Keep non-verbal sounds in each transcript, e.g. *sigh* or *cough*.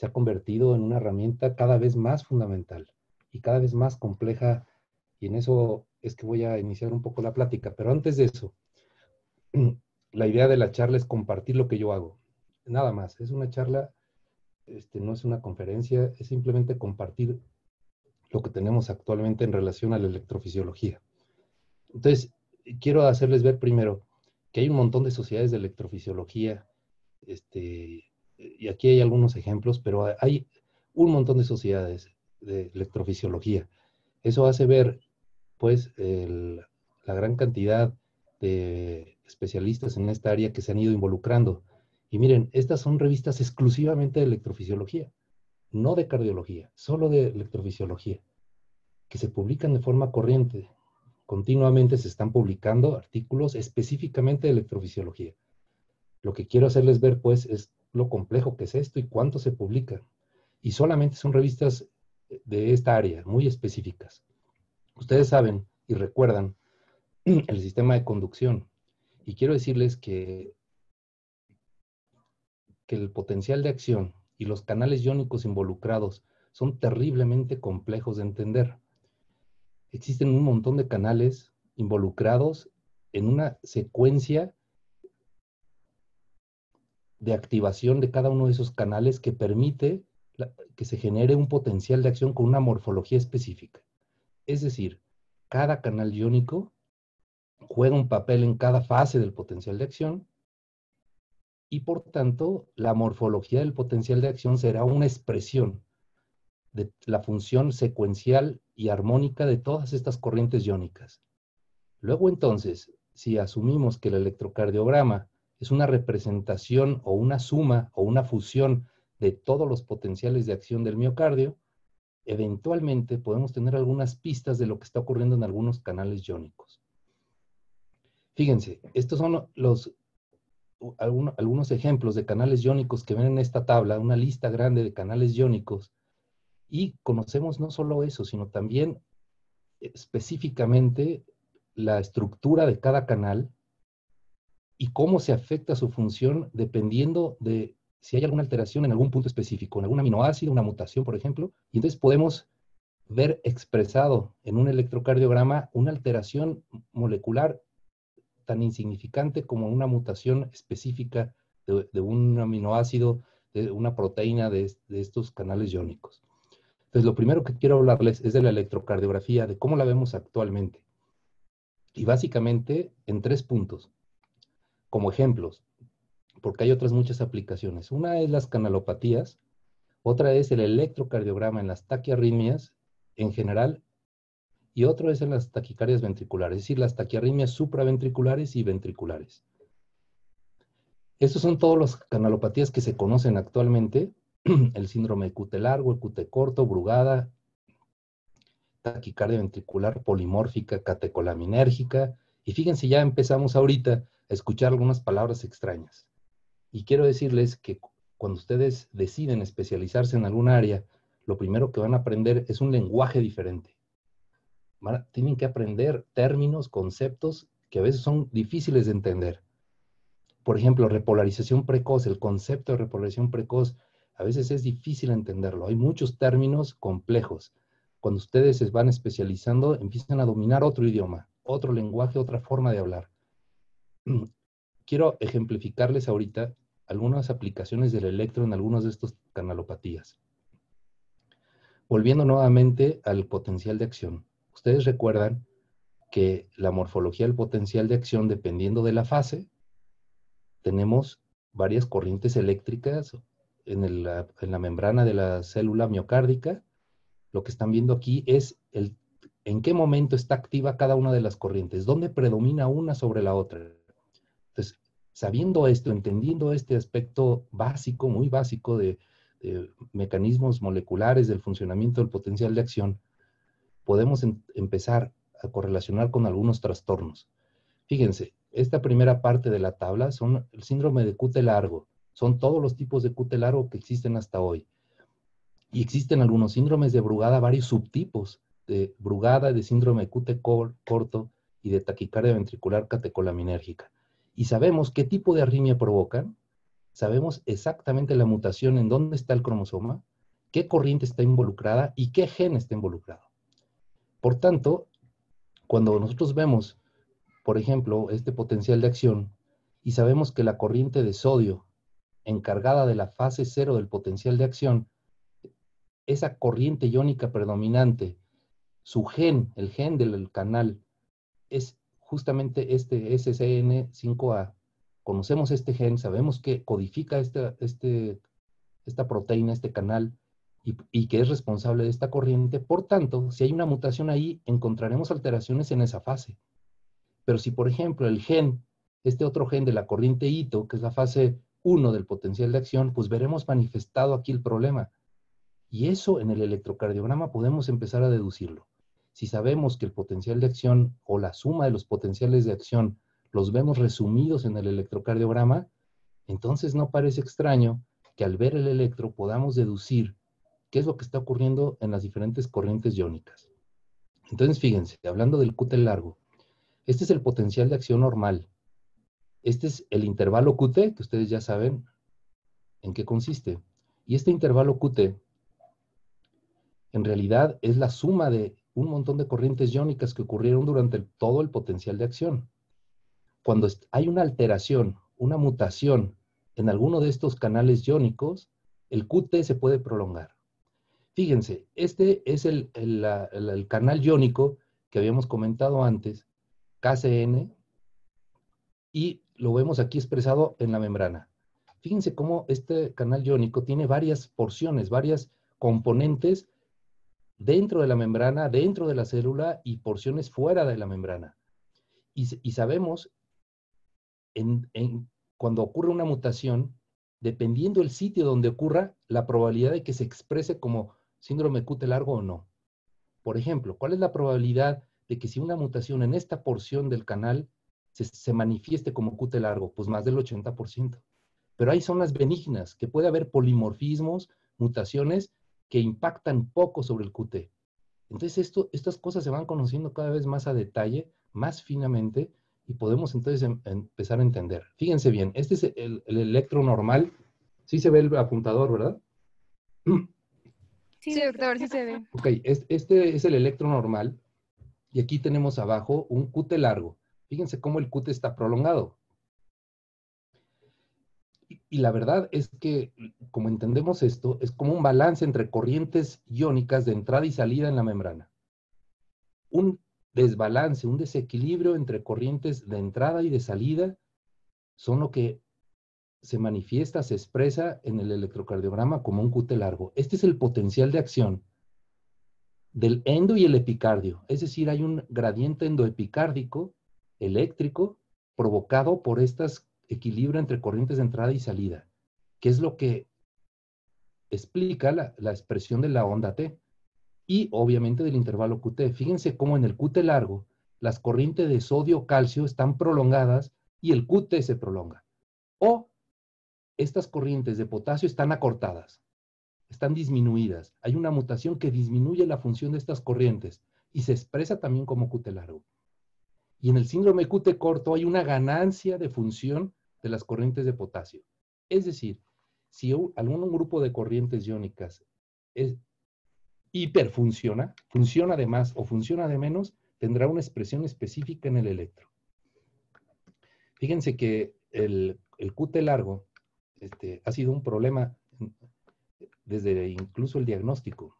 se ha convertido en una herramienta cada vez más fundamental y cada vez más compleja. Y en eso es que voy a iniciar un poco la plática. Pero antes de eso, *clears throat* la idea de la charla es compartir lo que yo hago. Nada más, es una charla, este, no es una conferencia, es simplemente compartir lo que tenemos actualmente en relación a la electrofisiología. Entonces, quiero hacerles ver primero que hay un montón de sociedades de electrofisiología, este, y aquí hay algunos ejemplos, pero hay un montón de sociedades de electrofisiología. Eso hace ver, pues, la gran cantidad de especialistas en esta área que se han ido involucrando. Y miren, estas son revistas exclusivamente de electrofisiología, no de cardiología, solo de electrofisiología, que se publican de forma corriente. Continuamente se están publicando artículos específicamente de electrofisiología. Lo que quiero hacerles ver, pues, es lo complejo que es esto y cuánto se publica. Y solamente son revistas de esta área, muy específicas. Ustedes saben y recuerdan *clears throat* el sistema de conducción. Y quiero decirles que, que el potencial de acción y los canales iónicos involucrados son terriblemente complejos de entender. Existen un montón de canales involucrados en una secuencia de activación de cada uno de esos canales que permite que se genere un potencial de acción con una morfología específica. Es decir, cada canal iónico juega un papel en cada fase del potencial de acción y por tanto la morfología del potencial de acción será una expresión de la función secuencial y armónica de todas estas corrientes iónicas. Luego entonces, si asumimos que el electrocardiograma es una representación o una suma o una fusión de todos los potenciales de acción del miocardio, eventualmente podemos tener algunas pistas de lo que está ocurriendo en algunos canales iónicos. Fíjense, estos son los, algunos ejemplos de canales iónicos que ven en esta tabla, una lista grande de canales iónicos, y conocemos no solo eso, sino también específicamente la estructura de cada canal y cómo se afecta su función dependiendo de si hay alguna alteración en algún punto específico, en algún aminoácido, una mutación, por ejemplo, y entonces podemos ver expresado en un electrocardiograma una alteración molecular tan insignificante como una mutación específica de, un aminoácido, de una proteína de, de estos canales iónicos. Entonces, lo primero que quiero hablarles es de la electrocardiografía, de cómo la vemos actualmente. Y básicamente en tres puntos como ejemplos, porque hay otras muchas aplicaciones. Una es las canalopatías, otra es el electrocardiograma en las taquiarritmias en general, y otro es en las taquicardias ventriculares, es decir, las taquiarritmias supraventriculares y ventriculares. Estos son todos los canalopatías que se conocen actualmente, *clears throat* el síndrome de QT largo, el corto, brugada, taquicardia ventricular polimórfica, catecolaminérgica, y fíjense, ya empezamos ahorita escuchar algunas palabras extrañas. Y quiero decirles que cuando ustedes deciden especializarse en algún área, lo primero que van a aprender es un lenguaje diferente. tienen que aprender términos, conceptos que a veces son difíciles de entender. Por ejemplo, repolarización precoz, el concepto de repolarización precoz, a veces es difícil entenderlo. Hay muchos términos complejos. Cuando ustedes se van especializando, empiezan a dominar otro idioma, otro lenguaje, otra forma de hablar. Quiero ejemplificarles ahorita algunas aplicaciones del electro en algunas de estas canalopatías. Volviendo nuevamente al potencial de acción. Ustedes recuerdan que la morfología del potencial de acción, dependiendo de la fase, tenemos varias corrientes eléctricas en, en la membrana de la célula miocárdica. Lo que están viendo aquí es el, en qué momento está activa cada una de las corrientes, dónde predomina una sobre la otra. Sabiendo esto, entendiendo este aspecto básico, muy básico de, mecanismos moleculares del funcionamiento del potencial de acción, podemos em, empezar a correlacionar con algunos trastornos. Fíjense, esta primera parte de la tabla son el síndrome de QT largo. Son todos los tipos de QT largo que existen hasta hoy. Y existen algunos síndromes de Brugada, varios subtipos de Brugada, de síndrome de QT corto y de taquicardia ventricular catecolaminérgica y sabemos qué tipo de arritmia provocan, sabemos exactamente la mutación en dónde está el cromosoma, qué corriente está involucrada y qué gen está involucrado. Por tanto, cuando nosotros vemos, por ejemplo, este potencial de acción y sabemos que la corriente de sodio encargada de la fase cero del potencial de acción, esa corriente iónica predominante, su gen, el gen del canal, es justamente este SCN5A. Conocemos este gen, sabemos que codifica esta, este, esta proteína, este canal, y, y, que es responsable de esta corriente. Por tanto, si hay una mutación ahí, encontraremos alteraciones en esa fase. Pero si, por ejemplo, el gen, este otro gen de la corriente hito, que es la fase 1 del potencial de acción, pues veremos manifestado aquí el problema. Y eso en el electrocardiograma podemos empezar a deducirlo. Si sabemos que el potencial de acción o la suma de los potenciales de acción los vemos resumidos en el electrocardiograma, entonces no parece extraño que al ver el electro podamos deducir qué es lo que está ocurriendo en las diferentes corrientes iónicas. Entonces, fíjense, hablando del QT largo, este es el potencial de acción normal. Este es el intervalo QT, que ustedes ya saben en qué consiste. Y este intervalo QT, en realidad, es la suma de un montón de corrientes iónicas que ocurrieron durante todo el potencial de acción. Cuando hay una alteración, una mutación en alguno de estos canales iónicos, el QT se puede prolongar. Fíjense, este es el, canal iónico que habíamos comentado antes, KCN, y lo vemos aquí expresado en la membrana. Fíjense cómo este canal iónico tiene varias porciones, varias componentes dentro de la membrana, dentro de la célula y porciones fuera de la membrana. Y, sabemos, cuando ocurre una mutación, dependiendo del sitio donde ocurra, la probabilidad de que se exprese como síndrome QT largo o no. Por ejemplo, ¿cuál es la probabilidad de que si una mutación en esta porción del canal se, manifieste como QT largo? Pues más del 80%. Pero hay zonas benignas, que puede haber polimorfismos, mutaciones que impactan poco sobre el QT. Entonces, esto, estas cosas se van conociendo cada vez más a detalle, más finamente, y podemos entonces em, empezar a entender. Fíjense bien, este es el, el electro normal. Sí se ve el apuntador, ¿verdad? Sí, doctor, sí se ve. Ok, este es el electro normal y aquí tenemos abajo un QT largo. Fíjense cómo el QT está prolongado. Y, la verdad es que, como entendemos esto, es como un balance entre corrientes iónicas de entrada y salida en la membrana. Un desbalance, un desequilibrio entre corrientes de entrada y de salida son lo que se manifiesta, se expresa en el electrocardiograma como un QT largo. Este es el potencial de acción del endo y el epicardio. Es decir, hay un gradiente endoepicárdico eléctrico provocado por estas equilibrio entre corrientes de entrada y salida, que es lo que explica la, expresión de la onda T y obviamente del intervalo QT. Fíjense cómo en el QT largo las corrientes de sodio-calcio están prolongadas y el QT se prolonga. O estas corrientes de potasio están acortadas, están disminuidas. Hay una mutación que disminuye la función de estas corrientes y se expresa también como QT largo. Y en el síndrome QT corto hay una ganancia de función de las corrientes de potasio. Es decir, si algún grupo de corrientes iónicas es, hiperfunciona, funciona de más o funciona de menos, tendrá una expresión específica en el electro. Fíjense que el, el QT largo este, ha sido un problema desde incluso el diagnóstico.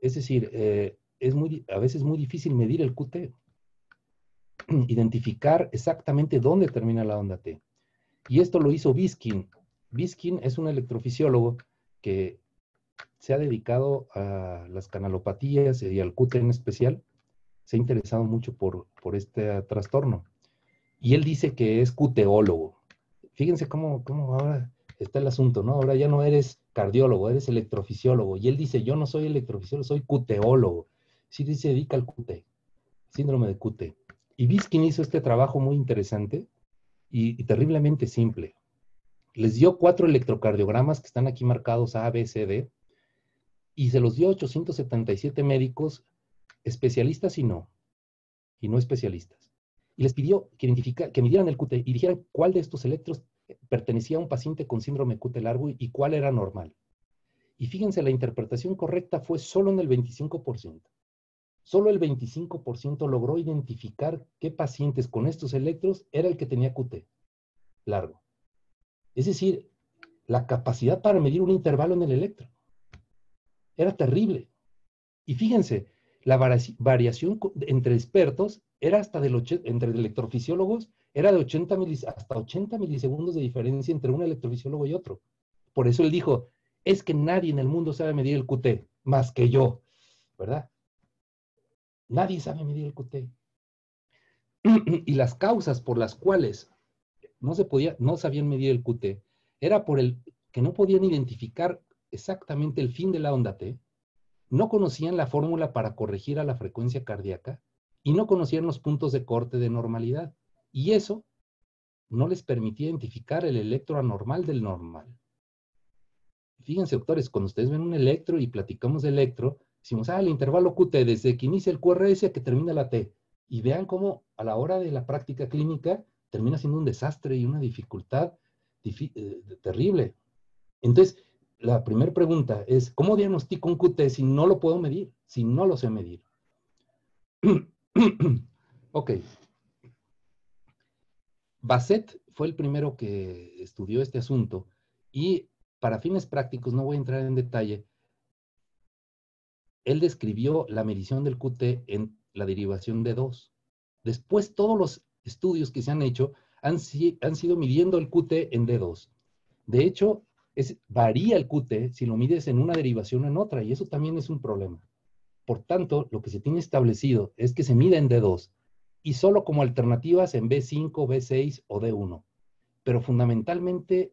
Es decir, eh, es muy, a veces muy difícil medir el QT, identificar exactamente dónde termina la onda T. Y esto lo hizo Biskin. Biskin es un electrofisiólogo que se ha dedicado a las canalopatías y al QT en especial. Se ha interesado mucho por, por este trastorno. Y él dice que es cuteólogo. Fíjense cómo, cómo ahora está el asunto, ¿no? Ahora ya no eres cardiólogo, eres electrofisiólogo. Y él dice, yo no soy electrofisiólogo, soy cuteólogo. Sí, se dedica al QT, síndrome de QT. Y Biskin hizo este trabajo muy interesante y, terriblemente simple. Les dio cuatro electrocardiogramas que están aquí marcados A, B, C, D, y se los dio a 877 médicos, especialistas y no, y no especialistas. Y les pidió que, identifica, que midieran el QT y dijeran cuál de estos electros pertenecía a un paciente con síndrome QT largo y cuál era normal. Y fíjense, la interpretación correcta fue solo en el 25%. Solo el 25% logró identificar qué pacientes con estos electros era el que tenía QT largo. Es decir, la capacidad para medir un intervalo en el electro. Era terrible. Y fíjense, la variación entre expertos era hasta del entre electrofisiólogos, era de 80 hasta 80 milisegundos de diferencia entre un electrofisiólogo y otro. Por eso él dijo, es que nadie en el mundo sabe medir el QT, más que yo, ¿verdad? Nadie sabe medir el QT. *clears throat* y las causas por las cuales no se podía, no sabían medir el QT, era por el que no podían identificar exactamente el fin de la onda T, no conocían la fórmula para corregir a la frecuencia cardíaca y no conocían los puntos de corte de normalidad. Y eso no les permitía identificar el electro anormal del normal. Fíjense, doctores, cuando ustedes ven un electro y platicamos de electro, decimos, ah, el intervalo QT, desde que inicia el QRS a que termina la T. Y vean cómo a la hora de la práctica clínica termina siendo un desastre y una dificultad eh, terrible. Entonces, la primera pregunta es, ¿cómo diagnostico un QT si no lo puedo medir? Si no lo sé medir. *clears throat* ok. Basset fue el primero que estudió este asunto y para fines prácticos, no voy a entrar en detalle, él describió la medición del QT en la derivación de 2. Después, todos los estudios que se han hecho han, sido midiendo el QT en D2. De hecho, varía el QT si lo mides en una derivación o en otra, y eso también es un problema. Por tanto, lo que se tiene establecido es que se mide en D2 y solo como alternativas en B5, B6 o D1. Pero fundamentalmente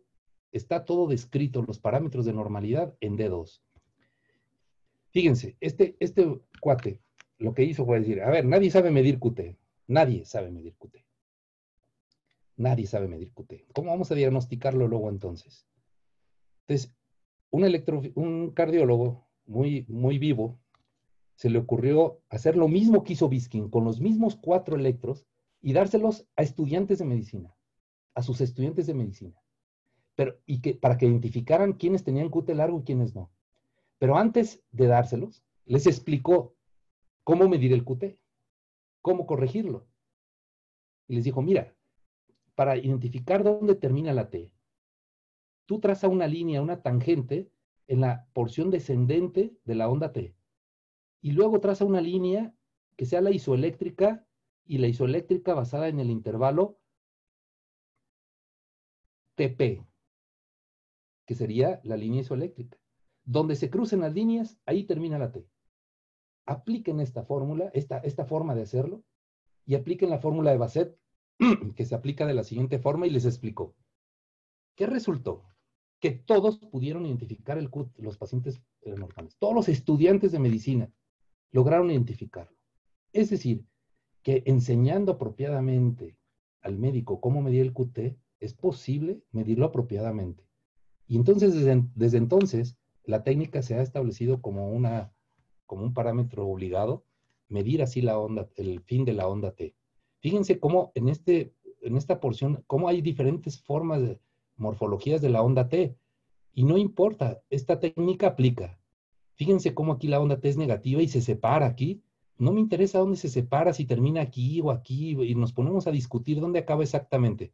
está todo descrito, los parámetros de normalidad en D2. Fíjense, este, este cuate lo que hizo fue decir, a ver, nadie sabe medir QT, nadie sabe medir QT. Nadie sabe medir QT. ¿Cómo vamos a diagnosticarlo luego entonces? Entonces, un, un cardiólogo muy, muy vivo se le ocurrió hacer lo mismo que hizo Biskin, con los mismos cuatro electros y dárselos a estudiantes de medicina, a sus estudiantes de medicina. Pero, y que, para que identificaran quiénes tenían QT largo y quiénes no. Pero antes de dárselos, les explicó cómo medir el QT, cómo corregirlo. Y les dijo, mira, para identificar dónde termina la T, tú traza una línea, una tangente en la porción descendente de la onda T. Y luego traza una línea que sea la isoeléctrica y la isoeléctrica basada en el intervalo TP, que sería la línea isoeléctrica. Donde se crucen las líneas, ahí termina la T. Apliquen esta fórmula, esta, esta forma de hacerlo, y apliquen la fórmula de Basset *clears throat* que se aplica de la siguiente forma y les explico. ¿Qué resultó? Que todos pudieron identificar el CUT, los pacientes normales. Todos los estudiantes de medicina lograron identificarlo. Es decir, que enseñando apropiadamente al médico cómo medir el QT, es posible medirlo apropiadamente. Y entonces, desde entonces, la técnica se ha establecido como, una, como un parámetro obligado, medir así la onda, el fin de la onda T. Fíjense cómo en, este, en esta porción, cómo hay diferentes formas de morfologías de la onda T. Y no importa, esta técnica aplica. Fíjense cómo aquí la onda T es negativa y se separa aquí. No me interesa dónde se separa, si termina aquí o aquí, y nos ponemos a discutir dónde acaba exactamente.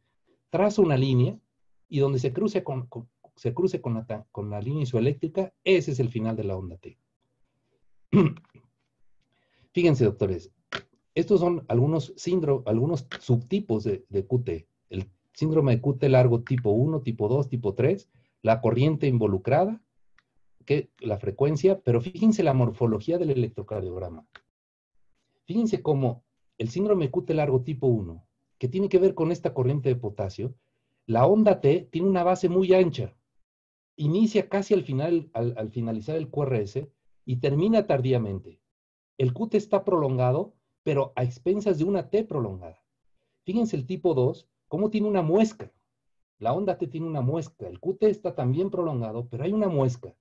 Trazo una línea y donde se cruce con, se cruce con la, con la línea isoeléctrica, ese es el final de la onda T. *clears throat* Fíjense, doctores, estos son algunos, algunos subtipos de, QT. El síndrome de QT largo tipo 1, tipo 2, tipo 3, la corriente involucrada, que, la frecuencia, pero fíjense la morfología del electrocardiograma. Fíjense cómo el síndrome de QT largo tipo 1, que tiene que ver con esta corriente de potasio, la onda T tiene una base muy ancha. Inicia casi al final, al, al finalizar el QRS y termina tardíamente. El QT está prolongado pero a expensas de una T prolongada. Fíjense el tipo 2, cómo tiene una muesca. La onda T tiene una muesca. El QT está también prolongado, pero hay una muesca.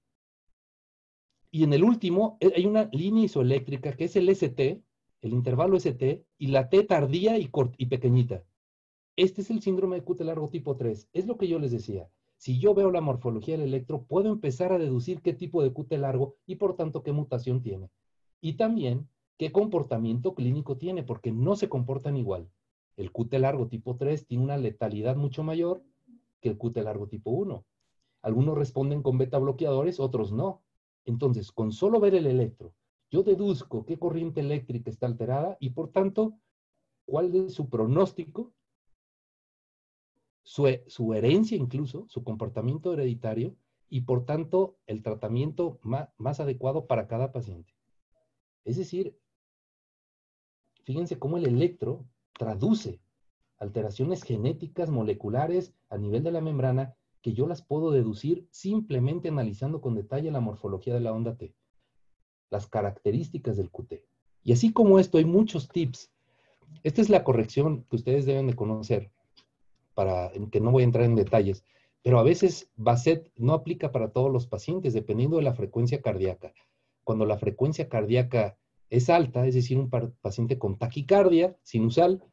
Y en el último eh, hay una línea isoeléctrica que es el ST, el intervalo ST, y la T tardía y, y pequeñita. Este es el síndrome de QT largo tipo 3. Es lo que yo les decía. Si yo veo la morfología del electro, puedo empezar a deducir qué tipo de QT largo y por tanto qué mutación tiene. Y también qué comportamiento clínico tiene, porque no se comportan igual. El QT largo tipo 3 tiene una letalidad mucho mayor que el QT largo tipo 1. Algunos responden con beta bloqueadores, otros no. Entonces, con solo ver el electro, yo deduzco qué corriente eléctrica está alterada y por tanto, cuál es su pronóstico su, herencia incluso, su comportamiento hereditario y por tanto el tratamiento más, adecuado para cada paciente. Es decir, fíjense cómo el electro traduce alteraciones genéticas moleculares a nivel de la membrana que yo las puedo deducir simplemente analizando con detalle la morfología de la onda T, las características del QT. Y así como esto, hay muchos tips. Esta es la corrección que ustedes deben de conocer para que no voy a entrar en detalles, pero a veces Basset no aplica para todos los pacientes, dependiendo de la frecuencia cardíaca. Cuando la frecuencia cardíaca es alta, es decir, un paciente con taquicardia sinusal,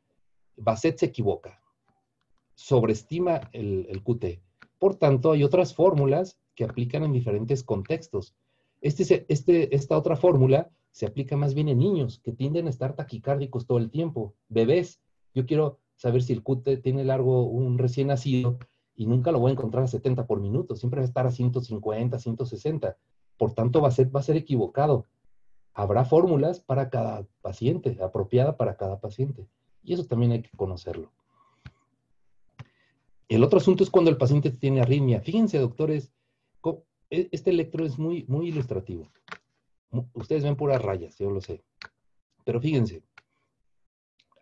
Basset se equivoca, sobreestima el, el QT. Por tanto, hay otras fórmulas que aplican en diferentes contextos. Este, este, esta otra fórmula se aplica más bien en niños que tienden a estar taquicárdicos todo el tiempo, bebés. Yo quiero saber si el QT tiene largo un recién nacido y nunca lo voy a encontrar a 70 por minuto, siempre va a estar a 150, 160. Por tanto, va a ser, va a ser equivocado. Habrá fórmulas para cada paciente, apropiada para cada paciente. Y eso también hay que conocerlo. El otro asunto es cuando el paciente tiene arritmia. Fíjense, doctores, e, este electro es muy, muy ilustrativo. Ustedes ven puras rayas, yo lo sé. Pero fíjense,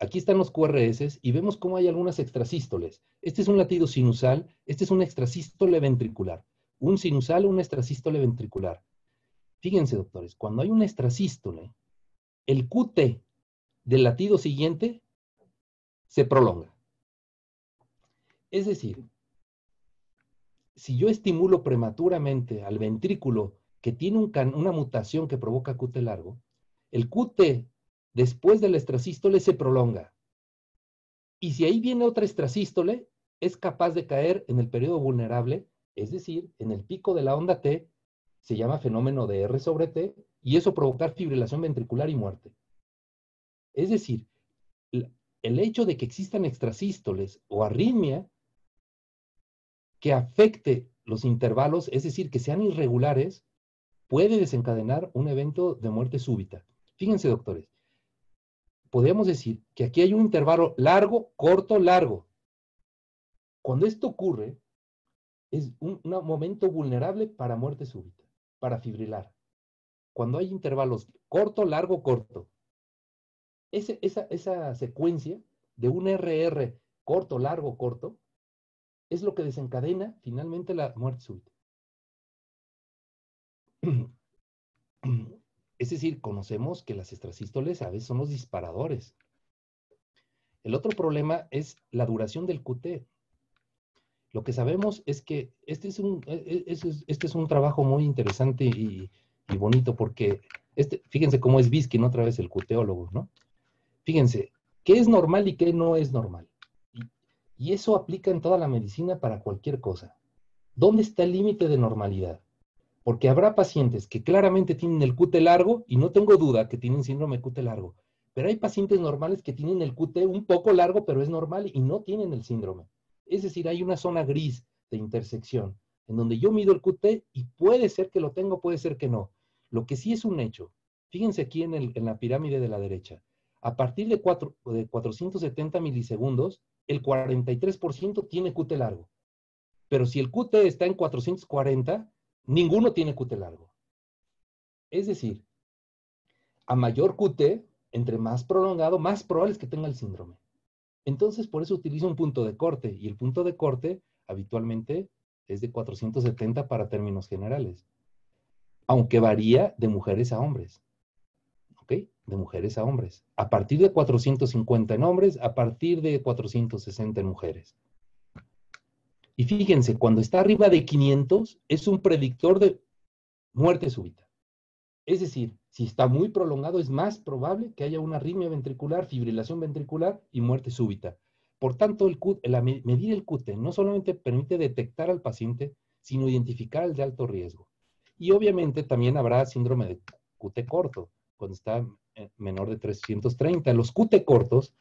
aquí están los QRS y vemos cómo hay algunas extrasístoles. Este es un latido sinusal, este es un extrasístole ventricular. Un sinusal, un extrasístole ventricular. Fíjense, doctores, cuando hay un extrasístole, el QT del latido siguiente se prolonga. Es decir, si yo estimulo prematuramente al ventrículo que tiene una mutación que provoca QT largo, el QT después del extrasístole se prolonga. Y si ahí viene otra extrasístole, es capaz de caer en el periodo vulnerable, es decir, en el pico de la onda T, se llama fenómeno de R sobre T, y eso provocar fibrilación ventricular y muerte. Es decir, el hecho de que existan extrasístoles o arritmia que afecte los intervalos, es decir, que sean irregulares, puede desencadenar un evento de muerte súbita. Fíjense, doctores, podemos decir que aquí hay un intervalo largo, corto, largo. Cuando esto ocurre, es un, momento vulnerable para muerte súbita, para fibrilar. Cuando hay intervalos corto, largo, corto. esa, esa secuencia de un RR corto, largo, corto, es lo que desencadena finalmente la muerte súbita. *clears throat* Es decir, conocemos que las extrasístoles a veces son los disparadores. El otro problema es la duración del QT. Lo que sabemos es que este es un, e, e, este trabajo muy interesante y, bonito porque, este, fíjense cómo es Biskin otra vez el cuteólogo, ¿no? Fíjense, ¿qué es normal y qué no es normal? y eso aplica en toda la medicina para cualquier cosa. ¿Dónde está el límite de normalidad? Porque habrá pacientes que claramente tienen el QT largo y no tengo duda que tienen síndrome QT largo, pero hay pacientes normales que tienen el QT un poco largo, pero es normal y no tienen el síndrome. Es decir, hay una zona gris de intersección en donde yo mido el QT y puede ser que lo tengo, puede ser que no. Lo que sí es un hecho, fíjense aquí en, la pirámide de la derecha, a partir de, de 470 milisegundos, el 43% tiene QT largo. Pero si el QT está en 440, ninguno tiene QT largo. Es decir, a mayor QT, entre más prolongado, más probable es que tenga el síndrome. Entonces, por eso utilizo un punto de corte, y el punto de corte habitualmente es de 470 para términos generales, aunque varía de mujeres a hombres. ¿Ok? De mujeres a hombres. A partir de 450 en hombres, a partir de 460 en mujeres. Y fíjense, cuando está arriba de 500 es un predictor de muerte súbita. Es decir, si está muy prolongado es más probable que haya una arritmia ventricular, fibrilación ventricular y muerte súbita. Por tanto, medir el QT no solamente permite detectar al paciente, sino identificar el de alto riesgo. Y obviamente también habrá síndrome de QT corto, cuando está eh, menor de 330. Los QT cortos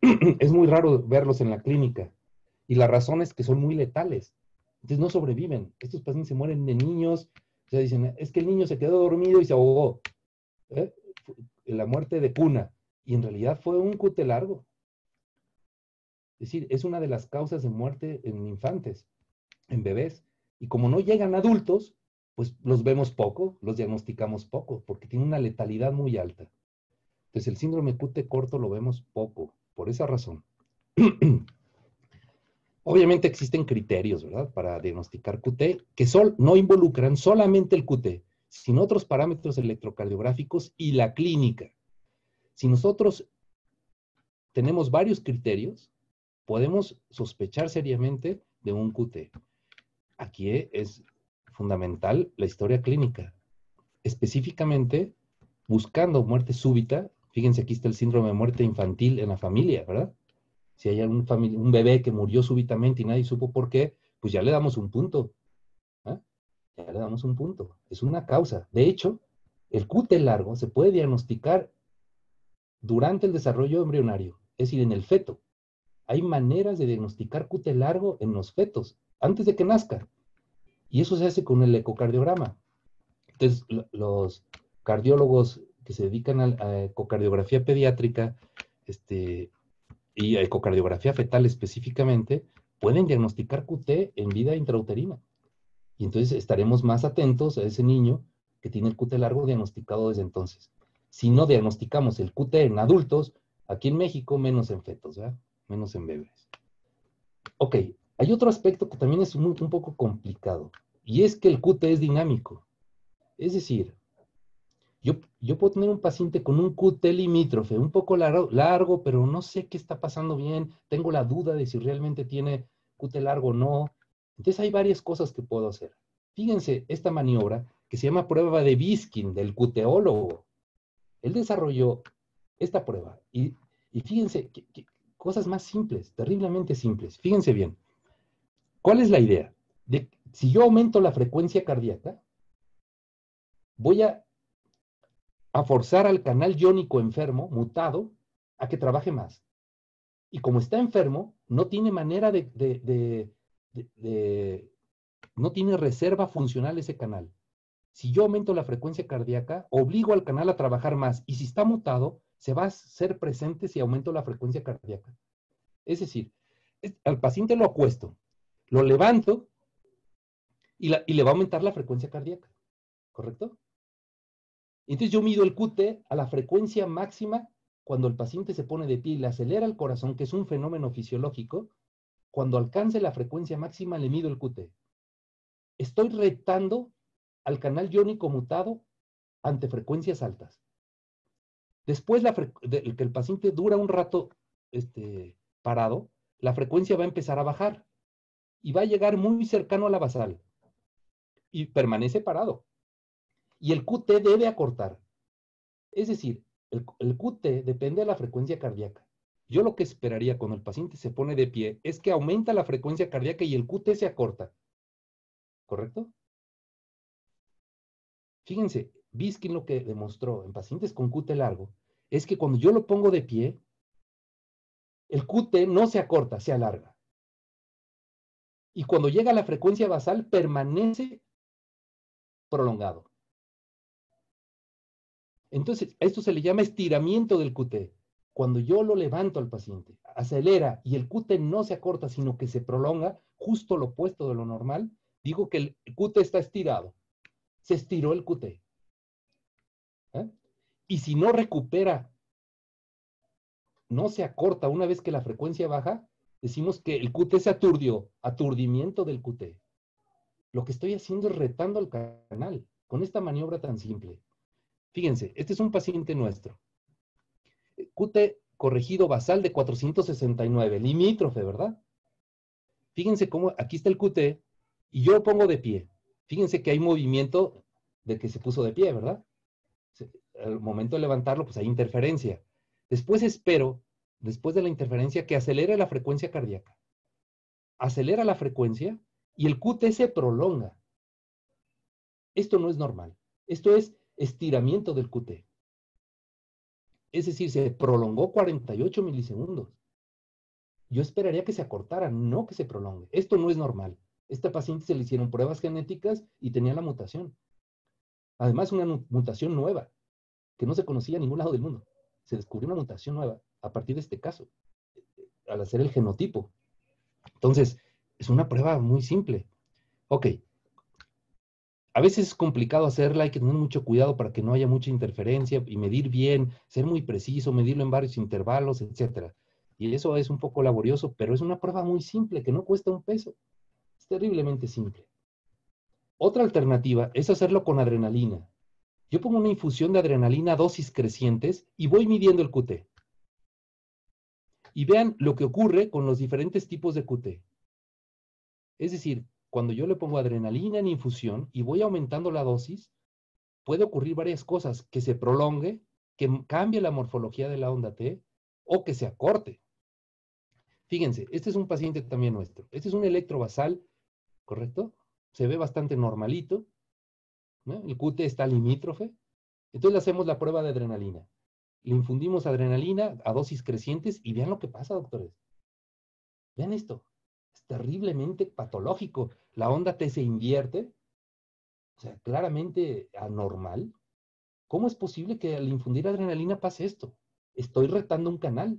*clears throat* es muy raro verlos en la clínica. Y la razón es que son muy letales. Entonces no sobreviven. Estos pacientes se mueren de niños. O sea, dicen, es que el niño se quedó dormido y se ahogó. ¿Eh? La muerte de cuna. Y en realidad fue un QT largo. Es decir, es una de las causas de muerte en infantes, en bebés. Y como no llegan adultos, pues los vemos poco, los diagnosticamos poco, porque tiene una letalidad muy alta. Entonces el síndrome QT corto lo vemos poco, por esa razón. *clears throat* Obviamente existen criterios, ¿verdad? Para diagnosticar QT que no involucran solamente el QT, sino otros parámetros electrocardiográficos y la clínica. Si nosotros tenemos varios criterios, podemos sospechar seriamente de un QT. Aquí es fundamental la historia clínica, específicamente buscando muerte súbita. Fíjense, aquí está el síndrome de muerte infantil en la familia, ¿verdad? Si hay un, bebé que murió súbitamente y nadie supo por qué, pues ya le damos un punto. ¿ah? Ya le damos un punto. Es una causa. De hecho, el QT largo se puede diagnosticar durante el desarrollo embrionario, es decir, en el feto. Hay maneras de diagnosticar QT largo en los fetos, antes de que nazca. Y eso se hace con el ecocardiograma. Entonces, los cardiólogos que se dedican a, ecocardiografía pediátrica este, y ecocardiografía fetal específicamente, pueden diagnosticar QT en vida intrauterina. Y entonces estaremos más atentos a ese niño que tiene el QT largo diagnosticado desde entonces. Si no diagnosticamos el QT en adultos, aquí en México, menos en fetos, ¿verdad? menos en bebés. Ok, hay otro aspecto que también es un, poco complicado, y es que el QT es dinámico. Es decir, yo, yo, puedo tener un paciente con un QT limítrofe, un poco largo, largo, pero no sé qué está pasando bien, tengo la duda de si realmente tiene QT largo o no. Entonces hay varias cosas que puedo hacer. Fíjense esta maniobra que se llama prueba de Biskin, del cuteólogo. Él desarrolló esta prueba y, fíjense que, cosas más simples, terriblemente simples. Fíjense bien. ¿Cuál es la idea? De, si yo aumento la frecuencia cardíaca, voy a, a forzar al canal iónico enfermo, mutado, a que trabaje más. Y como está enfermo, no tiene manera de, no tiene reserva funcional ese canal. Si yo aumento la frecuencia cardíaca, obligo al canal a trabajar más. Y si está mutado, se va a ser presente si aumento la frecuencia cardíaca. Es decir, al paciente lo acuesto, lo levanto y, le va a aumentar la frecuencia cardíaca. ¿Correcto? Entonces yo mido el QT a la frecuencia máxima cuando el paciente se pone de pie y le acelera el corazón, que es un fenómeno fisiológico. Cuando alcance la frecuencia máxima, le mido el QT. Estoy retando al canal iónico mutado ante frecuencias altas. Después de que el paciente dura un rato este, parado, la frecuencia va a empezar a bajar y va a llegar muy cercano a la basal y permanece parado. Y el QT debe acortar. Es decir, el, QT depende de la frecuencia cardíaca. Yo lo que esperaría cuando el paciente se pone de pie es que aumenta la frecuencia cardíaca y el QT se acorta. ¿Correcto? Fíjense, Biskin lo que demostró en pacientes con QT largo es que cuando yo lo pongo de pie, el QT no se acorta, se alarga. Y cuando llega a la frecuencia basal, permanece prolongado. Entonces, esto se le llama estiramiento del QT. Cuando yo lo levanto al paciente, acelera y el QT no se acorta, sino que se prolonga, justo lo opuesto de lo normal, digo que el QT está estirado. Se estiró el QT. ¿Eh? Y si no recupera, no se acorta una vez que la frecuencia baja, decimos que el QT se aturdió, aturdimiento del QT. Lo que estoy haciendo es retando al canal con esta maniobra tan simple. Fíjense, este es un paciente nuestro. QT corregido basal de 469, limítrofe, ¿verdad? Fíjense cómo aquí está el QT y yo lo pongo de pie. Fíjense que hay movimiento de que se puso de pie, ¿verdad? al momento de levantarlo, pues hay interferencia. Después espero después de la interferencia que acelere la frecuencia cardíaca. Acelera la frecuencia y el QT se prolonga. Esto no es normal. Esto es estiramiento del QT. Es decir, se prolongó 48 milisegundos. Yo esperaría que se acortara, no que se prolongue. Esto no es normal. Este paciente se le hicieron pruebas genéticas y tenía la mutación. Además, una mutación nueva, que no se conocía en ningún lado del mundo. Se descubrió una mutación nueva a partir de este caso, al hacer el genotipo. Entonces, es una prueba muy simple. Ok. A veces es complicado hacerla, hay que tener mucho cuidado para que no haya mucha interferencia y medir bien, ser muy preciso, medirlo en varios intervalos, etc. Y eso es un poco laborioso, pero es una prueba muy simple que no cuesta un peso. Es terriblemente simple. Otra alternativa es hacerlo con adrenalina. Yo pongo una infusión de adrenalina a dosis crecientes y voy midiendo el QT. Y vean lo que ocurre con los diferentes tipos de QT. Es decir, cuando yo le pongo adrenalina en infusión y voy aumentando la dosis, puede ocurrir varias cosas, que se prolongue, que cambie la morfología de la onda T o que se acorte. Fíjense, este es un paciente también nuestro. Este es un electrobasal, ¿correcto? Se ve bastante normalito. El QT está limítrofe. Entonces le hacemos la prueba de adrenalina. Le infundimos adrenalina a dosis crecientes y vean lo que pasa, doctores. Vean esto. Es terriblemente patológico. La onda T se invierte. O sea, claramente anormal. ¿Cómo es posible que al infundir adrenalina pase esto? Estoy retando un canal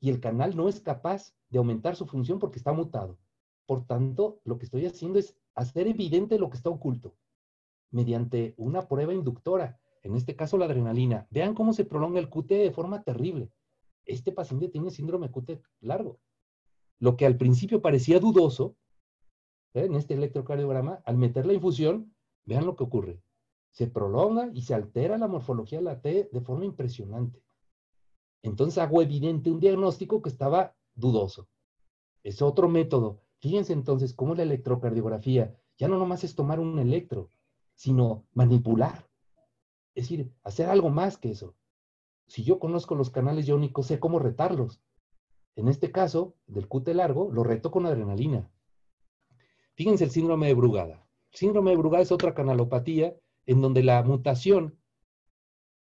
y el canal no es capaz de aumentar su función porque está mutado. Por tanto, lo que estoy haciendo es hacer evidente lo que está oculto mediante una prueba inductora en este caso la adrenalina. Vean cómo se prolonga el QT de forma terrible. Este paciente tiene síndrome QT largo. Lo que al principio parecía dudoso, ¿eh? en este electrocardiograma, al meter la infusión, vean lo que ocurre. Se prolonga y se altera la morfología de la T de forma impresionante. Entonces hago evidente un diagnóstico que estaba dudoso. Es otro método. Fíjense entonces cómo la electrocardiografía ya no nomás es tomar un electro, sino manipular es decir, hacer algo más que eso. Si yo conozco los canales iónicos, sé cómo retarlos. En este caso, del QT largo, lo reto con adrenalina. Fíjense el síndrome de Brugada. El síndrome de Brugada es otra canalopatía en donde la mutación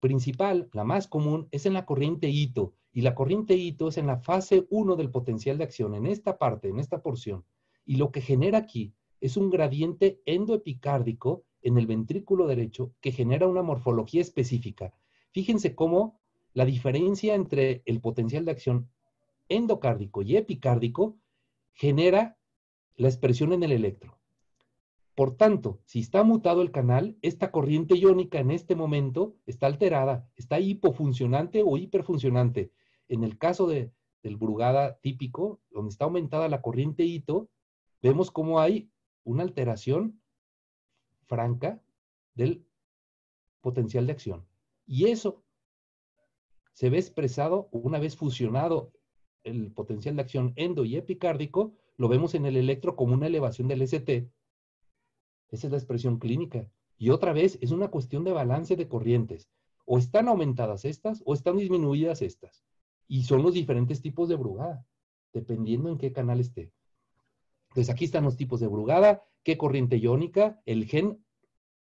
principal, la más común, es en la corriente hito. Y la corriente hito es en la fase 1 del potencial de acción, en esta parte, en esta porción. Y lo que genera aquí es un gradiente endoepicárdico en el ventrículo derecho que genera una morfología específica. Fíjense cómo la diferencia entre el potencial de acción endocárdico y epicárdico genera la expresión en el electro. Por tanto, si está mutado el canal, esta corriente iónica en este momento está alterada, está hipofuncionante o hiperfuncionante. En el caso de, del Brugada típico, donde está aumentada la corriente hito, vemos cómo hay una alteración franca del potencial de acción. Y eso se ve expresado una vez fusionado el potencial de acción endo y epicárdico, lo vemos en el electro como una elevación del ST. Esa es la expresión clínica. Y otra vez es una cuestión de balance de corrientes. O están aumentadas estas o están disminuidas estas. Y son los diferentes tipos de brugada, dependiendo en qué canal esté. Entonces aquí están los tipos de brugada, qué corriente iónica, el gen,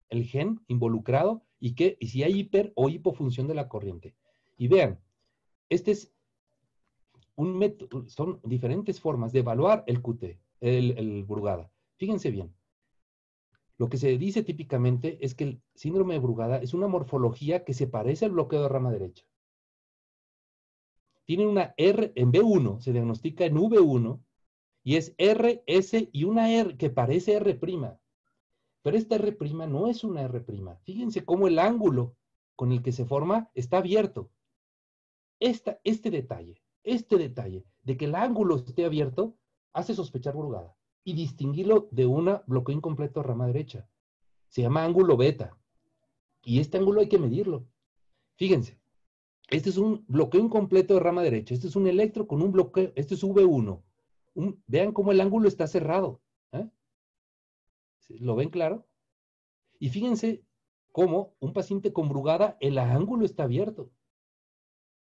el gen involucrado y, qué, y si hay hiper o hipofunción de la corriente. Y vean, este es son diferentes formas de evaluar el QT, el, Brugada. Fíjense bien. Lo que se dice típicamente es que el síndrome de Brugada es una morfología que se parece al bloqueo de rama derecha. Tiene una R en B1, se diagnostica en V1 y es R, S y una R que parece R'. Pero esta R' no es una R'. Fíjense cómo el ángulo con el que se forma está abierto. Esta, este detalle, este detalle de que el ángulo esté abierto hace sospechar Brugada y distinguirlo de una bloqueo incompleto rama derecha. Se llama ángulo beta. Y este ángulo hay que medirlo. Fíjense, este es un bloqueo incompleto de rama derecha. Este es un electro con un bloqueo. Este es V1 vean cómo el ángulo está cerrado. ¿eh? ¿Lo ven claro? Y fíjense cómo un paciente con brugada, el ángulo está abierto.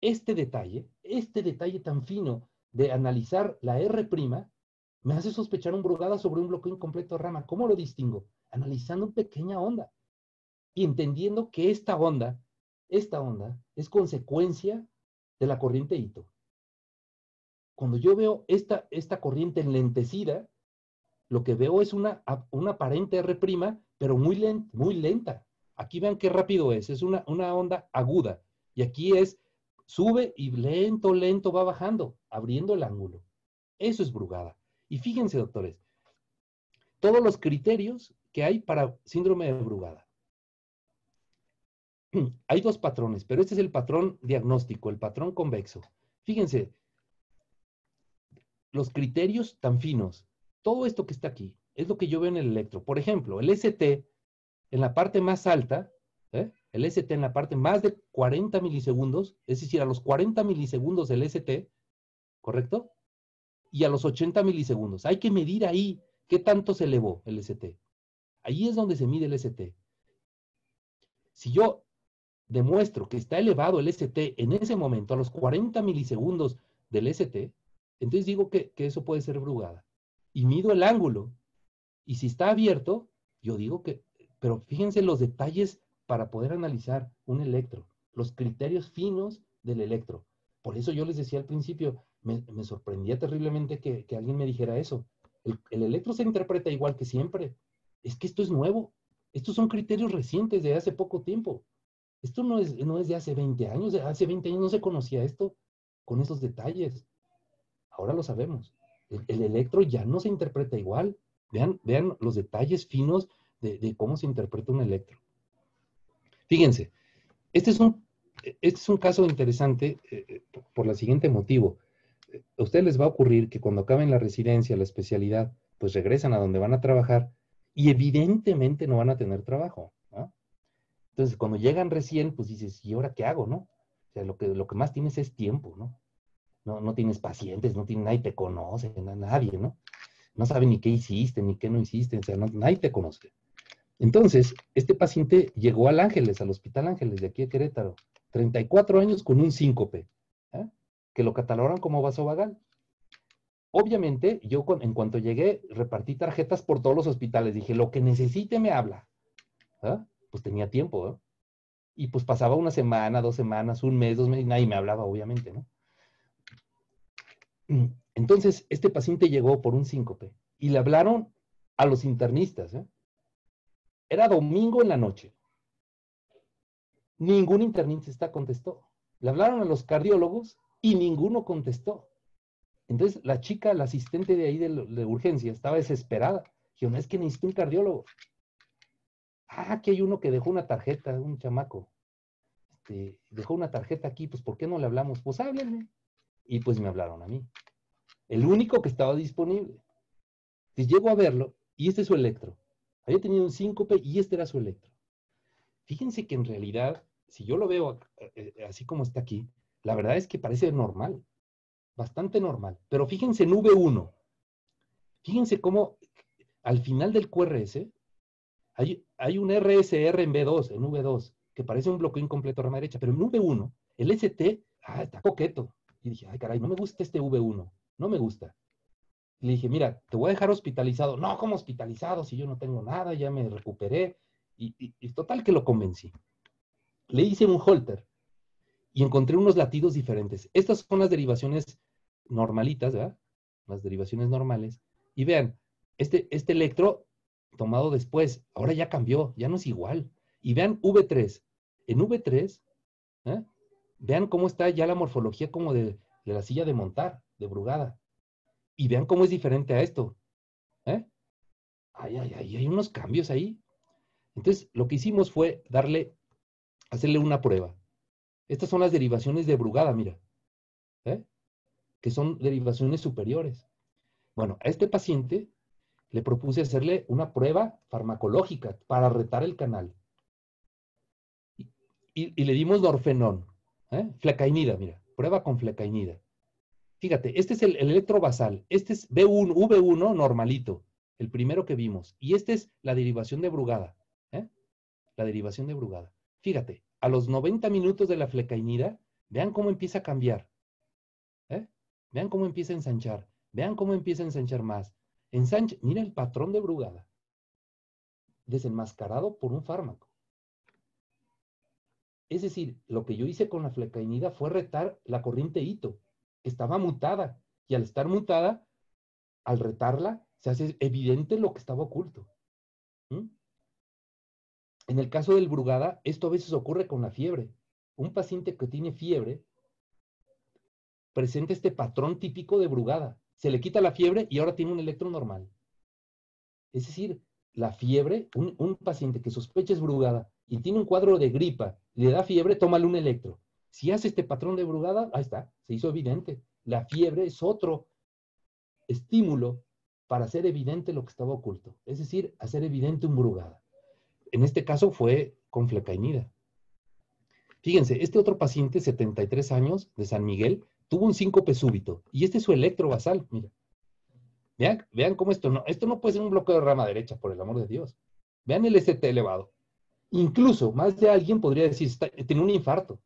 Este detalle, este detalle tan fino de analizar la R', me hace sospechar un Brugada sobre un bloqueo incompleto de rama. ¿Cómo lo distingo? Analizando una pequeña onda y entendiendo que esta onda, esta onda es consecuencia de la corriente Ito. Cuando yo veo esta, esta corriente enlentecida, lo que veo es una, una aparente R', pero muy, lenta, muy lenta. Aquí vean qué rápido es, es una, una onda aguda. Y aquí es, sube y lento, lento va bajando, abriendo el ángulo. Eso es Brugada. Y fíjense, doctores, todos los criterios que hay para síndrome de Brugada. *clears throat* Hay dos patrones, pero este es el patrón diagnóstico, el patrón convexo. Fíjense, los criterios tan finos, todo esto que está aquí, es lo que yo veo en el electro. Por ejemplo, el ST en la parte más alta, ¿eh? El ST en la parte más de 40 milisegundos, es decir, a los 40 milisegundos del ST, ¿correcto? y a los 80 milisegundos. Hay que medir ahí qué tanto se elevó el ST. Ahí es donde se mide el ST. Si yo demuestro que está elevado el ST en ese momento, a los 40 milisegundos del ST, entonces digo que, que eso puede ser brugada. Y mido el ángulo. Y si está abierto, yo digo que, pero fíjense los detalles para poder analizar un electro, los criterios finos del electro. Por eso yo les decía al principio, me, sorprendía terriblemente que, alguien me dijera eso. El, electro se interpreta igual que siempre. Es que esto es nuevo. Estos son criterios recientes de hace poco tiempo. Esto no es, no es de hace 20 años. Hace 20 años no se conocía esto con esos detalles. Ahora lo sabemos. El, electro ya no se interpreta igual. Vean, vean los detalles finos de cómo se interpreta un electro. Fíjense, este es un este es un caso interesante eh, eh, por el siguiente motivo. A ustedes les va a ocurrir que cuando acaben la residencia, la especialidad, pues regresan a donde van a trabajar y evidentemente no van a tener trabajo. Entonces, cuando llegan recién, pues dices, ¿y ahora qué hago, no? O sea, lo que, lo que más tienes es tiempo, ¿no? No, no tienes pacientes, no tienes, nadie te conoce, nadie, ¿no? No sabe ni qué hiciste, ni qué no hiciste, o sea, nadie te conoce. Entonces, este paciente llegó al Ángeles, al Hospital Ángeles de aquí de Querétaro, 34 años con un síncope, ¿eh? que lo catalogan como vasovagal. Obviamente, yo en cuanto llegué, repartí tarjetas por todos los hospitales. Dije, lo que necesite me habla. ¿eh? Pues tenía tiempo, ¿eh? Y pues pasaba una semana, dos semanas, un mes, dos meses, y nadie me hablaba, obviamente, ¿no? Entonces, este paciente llegó por un síncope y le hablaron a los internistas, ¿eh? Era domingo en la noche. Ningún internista contestó. Le hablaron a los cardiólogos y ninguno contestó. Entonces la chica, la asistente de ahí de, urgencia, estaba desesperada. Dijo, no es que necesito un cardiólogo. Ah, aquí hay uno que dejó una tarjeta, un chamaco. Este, dejó una tarjeta aquí, pues ¿por qué no le hablamos? Pues háblenme. Y pues me hablaron a mí. El único que estaba disponible. Entonces llego a verlo y este es su electro. Había tenido un síncope y este era su electro. Fíjense que en realidad si yo lo veo eh, eh, así como está aquí, la verdad es que parece normal, bastante normal. Pero fíjense en V1. Fíjense cómo al final del QRS hay, hay un RSR en V2, en V2, que parece un bloqueo incompleto rama derecha, pero en V1, el ST, ah, está coqueto. Y dije, ay, caray, no me gusta este V1, no me gusta. Le dije, mira, te voy a dejar hospitalizado. No, como hospitalizado? Si yo no tengo nada, ya me recuperé. y total que lo convencí le hice un holter y encontré unos latidos diferentes. Estas son las derivaciones normalitas, ¿verdad? Las derivaciones normales. Y vean, este, este electro tomado después, ahora ya cambió, ya no es igual. Y vean V3. En V3, ¿eh? vean cómo está ya la morfología como de, la silla de montar, de brugada. Y vean cómo es diferente a esto. ¿eh? Ay, ay, ay, hay unos cambios ahí. Entonces, lo que hicimos fue darle hacerle una prueba. Estas son las derivaciones de Brugada, mira, ¿eh? que son derivaciones superiores. Bueno, a este paciente le propuse hacerle una prueba farmacológica para retar el canal. Y, le dimos norfenón, ¿eh? flecainida, mira, prueba con flecainida. Fíjate, este es el, electrobasal, este es B1, V1 normalito, el primero que vimos. Y esta es la derivación de Brugada, ¿eh? la derivación de Brugada. Fíjate, a los 90 minutos de la flecainida, Vean cómo empieza a cambiar. ¿eh? Vean cómo empieza a ensanchar. Vean cómo empieza a ensanchar más. Ensancha, mira el patrón de Brugada. Desenmascarado por un fármaco. Es decir, lo que yo hice con la flecainida fue retar la corriente hito. Estaba mutada. Y al estar mutada, al retarla, se hace evidente lo que estaba oculto. En el caso del Brugada, esto a veces ocurre con la fiebre. Un paciente que tiene fiebre presenta este patrón típico de Brugada. Se le quita la fiebre y ahora tiene un electro normal. Es decir, la fiebre, un, paciente que sospecha es Brugada y tiene un cuadro de gripa, le da fiebre, tómale un electro. Si hace este patrón de Brugada, ahí está, se hizo evidente. La fiebre es otro estímulo para hacer evidente lo que estaba oculto. Es decir, hacer evidente un Brugada en este caso fue con flecainida. Fíjense, este otro paciente, 73 años, de San Miguel, tuvo un síncope súbito. Y este es su electrovasal, mira. Vean, vean cómo esto no, esto no puede ser un bloqueo de rama derecha, por el amor de Dios. Vean el ST elevado. Incluso más de alguien podría decir, tiene un infarto,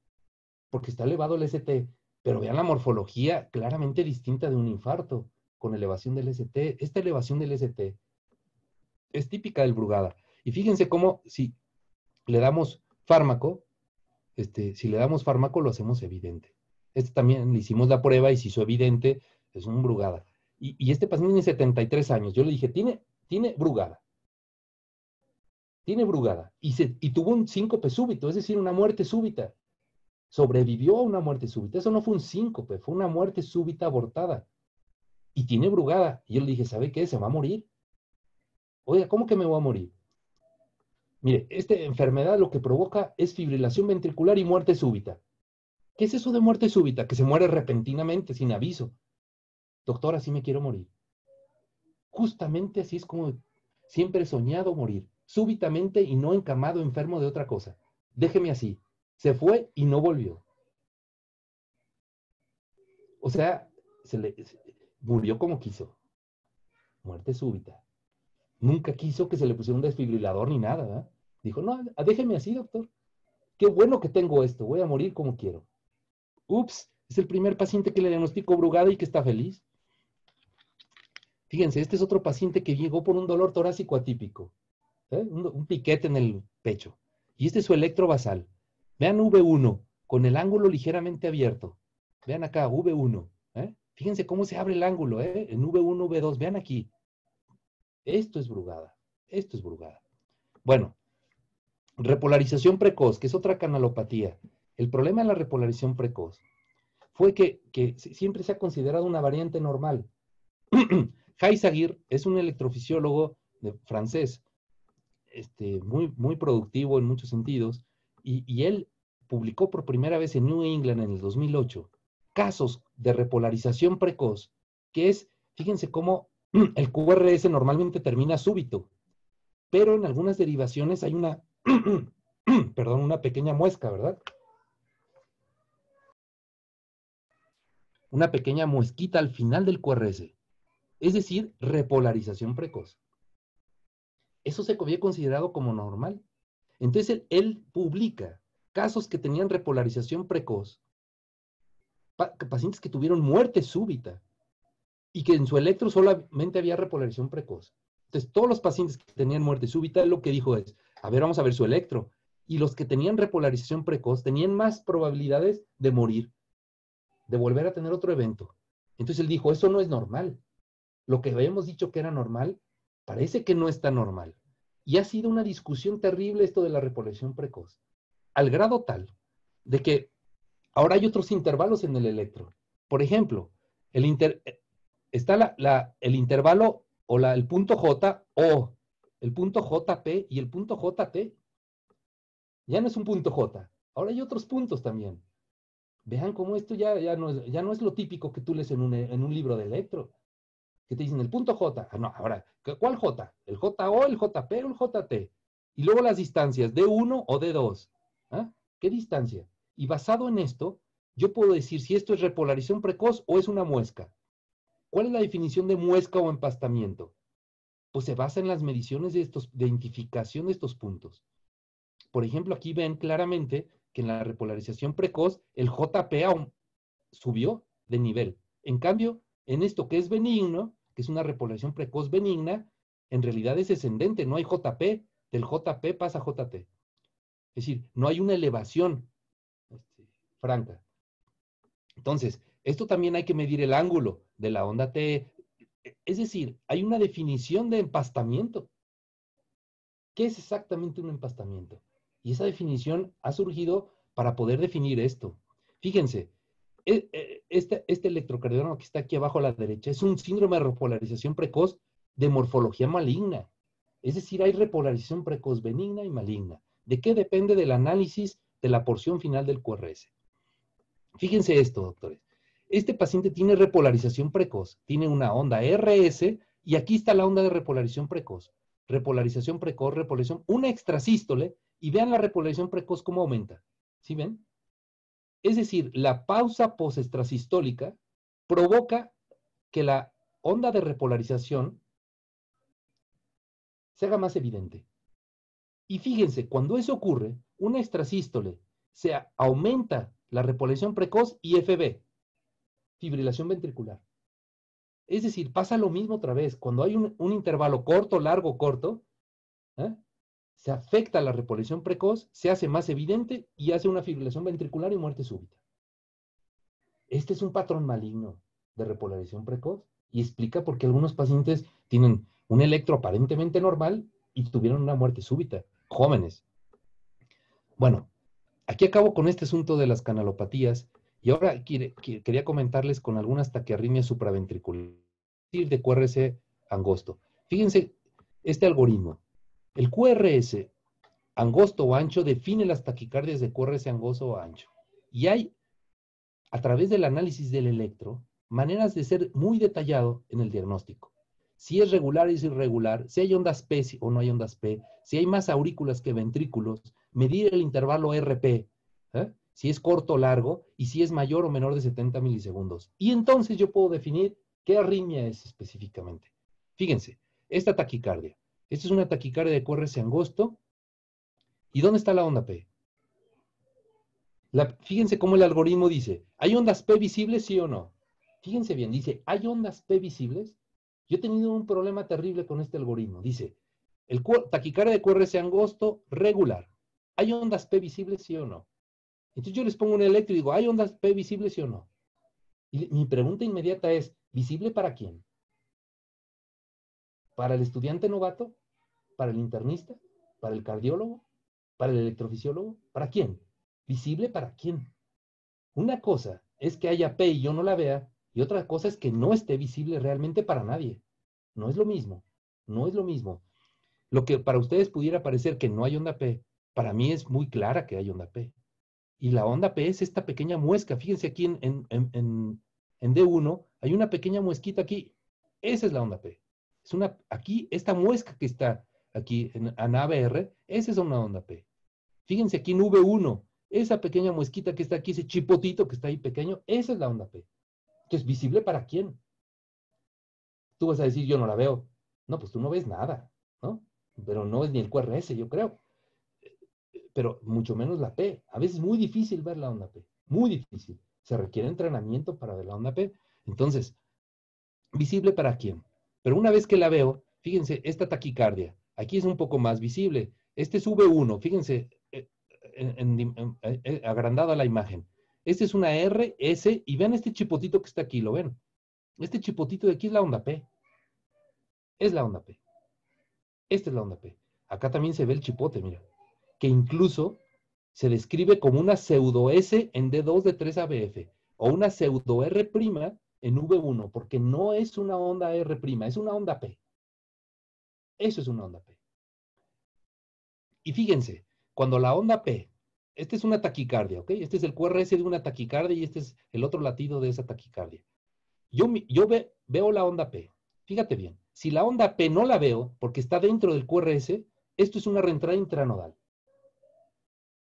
porque está elevado el ST. Pero vean la morfología claramente distinta de un infarto, con elevación del ST. Esta elevación del ST es típica del Brugada. Y fíjense cómo si le damos fármaco, este, si le damos fármaco lo hacemos evidente. Este también le hicimos la prueba y se hizo evidente, es un brugada. Y, este paciente tiene 73 años. Yo le dije, tiene, tiene brugada. Tiene brugada. Y, se, y tuvo un síncope súbito, es decir, una muerte súbita. Sobrevivió a una muerte súbita. Eso no fue un síncope, fue una muerte súbita abortada. Y tiene brugada. Y yo le dije, ¿sabe qué? Se va a morir. Oiga, ¿cómo que me voy a morir? Mire, esta enfermedad lo que provoca es fibrilación ventricular y muerte súbita. ¿Qué es eso de muerte súbita? Que se muere repentinamente, sin aviso. Doctor, así me quiero morir. Justamente así es como siempre he soñado morir, súbitamente y no encamado enfermo de otra cosa. Déjeme así. Se fue y no volvió. O sea, se le, murió como quiso. Muerte súbita. Nunca quiso que se le pusiera un desfibrilador ni nada. ¿verdad? Dijo, no, déjeme así, doctor. Qué bueno que tengo esto, voy a morir como quiero. Ups, es el primer paciente que le diagnostico brugada y que está feliz. Fíjense, este es otro paciente que llegó por un dolor torácico atípico, ¿eh? un, piquete en el pecho. Y este es su electrovasal. Vean V1, con el ángulo ligeramente abierto. Vean acá, V1. ¿eh? Fíjense cómo se abre el ángulo, ¿eh? en V1, V2. Vean aquí. Esto es brugada. Esto es brugada. Bueno, Repolarización precoz, que es otra canalopatía. El problema de la repolarización precoz fue que, siempre se ha considerado una variante normal. *clears throat* Heisagir es un electrofisiólogo francés, este, muy, muy productivo en muchos sentidos, y, él publicó por primera vez en New England en el 2008 casos de repolarización precoz, que es, fíjense cómo *clears throat* el QRS normalmente termina súbito, pero en algunas derivaciones hay una *clears throat* perdón, una pequeña muesca, ¿verdad? Una pequeña muesquita al final del QRS. Es decir, repolarización precoz. Eso se había considerado como normal. Entonces él, publica casos que tenían repolarización precoz, pacientes que tuvieron muerte súbita y que en su electro solamente había repolarización precoz. Entonces, todos los pacientes que tenían muerte súbita, lo que dijo es, a ver, vamos a ver su electro. Y los que tenían repolarización precoz tenían más probabilidades de morir, de volver a tener otro evento. Entonces él dijo, eso no es normal. Lo que habíamos dicho que era normal, parece que no está normal. Y ha sido una discusión terrible esto de la repolarización precoz, al grado tal de que ahora hay otros intervalos en el electro. Por ejemplo, el está el intervalo o la, el punto J o el punto JP y el punto JT. Ya no es un punto J, ahora hay otros puntos también. Vean cómo esto ya, ya, no, es, ya no es lo típico que tú lees en un, en un libro de electro. Que te dicen el punto J. Ah, no, ahora, ¿cuál J? ¿El JO, el JP o el JT? Y luego las distancias, D1 o D2. ¿Ah? ¿Qué distancia? Y basado en esto, yo puedo decir si esto es repolarización precoz o es una muesca. ¿Cuál es la definición de muesca o empastamiento? pues se basa en las mediciones de, estos, de identificación de estos puntos. Por ejemplo, aquí ven claramente que en la repolarización precoz el JP subió de nivel. En cambio, en esto que es benigno, que es una repolarización precoz benigna, en realidad es descendente, no hay JP, del JP pasa JT. Es decir, no hay una elevación este, franca. Entonces, esto también hay que medir el ángulo de la onda T. Es decir, hay una definición de empastamiento. ¿Qué es exactamente un empastamiento? Y esa definición ha surgido para poder definir esto. Fíjense, este, este electrocardiograma que está aquí abajo a la derecha es un síndrome de repolarización precoz de morfología maligna. Es decir, hay repolarización precoz benigna y maligna. ¿De qué depende del análisis de la porción final del QRS? Fíjense esto, doctores. Este paciente tiene repolarización precoz, tiene una onda RS y aquí está la onda de repolarización precoz. Repolarización precoz, repolarización, una extrasístole y vean la repolarización precoz cómo aumenta. ¿Sí ven? Es decir, la pausa postestrasistólica provoca que la onda de repolarización se haga más evidente. Y fíjense, cuando eso ocurre, una extrasístole se aumenta la repolarización precoz y FB, fibrilación ventricular. Es decir, pasa lo mismo otra vez. Cuando hay un, intervalo corto, largo, corto, ¿eh? Se afecta la repolarización precoz, se hace más evidente y hace una fibrilación ventricular y muerte súbita. Este es un patrón maligno de repolarización precoz y explica por qué algunos pacientes tienen un electro aparentemente normal y tuvieron una muerte súbita, jóvenes. Bueno, aquí acabo con este asunto de las canalopatías y ahora quería comentarles con algunas taquiarritmias supraventriculares de QRS angosto. Fíjense este algoritmo. El QRS angosto o ancho define las taquicardias de QRS angosto o ancho. Y hay, a través del análisis del electro, maneras de ser muy detallado en el diagnóstico si es regular o es irregular, si hay ondas P o no hay ondas P, si hay más aurículas que ventrículos, medir el intervalo RP, ¿eh? si es corto o largo, y si es mayor o menor de 70 milisegundos. Y entonces yo puedo definir qué arritmia es específicamente. Fíjense, esta taquicardia. Esta es una taquicardia de QRS angosto. ¿Y dónde está la onda P? fíjense cómo el algoritmo dice, ¿hay ondas P visibles, sí o no? Fíjense bien, dice, ¿hay ondas P visibles? Yo he tenido un problema terrible con este algoritmo. Dice, el taquicardia de QRS angosto regular. ¿Hay ondas P visibles, sí o no? Entonces yo les pongo un electro y digo, ¿hay ondas P visibles, sí o no? Y mi pregunta inmediata es, ¿visible para quién? ¿Para el estudiante novato? ¿Para el internista? ¿Para el cardiólogo? ¿Para el electrofisiólogo? ¿Para quién? ¿Visible para quién? Una cosa es que haya P y yo no la vea, y otra cosa es que no esté visible realmente para nadie. No es lo mismo, no es lo mismo. Lo que para ustedes pudiera parecer que no hay onda P, para mí es muy clara que hay onda P. Y la onda P es esta pequeña muesca. Fíjense aquí en, en, D1 hay una pequeña muesquita aquí. Esa es la onda P. Es una, aquí, esta muesca que está aquí en, en ABR, esa es una onda P. Fíjense aquí en V1, esa pequeña muesquita que está aquí, ese chipotito que está ahí pequeño, esa es la onda P. Entonces, ¿visible para quién? Tú vas a decir, yo no la veo. No, pues tú no ves nada, ¿no? Pero no es ni el QRS, yo creo. Pero mucho menos la P. A veces es muy difícil ver la onda P. Muy difícil. Se requiere entrenamiento para ver la onda P. Entonces, ¿visible para quién? Pero una vez que la veo, fíjense, esta taquicardia, aquí es un poco más visible. Este es V1, fíjense, eh, eh, agrandada la imagen. Este es una R, S, y vean este chipotito que está aquí, ¿lo ven? Este chipotito de aquí es la onda P. Es la onda P. Esta es la onda P. Acá también se ve el chipote, mira. Que incluso se describe como una pseudo S en D2 de 3 ABF o una pseudo R' en V1, porque no es una onda R', es una onda P. Eso es una onda P. Y fíjense, cuando la onda P esta es una taquicardia, ¿ok? Este es el QRS de una taquicardia y este es el otro latido de esa taquicardia. Yo, veo la onda P. Fíjate bien, si la onda P no la veo porque está dentro del QRS, esto es una reentrada intranodal.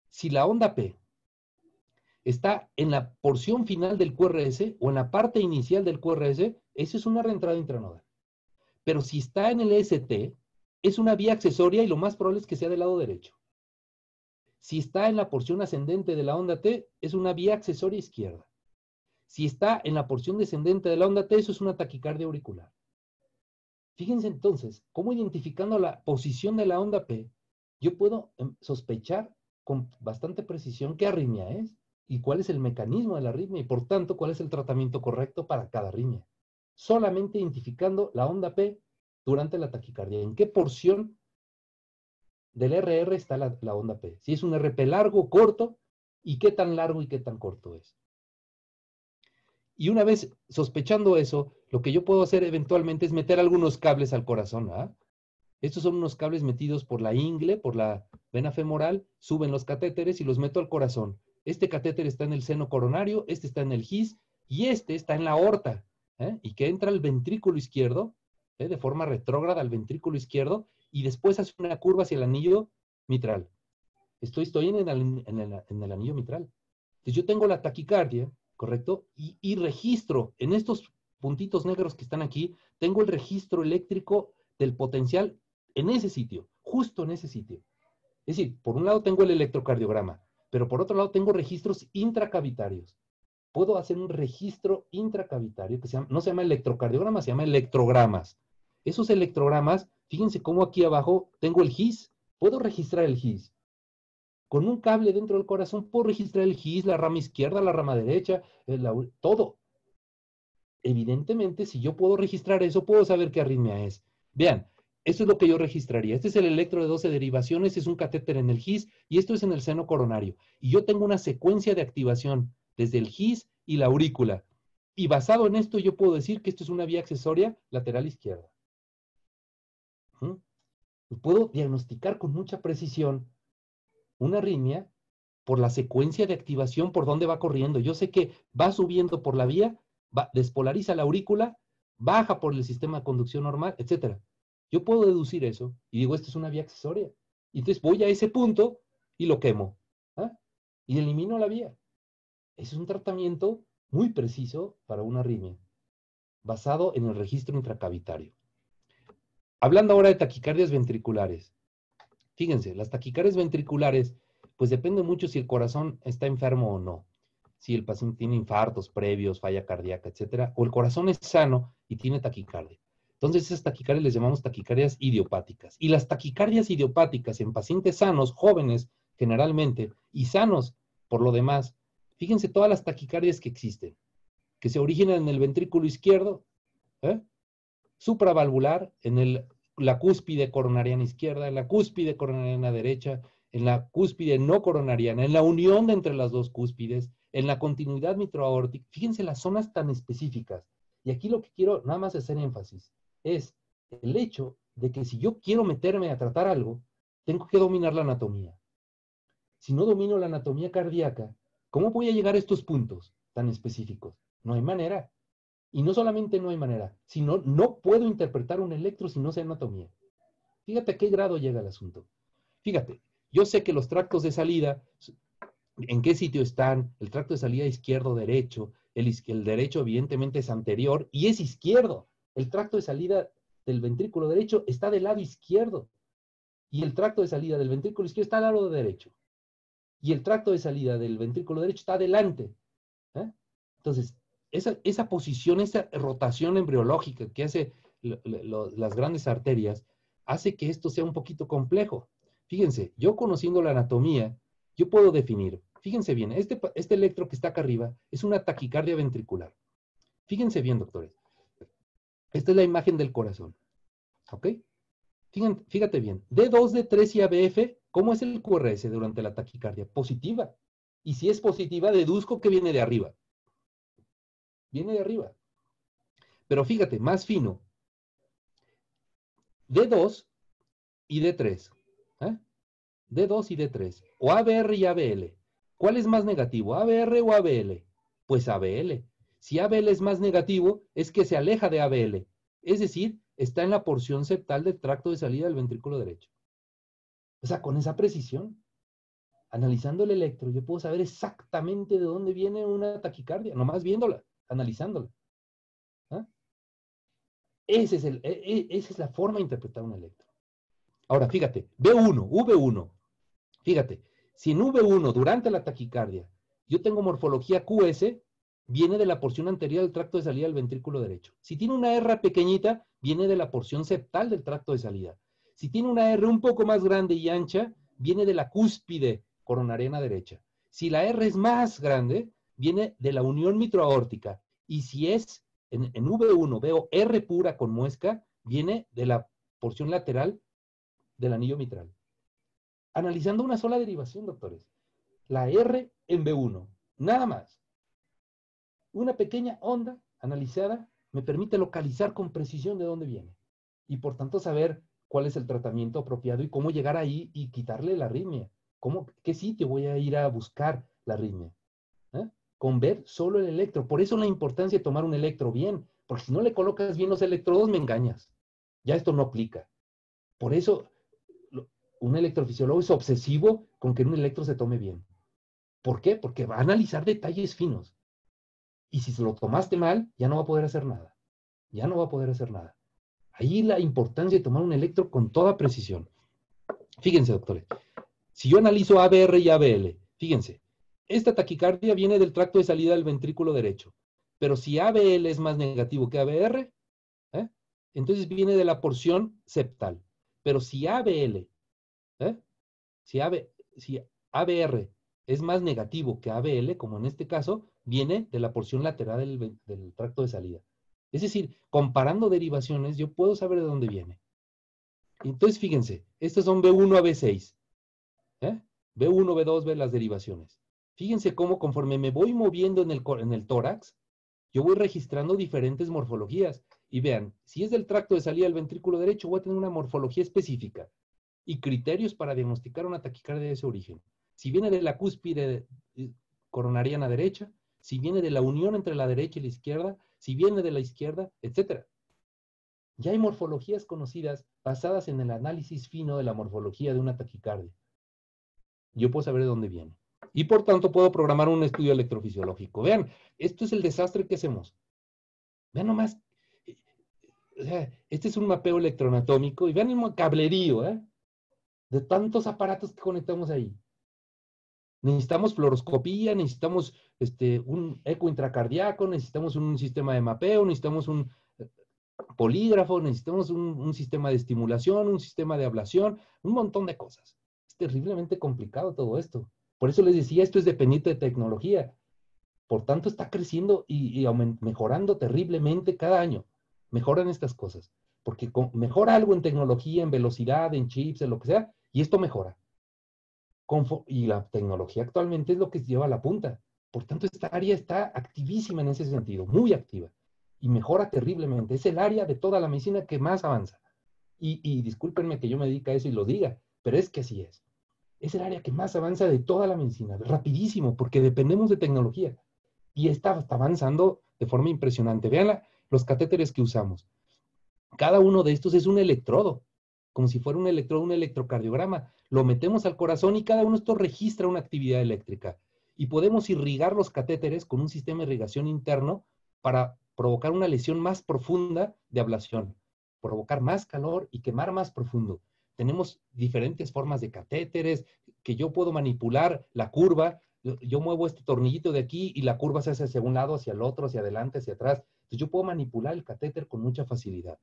Si la onda P está en la porción final del QRS o en la parte inicial del QRS, eso es una reentrada intranodal. Pero si está en el ST, es una vía accesoria y lo más probable es que sea del lado derecho. Si está en la porción ascendente de la onda T, es una vía accesoria izquierda. Si está en la porción descendente de la onda T, eso es una taquicardia auricular. Fíjense entonces, cómo identificando la posición de la onda P, yo puedo em, sospechar con bastante precisión qué arritmia es y cuál es el mecanismo de la arritmia y por tanto cuál es el tratamiento correcto para cada arritmia. Solamente identificando la onda P durante la taquicardia. ¿En qué porción del RR está la, onda P? Si es un RP largo, corto, y qué tan largo y qué tan corto es. Y una vez sospechando eso, lo que yo puedo hacer eventualmente es meter algunos cables al corazón. ¿ah? Estos son unos cables metidos por la ingle, por la vena femoral, suben los catéteres y los meto al corazón. Este catéter está en el seno coronario, este está en el GIS y este está en la aorta. ¿eh? y que entra al ventrículo izquierdo, ¿eh? de forma retrógrada al ventrículo izquierdo, y después hace una curva hacia el anillo mitral. Estoy, estoy en, el, anillo mitral. Entonces yo tengo la taquicardia, ¿correcto? Y, y, registro en estos puntitos negros que están aquí, tengo el registro eléctrico del potencial en ese sitio, justo en ese sitio. Es decir, por un lado tengo el electrocardiograma, pero por otro lado tengo registros intracavitarios puedo hacer un registro intracavitario que no se llama electrocardiograma, se llama electrogramas. Esos electrogramas, fíjense cómo aquí abajo tengo el GIS, puedo registrar el GIS. Con un cable dentro del corazón puedo registrar el GIS, la rama izquierda, la rama derecha, todo. Evidentemente, si yo puedo registrar eso, puedo saber qué arritmia es. Vean, esto es lo que yo registraría. Este es el electro de 12 derivaciones, es un catéter en el GIS y esto es en el seno coronario. Y yo tengo una secuencia de activación desde el GIS y la aurícula. Y basado en esto yo puedo decir que esto es una vía accesoria lateral izquierda. puedo diagnosticar con mucha precisión una arritmia por la secuencia de activación por donde va corriendo. Yo sé que va subiendo por la vía, despolariza la aurícula, baja por el sistema de conducción normal, etc. Yo puedo deducir eso y digo, esto es una vía accesoria. Y entonces voy a ese punto y lo quemo. ¿ah? Y elimino la vía. Ese es un tratamiento muy preciso para una arritmia, basado en el registro intracavitario. Hablando ahora de taquicardias ventriculares. Fíjense, las taquicardias ventriculares, pues depende mucho si el corazón está enfermo o no. Si el paciente tiene infartos previos, falla cardíaca, etcétera, o el corazón es sano y tiene taquicardia. Entonces, esas taquicardias les llamamos taquicardias idiopáticas. Y las taquicardias idiopáticas en pacientes sanos, jóvenes generalmente, y sanos por lo demás, Fíjense todas las taquicardias que existen, que se originan en el ventrículo izquierdo, ¿eh? supravalvular, en la cúspide coronariana izquierda, en la cúspide coronariana derecha, en la cúspide no coronariana, en la unión de entre las dos cúspides, en la continuidad mitroaórtica. Fíjense las zonas tan específicas. Y aquí lo que quiero nada más hacer énfasis es el hecho de que si yo quiero meterme a tratar algo, tengo que dominar la anatomía. Si no domino la anatomía cardíaca, ¿Cómo voy a llegar a estos puntos tan específicos? No hay manera. Y no solamente no hay manera, sino no puedo interpretar un electro si no sé anatomía. Fíjate a qué grado llega el asunto. Fíjate, yo sé que los tractos de salida, en qué sitio están, el tracto de salida izquierdo, derecho, el, el derecho evidentemente es anterior y es izquierdo. El tracto de salida del ventrículo derecho está del lado izquierdo y el tracto de salida del ventrículo izquierdo está al lado derecho y el tracto de salida del ventrículo derecho está adelante. ¿eh? Entonces, esa, posición, esa rotación embriológica que hace las grandes arterias, hace que esto sea un poquito complejo. Fíjense, yo conociendo la anatomía, yo puedo definir, fíjense bien, este, este electro que está acá arriba es una taquicardia ventricular. Fíjense bien, doctores. Esta es la imagen del corazón. ¿Ok? Fíjate, bien, D2, D3 y ABF ¿Cómo es el QRS durante la taquicardia? Positiva. Y si es positiva, deduzco que viene de arriba. Viene de arriba. Pero fíjate, más fino. D2 y D3. ¿eh? D2 y D3. O ABR y ABL. ¿Cuál es más negativo, ABR o ABL? Pues ABL. Si ABL es más negativo, es que se aleja de ABL. Es decir, está en la porción septal del tracto de salida del ventrículo derecho. O sea, con esa precisión, analizando el electro, yo puedo saber exactamente de dónde viene una taquicardia, nomás viéndola, analizándola. ¿Ah? Es e, e, esa es la forma de interpretar un electro. Ahora, fíjate, B1, V1. Fíjate, Si en V1, durante la taquicardia, yo tengo morfología QS, viene de la porción anterior del tracto de salida del ventrículo derecho. Si tiene una R pequeñita, viene de la porción septal del tracto de salida. Si tiene una R un poco más grande y ancha, viene de la cúspide coronariana derecha. Si la R es más grande, viene de la unión mitroaórtica. Y si es en, en V1, veo R pura con muesca, viene de la porción lateral del anillo mitral. Analizando una sola derivación, doctores. La R en B1, nada más. Una pequeña onda analizada me permite localizar con precisión de dónde viene. Y por tanto saber cuál es el tratamiento apropiado y cómo llegar ahí y quitarle la arritmia. ¿Cómo, ¿Qué sitio voy a ir a buscar la arritmia? ¿Eh? Con ver solo el electro. Por eso la importancia de tomar un electro bien, porque si no le colocas bien los electrodos, me engañas. Ya esto no aplica. Por eso un electrofisiólogo es obsesivo con que un electro se tome bien. ¿Por qué? Porque va a analizar detalles finos. Y si se lo tomaste mal, ya no va a poder hacer nada. Ya no va a poder hacer nada. Ahí la importancia de tomar un electro con toda precisión. Fíjense, doctores. Si yo analizo ABR y ABL, fíjense, esta taquicardia viene del tracto de salida del ventrículo derecho. Pero si ABL es más negativo que ABR, ¿eh? entonces viene de la porción septal. Pero si ABL, ¿eh? si, si ABR es más negativo que ABL, como en este caso, viene de la porción lateral del, tracto de salida. Es decir, comparando derivaciones, yo puedo saber de dónde viene. Entonces, fíjense, estos son B1 a B6. ¿eh? B1, B2, B las derivaciones. Fíjense cómo conforme me voy moviendo en el, en el tórax, yo voy registrando diferentes morfologías. Y vean, si es del tracto de salida del ventrículo derecho, voy a tener una morfología específica y criterios para diagnosticar una taquicardia de ese origen si viene de la cúspide eh, coronariana derecha, si viene de la unión entre la derecha y la izquierda, si viene de la izquierda, etc. Ya hay morfologías conocidas basadas en el análisis fino de la morfología de una taquicardia. Yo puedo saber de dónde viene. Y por tanto puedo programar un estudio electrofisiológico. Vean, esto es el desastre que hacemos. Vean nomás, eh, o sea, este es un mapeo electroanatómico y vean el cablerío, ¿eh? De tantos aparatos que conectamos ahí. Necesitamos fluoroscopía, necesitamos este, un eco intracardíaco, necesitamos un sistema de mapeo, necesitamos un eh, polígrafo, necesitamos un, sistema de estimulación, un sistema de ablación, un montón de cosas. Es terriblemente complicado todo esto. Por eso les decía, esto es dependiente de tecnología. Por tanto, está creciendo y, mejorando terriblemente cada año. Mejoran estas cosas. Porque mejora algo en tecnología, en velocidad, en chips, en lo que sea, y esto mejora y la tecnología actualmente es lo que lleva a la punta. Por tanto, esta área está activísima en ese sentido, muy activa, y mejora terriblemente. Es el área de toda la medicina que más avanza. Y, y discúlpenme que yo me dedique a eso y lo diga, pero es que así es. Es el área que más avanza de toda la medicina, rapidísimo, porque dependemos de tecnología. Y está, está avanzando de forma impresionante. Vean los catéteres que usamos. Cada uno de estos es un electrodo como si fuera un electrodo, un electrocardiograma. Lo metemos al corazón y cada uno de estos registra una actividad eléctrica. Y podemos irrigar los catéteres con un sistema de irrigación interno para provocar una lesión más profunda de ablación, provocar más calor y quemar más profundo. Tenemos diferentes formas de catéteres que yo puedo manipular la curva. Yo muevo este tornillito de aquí y la curva se hace hacia un lado, hacia el otro, hacia adelante, hacia atrás. Entonces yo puedo manipular el catéter con mucha facilidad.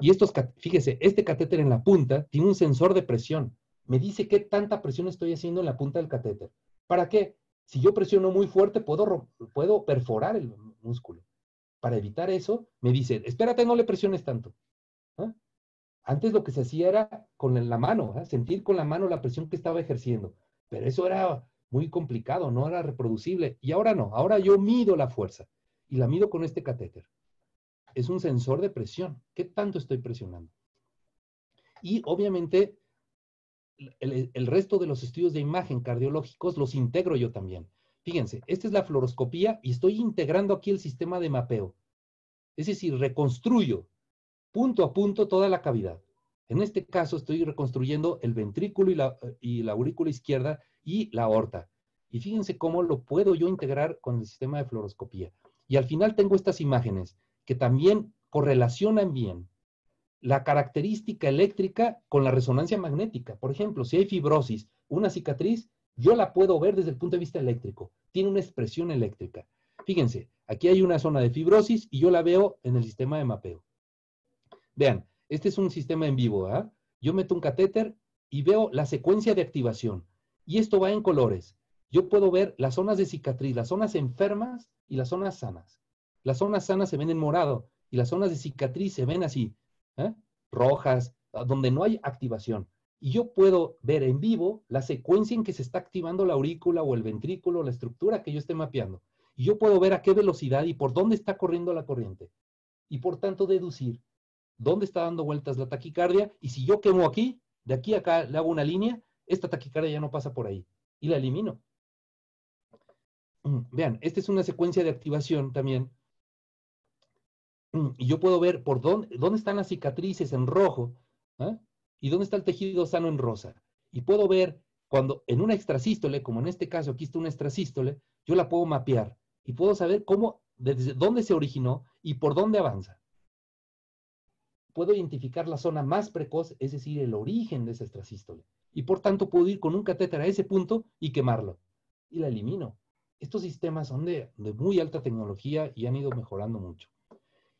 Y estos, fíjese, este catéter en la punta tiene un sensor de presión. Me dice qué tanta presión estoy haciendo en la punta del catéter. ¿Para qué? Si yo presiono muy fuerte, puedo, puedo perforar el músculo. Para evitar eso, me dice, espérate, no le presiones tanto. Antes lo que se hacía era con la mano, ¿ah? sentir con la mano la presión que estaba ejerciendo. Pero eso era muy complicado, no era reproducible. Y ahora no, ahora yo mido la fuerza y la mido con este catéter es un sensor de presión. ¿Qué tanto estoy presionando? Y obviamente el, resto de los estudios de imagen cardiológicos los integro yo también. Fíjense, esta es la fluoroscopía y estoy integrando aquí el sistema de mapeo. Es decir, reconstruyo punto a punto toda la cavidad. En este caso estoy reconstruyendo el ventrículo y la, y la aurícula izquierda y la aorta. Y fíjense cómo lo puedo yo integrar con el sistema de fluoroscopía. Y al final tengo estas imágenes que también correlacionan bien la característica eléctrica con la resonancia magnética. Por ejemplo, si hay fibrosis, una cicatriz, yo la puedo ver desde el punto de vista eléctrico. Tiene una expresión eléctrica. Fíjense, aquí hay una zona de fibrosis y yo la veo en el sistema de mapeo. Vean, este es un sistema en vivo. ¿ah? Yo meto un catéter y veo la secuencia de activación. Y esto va en colores. Yo puedo ver las zonas de cicatriz, las zonas enfermas y las zonas sanas. Las zonas sanas se ven en morado y las zonas de cicatriz se ven así, ¿eh? rojas, donde no hay activación y yo puedo ver en vivo la secuencia en que se está activando la aurícula o el ventrículo, la estructura que yo esté mapeando. Y yo puedo ver a qué velocidad y por dónde está corriendo la corriente. Y por tanto deducir dónde está dando vueltas la taquicardia. Y si yo quemo aquí, de aquí acá le hago una línea, esta taquicardia ya no pasa por ahí. Y la elimino. *clears throat* Vean, esta es una secuencia de activación también. Mm, y yo puedo ver por dónde, dónde están las cicatrices en rojo. ¿eh? y dónde está el tejido sano en rosa. Y puedo ver cuando en una extrasístole, como en este caso aquí está una extrasístole, yo la puedo mapear y puedo saber cómo, desde dónde se originó y por dónde avanza. Puedo identificar la zona más precoz, es decir, el origen de esa extrasístole. Y por tanto puedo ir con un catéter a ese punto y quemarlo. Y la elimino. Estos sistemas son de muy alta tecnología y han ido mejorando mucho.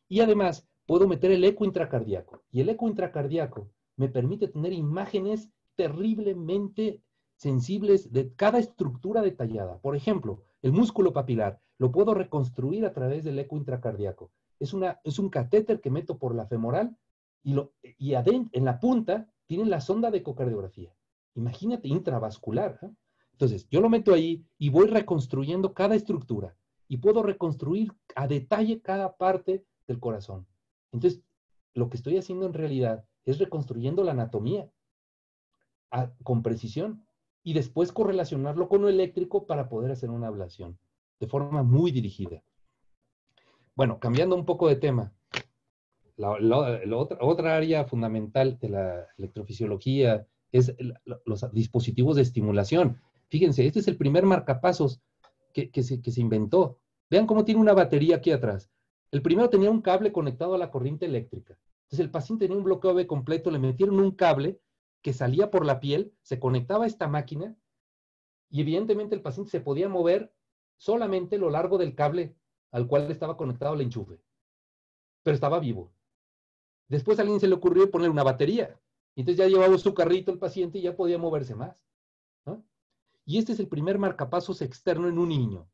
Y además, puedo meter el eco intracardíaco. Y el eco intracardíaco me permite tener imágenes terriblemente sensibles de cada estructura detallada. Por ejemplo, el músculo papilar lo puedo reconstruir a través del eco intracardíaco. Es, una, es un catéter que meto por la femoral y, lo, y en la punta tiene la sonda de ecocardiografía. Imagínate, intravascular. Entonces, yo lo meto ahí y voy reconstruyendo cada estructura y puedo reconstruir a detalle cada parte del corazón. Entonces, lo que estoy haciendo en realidad es reconstruyendo la anatomía con precisión y después correlacionarlo con lo eléctrico para poder hacer una ablación de forma muy dirigida. Bueno, cambiando un poco de tema, la, otra, área fundamental de la electrofisiología es los dispositivos de estimulación. Fíjense, este es el primer marcapasos que, se inventó. Vean cómo tiene una batería aquí atrás. El primero tenía un cable conectado a la corriente eléctrica. Entonces el paciente tenía un bloqueo B completo, le metieron un cable que salía por la piel, se conectaba a esta máquina y evidentemente el paciente se podía mover solamente lo largo del cable al cual estaba conectado el enchufe. Pero estaba vivo. Después a alguien se le ocurrió poner una batería. Entonces ya llevaba su carrito el paciente y ya podía moverse más. Y este es el primer marcapasos externo en un niño.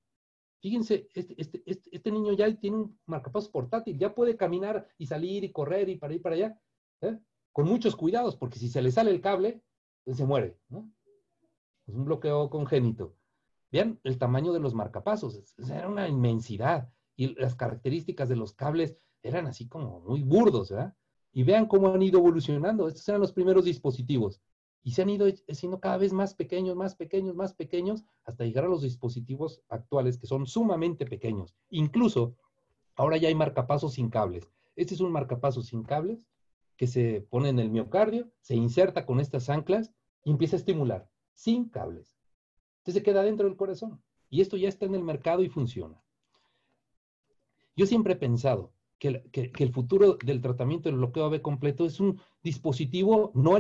Fíjense, este, este, este, este, niño ya tiene un marcapasos portátil, ya puede caminar y salir y correr y para ir para allá, ¿eh? con muchos cuidados, porque si se le sale el cable, pues se muere. Es un bloqueo congénito. Vean el tamaño de los marcapasos, era una inmensidad y las características de los cables eran así como muy burdos, ¿verdad? Y vean cómo han ido evolucionando. Estos eran los primeros dispositivos y se han ido haciendo cada vez más pequeños, más pequeños, más pequeños, hasta llegar a los dispositivos actuales que son sumamente pequeños. Incluso, ahora ya hay marcapasos sin cables. Este es un marcapasos sin cables que se pone en el miocardio, se inserta con estas anclas y empieza a estimular, sin cables. Entonces se queda dentro del corazón. Y esto ya está en el mercado y funciona. Yo siempre he pensado que, el futuro del tratamiento del bloqueo AB completo es un dispositivo no,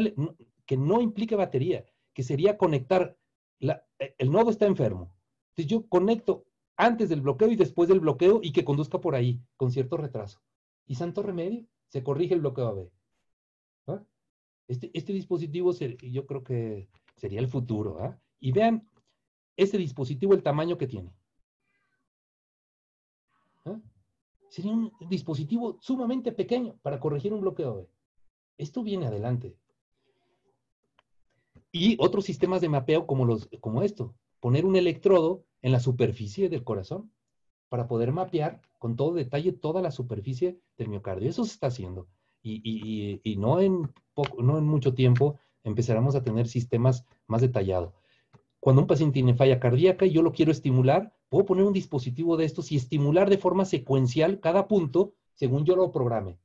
que no implique batería, que sería conectar, eh, el nodo está enfermo. Entonces yo conecto antes del bloqueo y después del bloqueo y que conduzca por ahí con cierto retraso. Y santo remedio, se corrige el bloqueo AB. ¿Ah? Este, este, dispositivo yo creo que sería el futuro. ¿ah? Y vean este dispositivo, el tamaño que tiene. ¿Ah? Sería un dispositivo sumamente pequeño para corregir un bloqueo AB. Esto viene adelante. Y otros sistemas de mapeo como, los, como esto, poner un electrodo en la superficie del corazón para poder mapear con todo detalle toda la superficie del miocardio. Eso se está haciendo. Y, no, en no en mucho tiempo empezaremos a tener sistemas más detallados. Cuando un paciente tiene falla cardíaca y yo lo quiero estimular, puedo poner un dispositivo de estos y estimular de forma secuencial cada punto según yo lo programe.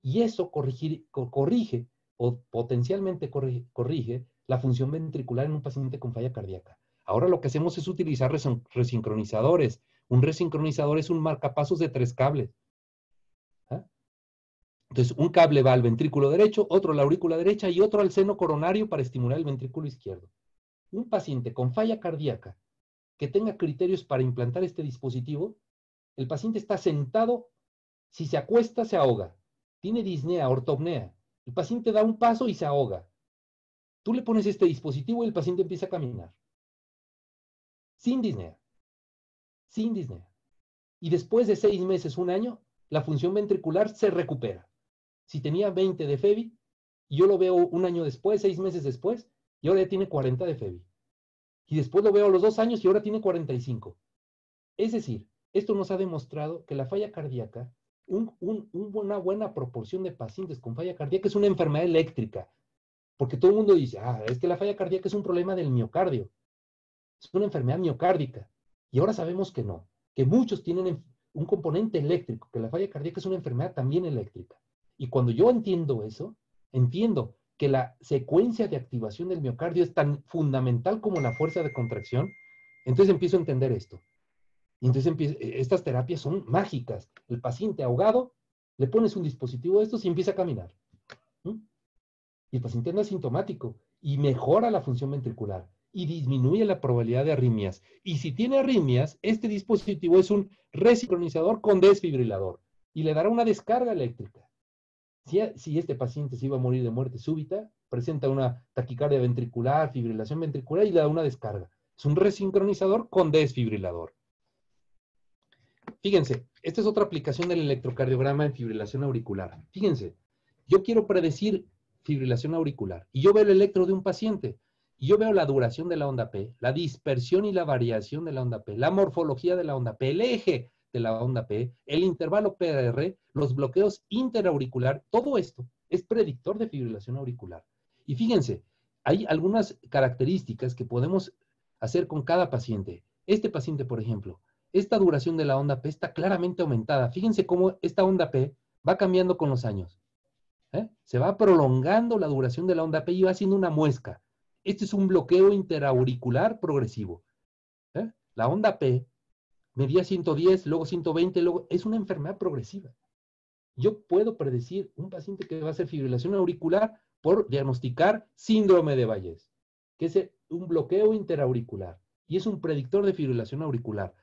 Y eso corrige o potencialmente corrige la función ventricular en un paciente con falla cardíaca. Ahora lo que hacemos es utilizar resincronizadores. Un resincronizador es un marcapasos de tres cables. ¿ah? Entonces, un cable va al ventrículo derecho, otro a la aurícula derecha y otro al seno coronario para estimular el ventrículo izquierdo. un paciente con falla cardíaca que tenga criterios para implantar este dispositivo, el paciente está sentado, si se acuesta se ahoga, tiene disnea, ortopnea, el paciente da un paso y se ahoga. Tú le pones este dispositivo y el paciente empieza a caminar. Sin disnea. Sin disnea. Y después de seis meses, un año, la función ventricular se recupera. Si tenía 20 de FEBI, y yo lo veo un año después, seis meses después, y ahora ya tiene 40 de FEBI. Y después lo veo a los dos años y ahora tiene 45. Es decir, esto nos ha demostrado que la falla cardíaca, una buena proporción de pacientes con falla cardíaca es una enfermedad eléctrica. Porque todo el mundo dice, ah, es que la falla cardíaca es un problema del miocardio. Es una enfermedad miocárdica. Y ahora sabemos que no, que muchos tienen un componente eléctrico, que la falla cardíaca es una enfermedad también eléctrica. Y cuando yo entiendo eso, entiendo que la secuencia de activación del miocardio es tan fundamental como la fuerza de contracción, entonces empiezo a entender esto. Entonces e, estas terapias son mágicas. El paciente ahogado, le pones un dispositivo de estos y empieza a caminar. Y el paciente no es sintomático y mejora la función ventricular y disminuye la probabilidad de arritmias. Y si tiene arritmias, este dispositivo es un resincronizador con desfibrilador y le dará una descarga eléctrica. Si, este paciente se iba a morir de muerte súbita, presenta una taquicardia ventricular, fibrilación ventricular y le da una descarga. Es un resincronizador con desfibrilador. Fíjense, esta es otra aplicación del electrocardiograma en fibrilación auricular. Fíjense, yo quiero predecir fibrilación auricular y yo veo el electro de un paciente y yo veo la duración de la onda P, la dispersión y la variación de la onda P, la morfología de la onda P, el eje de la onda P, el intervalo PR, los bloqueos interauricular, todo esto es predictor de fibrilación auricular. Y fíjense, hay algunas características que podemos hacer con cada paciente. Este paciente, por ejemplo, esta duración de la onda P está claramente aumentada. Fíjense cómo esta onda P va cambiando con los años. ¿Eh? Se va prolongando la duración de la onda P y va haciendo una muesca. Este es un bloqueo interauricular progresivo. ¿eh? La onda P medía 110, luego 120, luego es una enfermedad progresiva. Yo puedo predecir un paciente que va a hacer fibrilación auricular por diagnosticar síndrome de Bayes, que es un bloqueo interauricular y es un predictor de fibrilación auricular,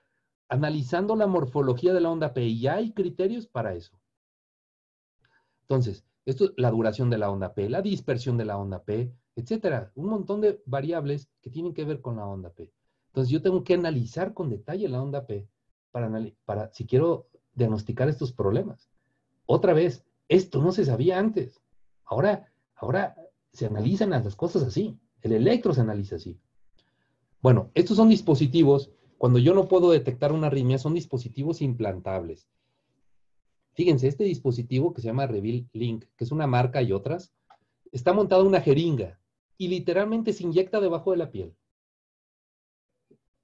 analizando la morfología de la onda P y hay criterios para eso. Entonces, esto es la duración de la onda P, la dispersión de la onda P, etcétera, un montón de variables que tienen que ver con la onda P. Entonces yo tengo que analizar con detalle la onda P para, para si quiero diagnosticar estos problemas. Otra vez, esto no se sabía antes. Ahora, ahora se analizan las cosas así. El electro se analiza así. Bueno, estos son dispositivos, cuando yo no puedo detectar una arritmia, son dispositivos implantables. Fíjense, este dispositivo que se llama Reveal Link, que es una marca y otras, está montado en una jeringa y literalmente se inyecta debajo de la piel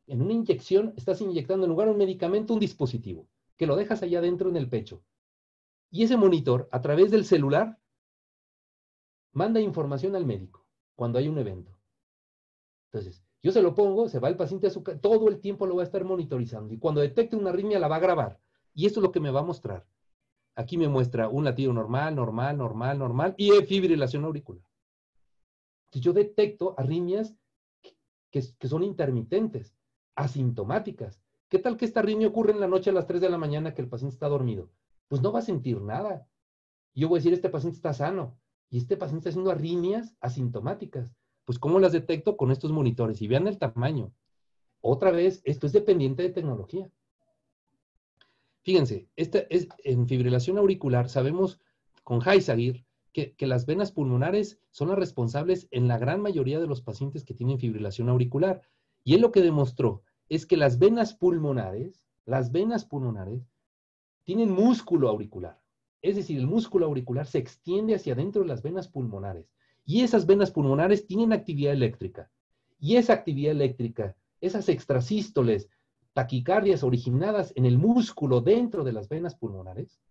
en una inyección estás inyectando en lugar de un medicamento un dispositivo, que lo dejas allá adentro en el pecho. Y ese monitor, a través del celular, manda información al médico cuando hay un evento. Entonces, yo se lo pongo, se va el paciente a su casa, todo el tiempo lo va a estar monitorizando. Y cuando detecte una arritmia, la va a grabar. Y esto es lo que me va a mostrar. Aquí me muestra un latido normal, normal, normal, normal y fibrilación auricular. Entonces, yo detecto arritmias que son intermitentes asintomáticas. ¿Qué tal que esta arritmia ocurre en la noche a las 3 de la mañana que el paciente está dormido? Pues no va a sentir nada. Yo voy a decir, este paciente está sano y este paciente está haciendo arritmias asintomáticas. Pues ¿cómo las detecto? Con estos monitores y vean el tamaño. Otra vez, esto es dependiente de tecnología. Fíjense, esta es, en fibrilación auricular sabemos con Heisaguir que, que las venas pulmonares son las responsables en la gran mayoría de los pacientes que tienen fibrilación auricular. Y él lo que demostró es que las venas pulmonares, las venas pulmonares, tienen músculo auricular. Es decir, el músculo auricular se extiende hacia adentro de las venas pulmonares. Y esas venas pulmonares tienen actividad eléctrica. Y esa actividad eléctrica, esas extrasístoles, taquicardias originadas en el músculo dentro de las venas pulmonares,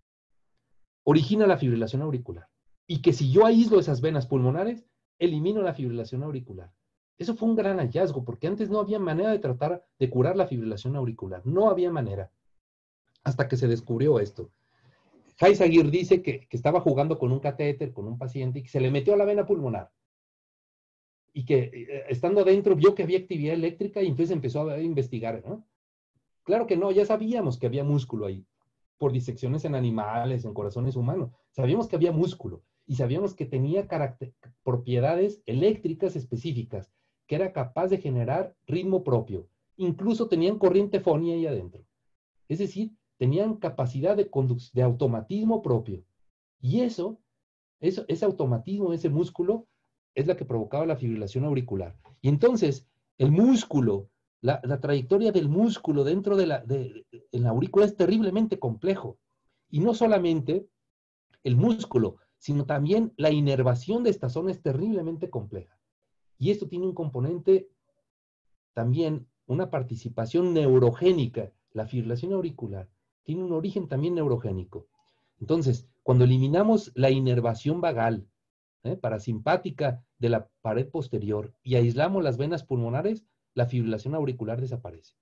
origina la fibrilación auricular. Y que si yo aíslo esas venas pulmonares, elimino la fibrilación auricular. Eso fue un gran hallazgo, porque antes no había manera de tratar de curar la fibrilación auricular. No había manera. Hasta que se descubrió esto. Heisaguir dice que, estaba jugando con un catéter, con un paciente, y que se le metió a la vena pulmonar. y que eh, estando adentro vio que había actividad eléctrica y entonces empezó a investigar. ¿no? Claro que no, ya sabíamos que había músculo ahí, por disecciones en animales, en corazones humanos. Sabíamos que había músculo y sabíamos que tenía propiedades eléctricas específicas, que era capaz de generar ritmo propio. Incluso tenían corriente fonia ahí adentro. Es decir, tenían capacidad de, de automatismo propio. Y eso, eso, ese automatismo, ese músculo, es la que provocaba la fibrilación auricular. Y entonces, el músculo, la, trayectoria del músculo dentro de la, de, la aurícula es terriblemente complejo. Y no solamente el músculo, sino también la inervación de esta zona es terriblemente compleja. Y esto tiene un componente también, una participación neurogénica. La fibrilación auricular tiene un origen también neurogénico. Entonces, cuando eliminamos la inervación vagal, ¿eh? parasimpática de la pared posterior y aislamos las venas pulmonares, la fibrilación auricular desaparece.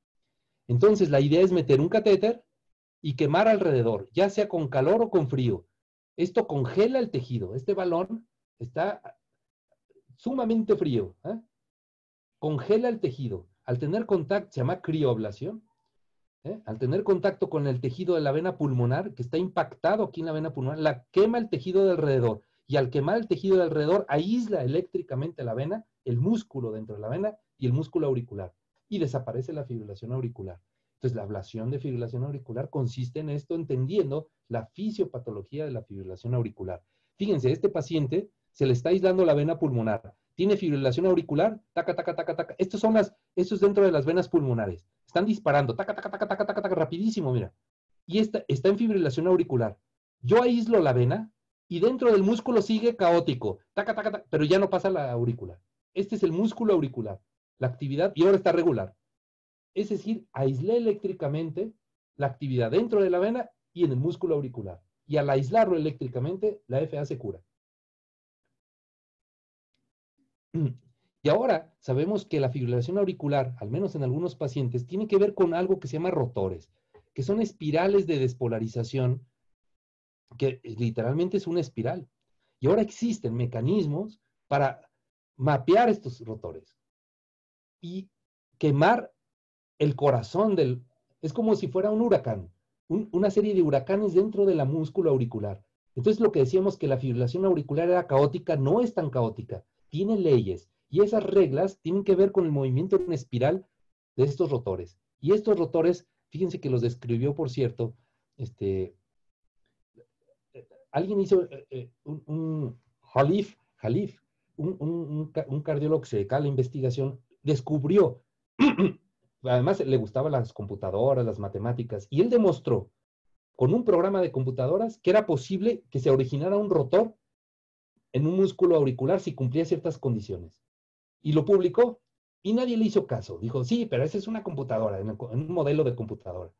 Entonces, la idea es meter un catéter y quemar alrededor, ya sea con calor o con frío. Esto congela el tejido. Este balón está sumamente frío. ¿eh? Congela el tejido. Al tener contacto, se llama crioablación, ¿eh? al tener contacto con el tejido de la vena pulmonar, que está impactado aquí en la vena pulmonar, la quema el tejido de alrededor. Y al quemar el tejido de alrededor, aísla eléctricamente la vena, el músculo dentro de la vena y el músculo auricular. Y desaparece la fibrilación auricular. Entonces, la ablación de fibrilación auricular consiste en esto, entendiendo la fisiopatología de la fibrilación auricular. Fíjense, este paciente se le está aislando la vena pulmonar. Tiene fibrilación auricular, taca, taca, taca, taca. Estos son las, esto es dentro de las venas pulmonares. Están disparando, taca, taca, taca, taca, taca, taca, rapidísimo, mira. Y esta, está en fibrilación auricular. Yo aíslo la vena y dentro del músculo sigue caótico, taca, taca, taca, pero ya no pasa la aurícula. Este es el músculo auricular. La actividad, y ahora está regular. Es decir, aislé eléctricamente la actividad dentro de la vena y en el músculo auricular. Y al aislarlo eléctricamente, la FA se cura. *clears throat* Y ahora sabemos que la fibrilación auricular, al menos en algunos pacientes, tiene que ver con algo que se llama rotores, que son espirales de despolarización, que literalmente es una espiral. Y ahora existen mecanismos para mapear estos rotores y quemar el corazón del... Es como si fuera un huracán, una serie de huracanes dentro de la músculo auricular. Entonces lo que decíamos que la fibrilación auricular era caótica, no es tan caótica, tiene leyes. Y esas reglas tienen que ver con el movimiento en espiral de estos rotores. Y estos rotores, fíjense que los describió, por cierto, este, alguien hizo eh, eh, un, un Halif, un, un, cardiólogo que se dedica a la investigación, descubrió *clears throat* además le gustaban las computadoras, las matemáticas, y él demostró con un programa de computadoras que era posible que se originara un rotor en un músculo auricular si cumplía ciertas condiciones. Y lo publicó y nadie le hizo caso. Dijo, sí, pero esa es una computadora, en un modelo de computadora.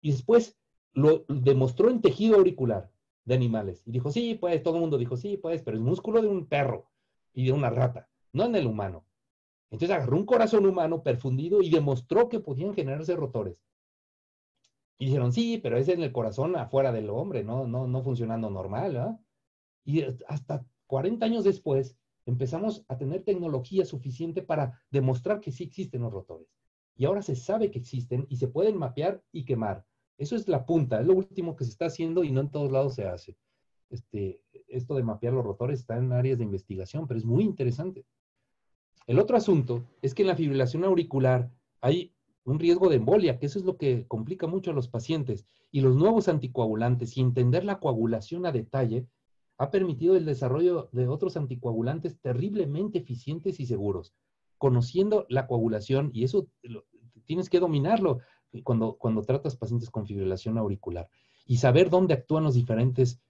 Y después lo demostró en tejido auricular de animales. Y dijo, sí, pues, todo el mundo dijo, sí, pues, pero es músculo de un perro y de una rata, no en el humano. Entonces agarró un corazón humano perfundido y demostró que podían generarse rotores. Y dijeron, sí, pero es en el corazón afuera del hombre, no, no, no funcionando normal. Y hasta 40 años después empezamos a tener tecnología suficiente para demostrar que sí existen los rotores. Y ahora se sabe que existen y se pueden mapear y quemar. Eso es la punta, es lo último que se está haciendo y no en todos lados se hace. Este, esto de mapear los rotores está en áreas de investigación, pero es muy interesante. El otro asunto es que en la fibrilación auricular hay un riesgo de embolia, que eso es lo que complica mucho a los pacientes. Y los nuevos anticoagulantes y entender la coagulación a detalle ha permitido el desarrollo de otros anticoagulantes terriblemente eficientes y seguros. Conociendo la coagulación, y eso tienes que dominarlo cuando, cuando tratas pacientes con fibrilación auricular, y saber dónde actúan los diferentes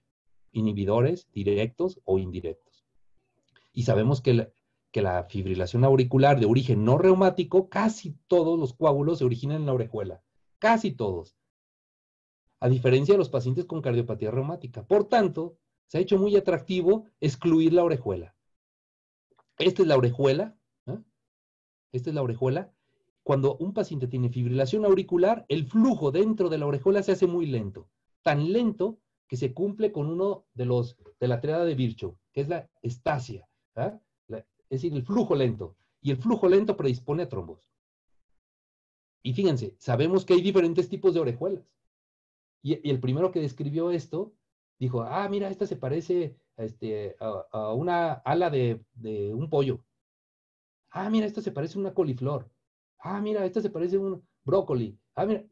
inhibidores directos o indirectos. Y sabemos que que la fibrilación auricular de origen no reumático, casi todos los coágulos se originan en la orejuela. Casi todos. A diferencia de los pacientes con cardiopatía reumática. Por tanto, se ha hecho muy atractivo excluir la orejuela. Esta es la orejuela. ¿eh? Esta es la orejuela. Cuando un paciente tiene fibrilación auricular, el flujo dentro de la orejuela se hace muy lento. Tan lento que se cumple con uno de los de la triada de Virchow, que es la estasia. Es decir, el flujo lento. Y el flujo lento predispone a trombos. Y fíjense, sabemos que hay diferentes tipos de orejuelas. Y, el primero que describió esto dijo, ah, mira, esta se parece a, este, a, una ala de, un pollo. Ah, mira, esta se parece a una coliflor. Ah, mira, esta se parece a un brócoli. Ah, mira,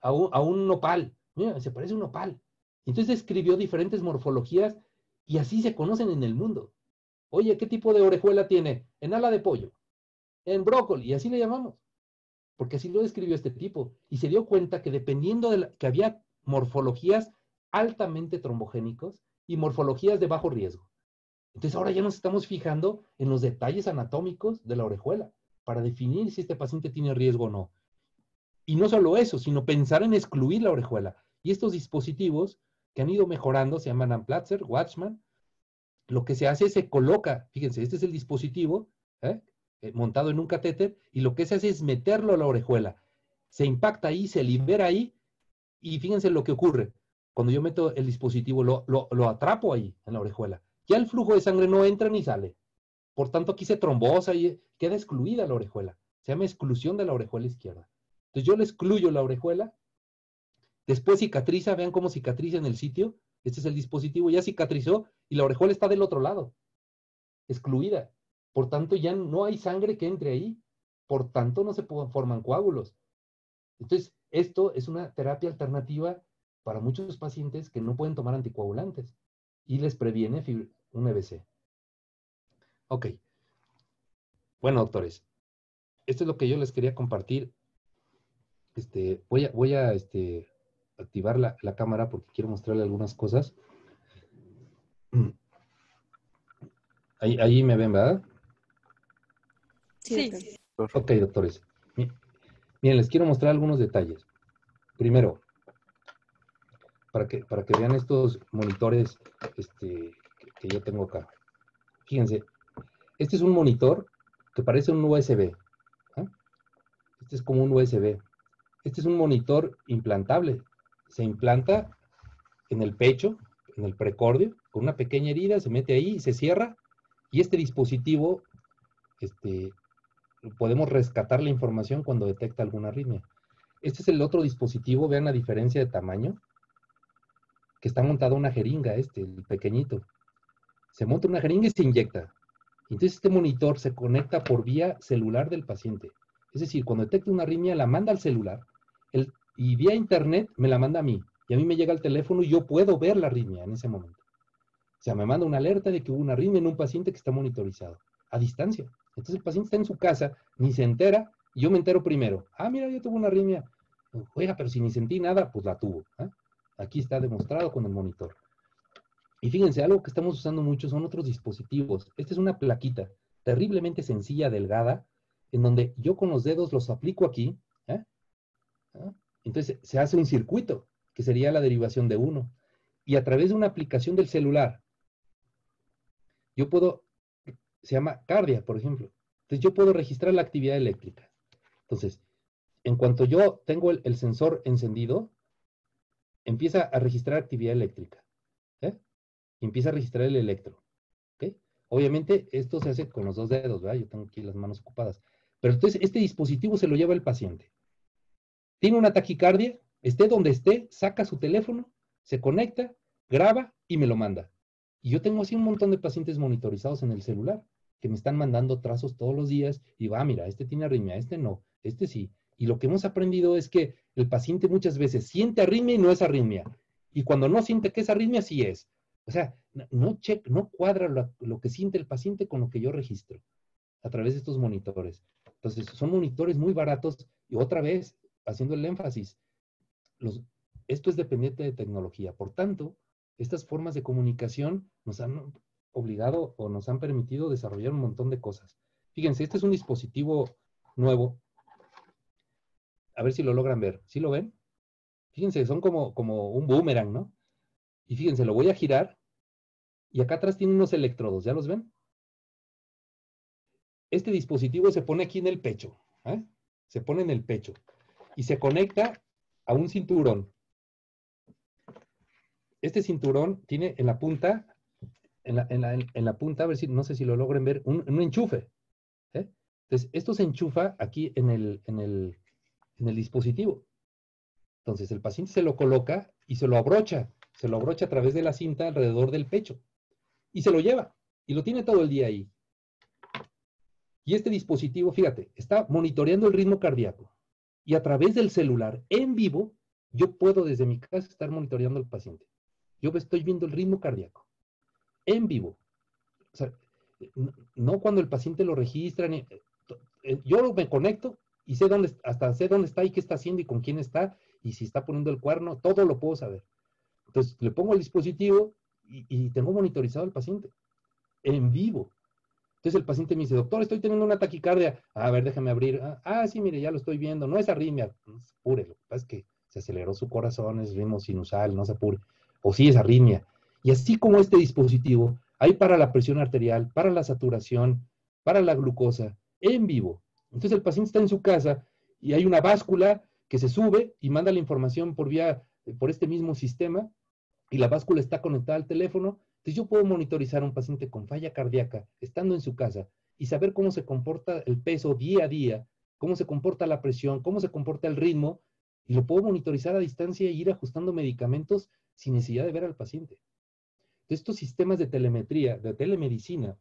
a un, a un nopal. Mira, se parece a un nopal. Entonces escribió diferentes morfologías y así se conocen en el mundo. Oye, ¿qué tipo de orejuela tiene? En ala de pollo, en brócoli, y así le llamamos. Porque así lo describió este tipo. Y se dio cuenta que dependiendo de que había morfologías altamente trombogénicos y morfologías de bajo riesgo. Entonces ahora ya nos estamos fijando en los detalles anatómicos de la orejuela para definir si este paciente tiene riesgo o no. Y no solo eso, sino pensar en excluir la orejuela. Y estos dispositivos que han ido mejorando, se llaman Amplatzer, Watchman, lo que se hace es se coloca, fíjense, este es el dispositivo ¿eh? Eh, montado en un catéter, y lo que se hace es meterlo a la orejuela. Se impacta ahí, se libera ahí, y fíjense lo que ocurre. Cuando yo meto el dispositivo, lo, lo atrapo ahí, en la orejuela. Ya el flujo de sangre no entra ni sale. Por tanto, aquí se trombosa y queda excluida la orejuela. Se llama exclusión de la orejuela izquierda. Entonces yo le excluyo la orejuela Después cicatriza, vean cómo cicatriza en el sitio. Este es el dispositivo, ya cicatrizó y la orejuela está del otro lado, excluida. Por tanto, ya no hay sangre que entre ahí. Por tanto, no se forman coágulos. Entonces, esto es una terapia alternativa para muchos pacientes que no pueden tomar anticoagulantes y les previene un EBC. Ok. Bueno, doctores, esto es lo que yo les quería compartir. Este, voy a, voy a este, activar la, cámara porque quiero mostrarle algunas cosas. Ahí, ahí me ven, ¿verdad? Sí. Ok, doctores. Miren, les quiero mostrar algunos detalles. Primero, para que, para que vean estos monitores este, que, yo tengo acá. Fíjense, este es un monitor que parece un USB. ¿ah? Este es como un USB. Este es un monitor implantable se implanta en el pecho, en el precordio, con una pequeña herida, se mete ahí y se cierra. Y este dispositivo, este, podemos rescatar la información cuando detecta alguna arritmia. Este es el otro dispositivo, vean la diferencia de tamaño, que está montada una jeringa, este, el pequeñito. Se monta una jeringa y se inyecta. Entonces este monitor se conecta por vía celular del paciente. Es decir, cuando detecta una arritmia, la manda al celular. Y vía internet me la manda a mí. Y a mí me llega el teléfono y yo puedo ver la arritmia en ese momento. O sea, me manda una alerta de que hubo una arritmia en un paciente que está monitorizado a distancia. Entonces el paciente está en su casa, ni se entera, y yo me entero primero. Ah, mira, yo tuve una arritmia. Oiga, pero si ni sentí nada, pues la tuvo. ¿ah? Aquí está demostrado con el monitor. Y fíjense, algo que estamos usando mucho son otros dispositivos. Esta es una plaquita terriblemente sencilla, delgada, en donde yo con los dedos los aplico aquí, ¿eh? Entonces se hace un circuito, que sería la derivación de uno. Y a través de una aplicación del celular, yo puedo, se llama cardia, por ejemplo. Entonces yo puedo registrar la actividad eléctrica. Entonces, en cuanto yo tengo el, sensor encendido, empieza a registrar actividad eléctrica. ¿eh? Empieza a registrar el electro. Obviamente esto se hace con los dos dedos, ¿verdad? Yo tengo aquí las manos ocupadas. Pero entonces este dispositivo se lo lleva el paciente tiene una taquicardia, esté donde esté, saca su teléfono, se conecta, graba y me lo manda. Y yo tengo así un montón de pacientes monitorizados en el celular que me están mandando trazos todos los días y va, mira, este tiene arritmia, este no, este sí. Y lo que hemos aprendido es que el paciente muchas veces siente arritmia y no es arritmia. Y cuando no siente que es arritmia, sí es. O sea, no, check, no cuadra lo, lo, que siente el paciente con lo que yo registro a través de estos monitores. Entonces, son monitores muy baratos y otra vez, haciendo el énfasis, esto es dependiente de tecnología. Por tanto, estas formas de comunicación nos han obligado o nos han permitido desarrollar un montón de cosas. Fíjense, este es un dispositivo nuevo. A ver si lo logran ver. ¿Sí lo ven? Fíjense, son como, un boomerang, ¿no? Y fíjense, lo voy a girar y acá atrás tiene unos electrodos, ¿ya los ven? Este dispositivo se pone aquí en el pecho, ¿eh? se pone en el pecho y se conecta a un cinturón. Este cinturón tiene en la punta en la, en la, punta, a ver si, no sé si lo logren ver, un, enchufe. ¿eh? Entonces, esto se enchufa aquí en el, en, el, en el dispositivo. Entonces, el paciente se lo coloca y se lo abrocha, se lo abrocha a través de la cinta alrededor del pecho y se lo lleva y lo tiene todo el día ahí. Y este dispositivo, fíjate, está monitoreando el ritmo cardíaco y a través del celular en vivo, yo puedo desde mi casa estar monitoreando al paciente. Yo estoy viendo el ritmo cardíaco en vivo. O sea, no cuando el paciente lo registra. Eh, eh, yo me conecto y sé dónde, hasta sé dónde está y qué está haciendo y con quién está y si está poniendo el cuerno, todo lo puedo saber. Entonces le pongo el dispositivo y, tengo monitorizado al paciente en vivo. Entonces el paciente me dice, doctor, estoy teniendo una taquicardia. A ver, déjame abrir. Ah, ah sí, mire, ya lo estoy viendo. No es arritmia. No se apure. Lo que pasa es que se aceleró su corazón, es ritmo sinusal, no se apure. O sí es arritmia. Y así como este dispositivo, hay para la presión arterial, para la saturación, para la glucosa, en vivo. Entonces el paciente está en su casa y hay una báscula que se sube y manda la información por vía, por este mismo sistema, y la báscula está conectada al teléfono. Entonces yo puedo monitorizar a un paciente con falla cardíaca estando en su casa y saber cómo se comporta el peso día a día, cómo se comporta la presión, cómo se comporta el ritmo, y lo puedo monitorizar a distancia e ir ajustando medicamentos sin necesidad de ver al paciente estos sistemas de telemetría, de telemedicina,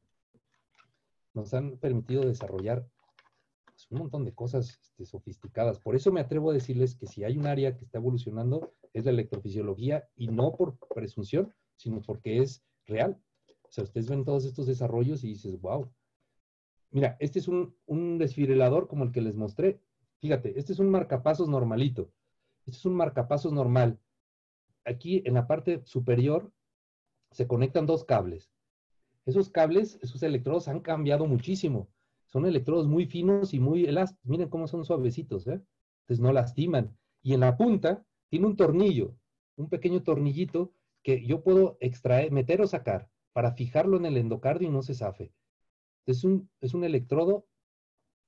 nos han permitido desarrollar pues, un montón de cosas este, sofisticadas. Por eso me atrevo a decirles que si hay un área que está evolucionando es la electrofisiología y no por presunción, sino porque es real. O sea, ustedes ven todos estos desarrollos y dices, wow. Mira, este es un, un desfibrilador como el que les mostré. Fíjate, este es un marcapasos normalito. Este es un marcapasos normal. Aquí en la parte superior se conectan dos cables. Esos cables, esos electrodos han cambiado muchísimo. Son electrodos muy finos y muy elásticos. Miren cómo son suavecitos, ¿eh? Entonces no lastiman. Y en la punta tiene un tornillo, un pequeño tornillito que yo puedo extraer, meter o sacar para fijarlo en el endocardio y no se zafe. Es un, es un electrodo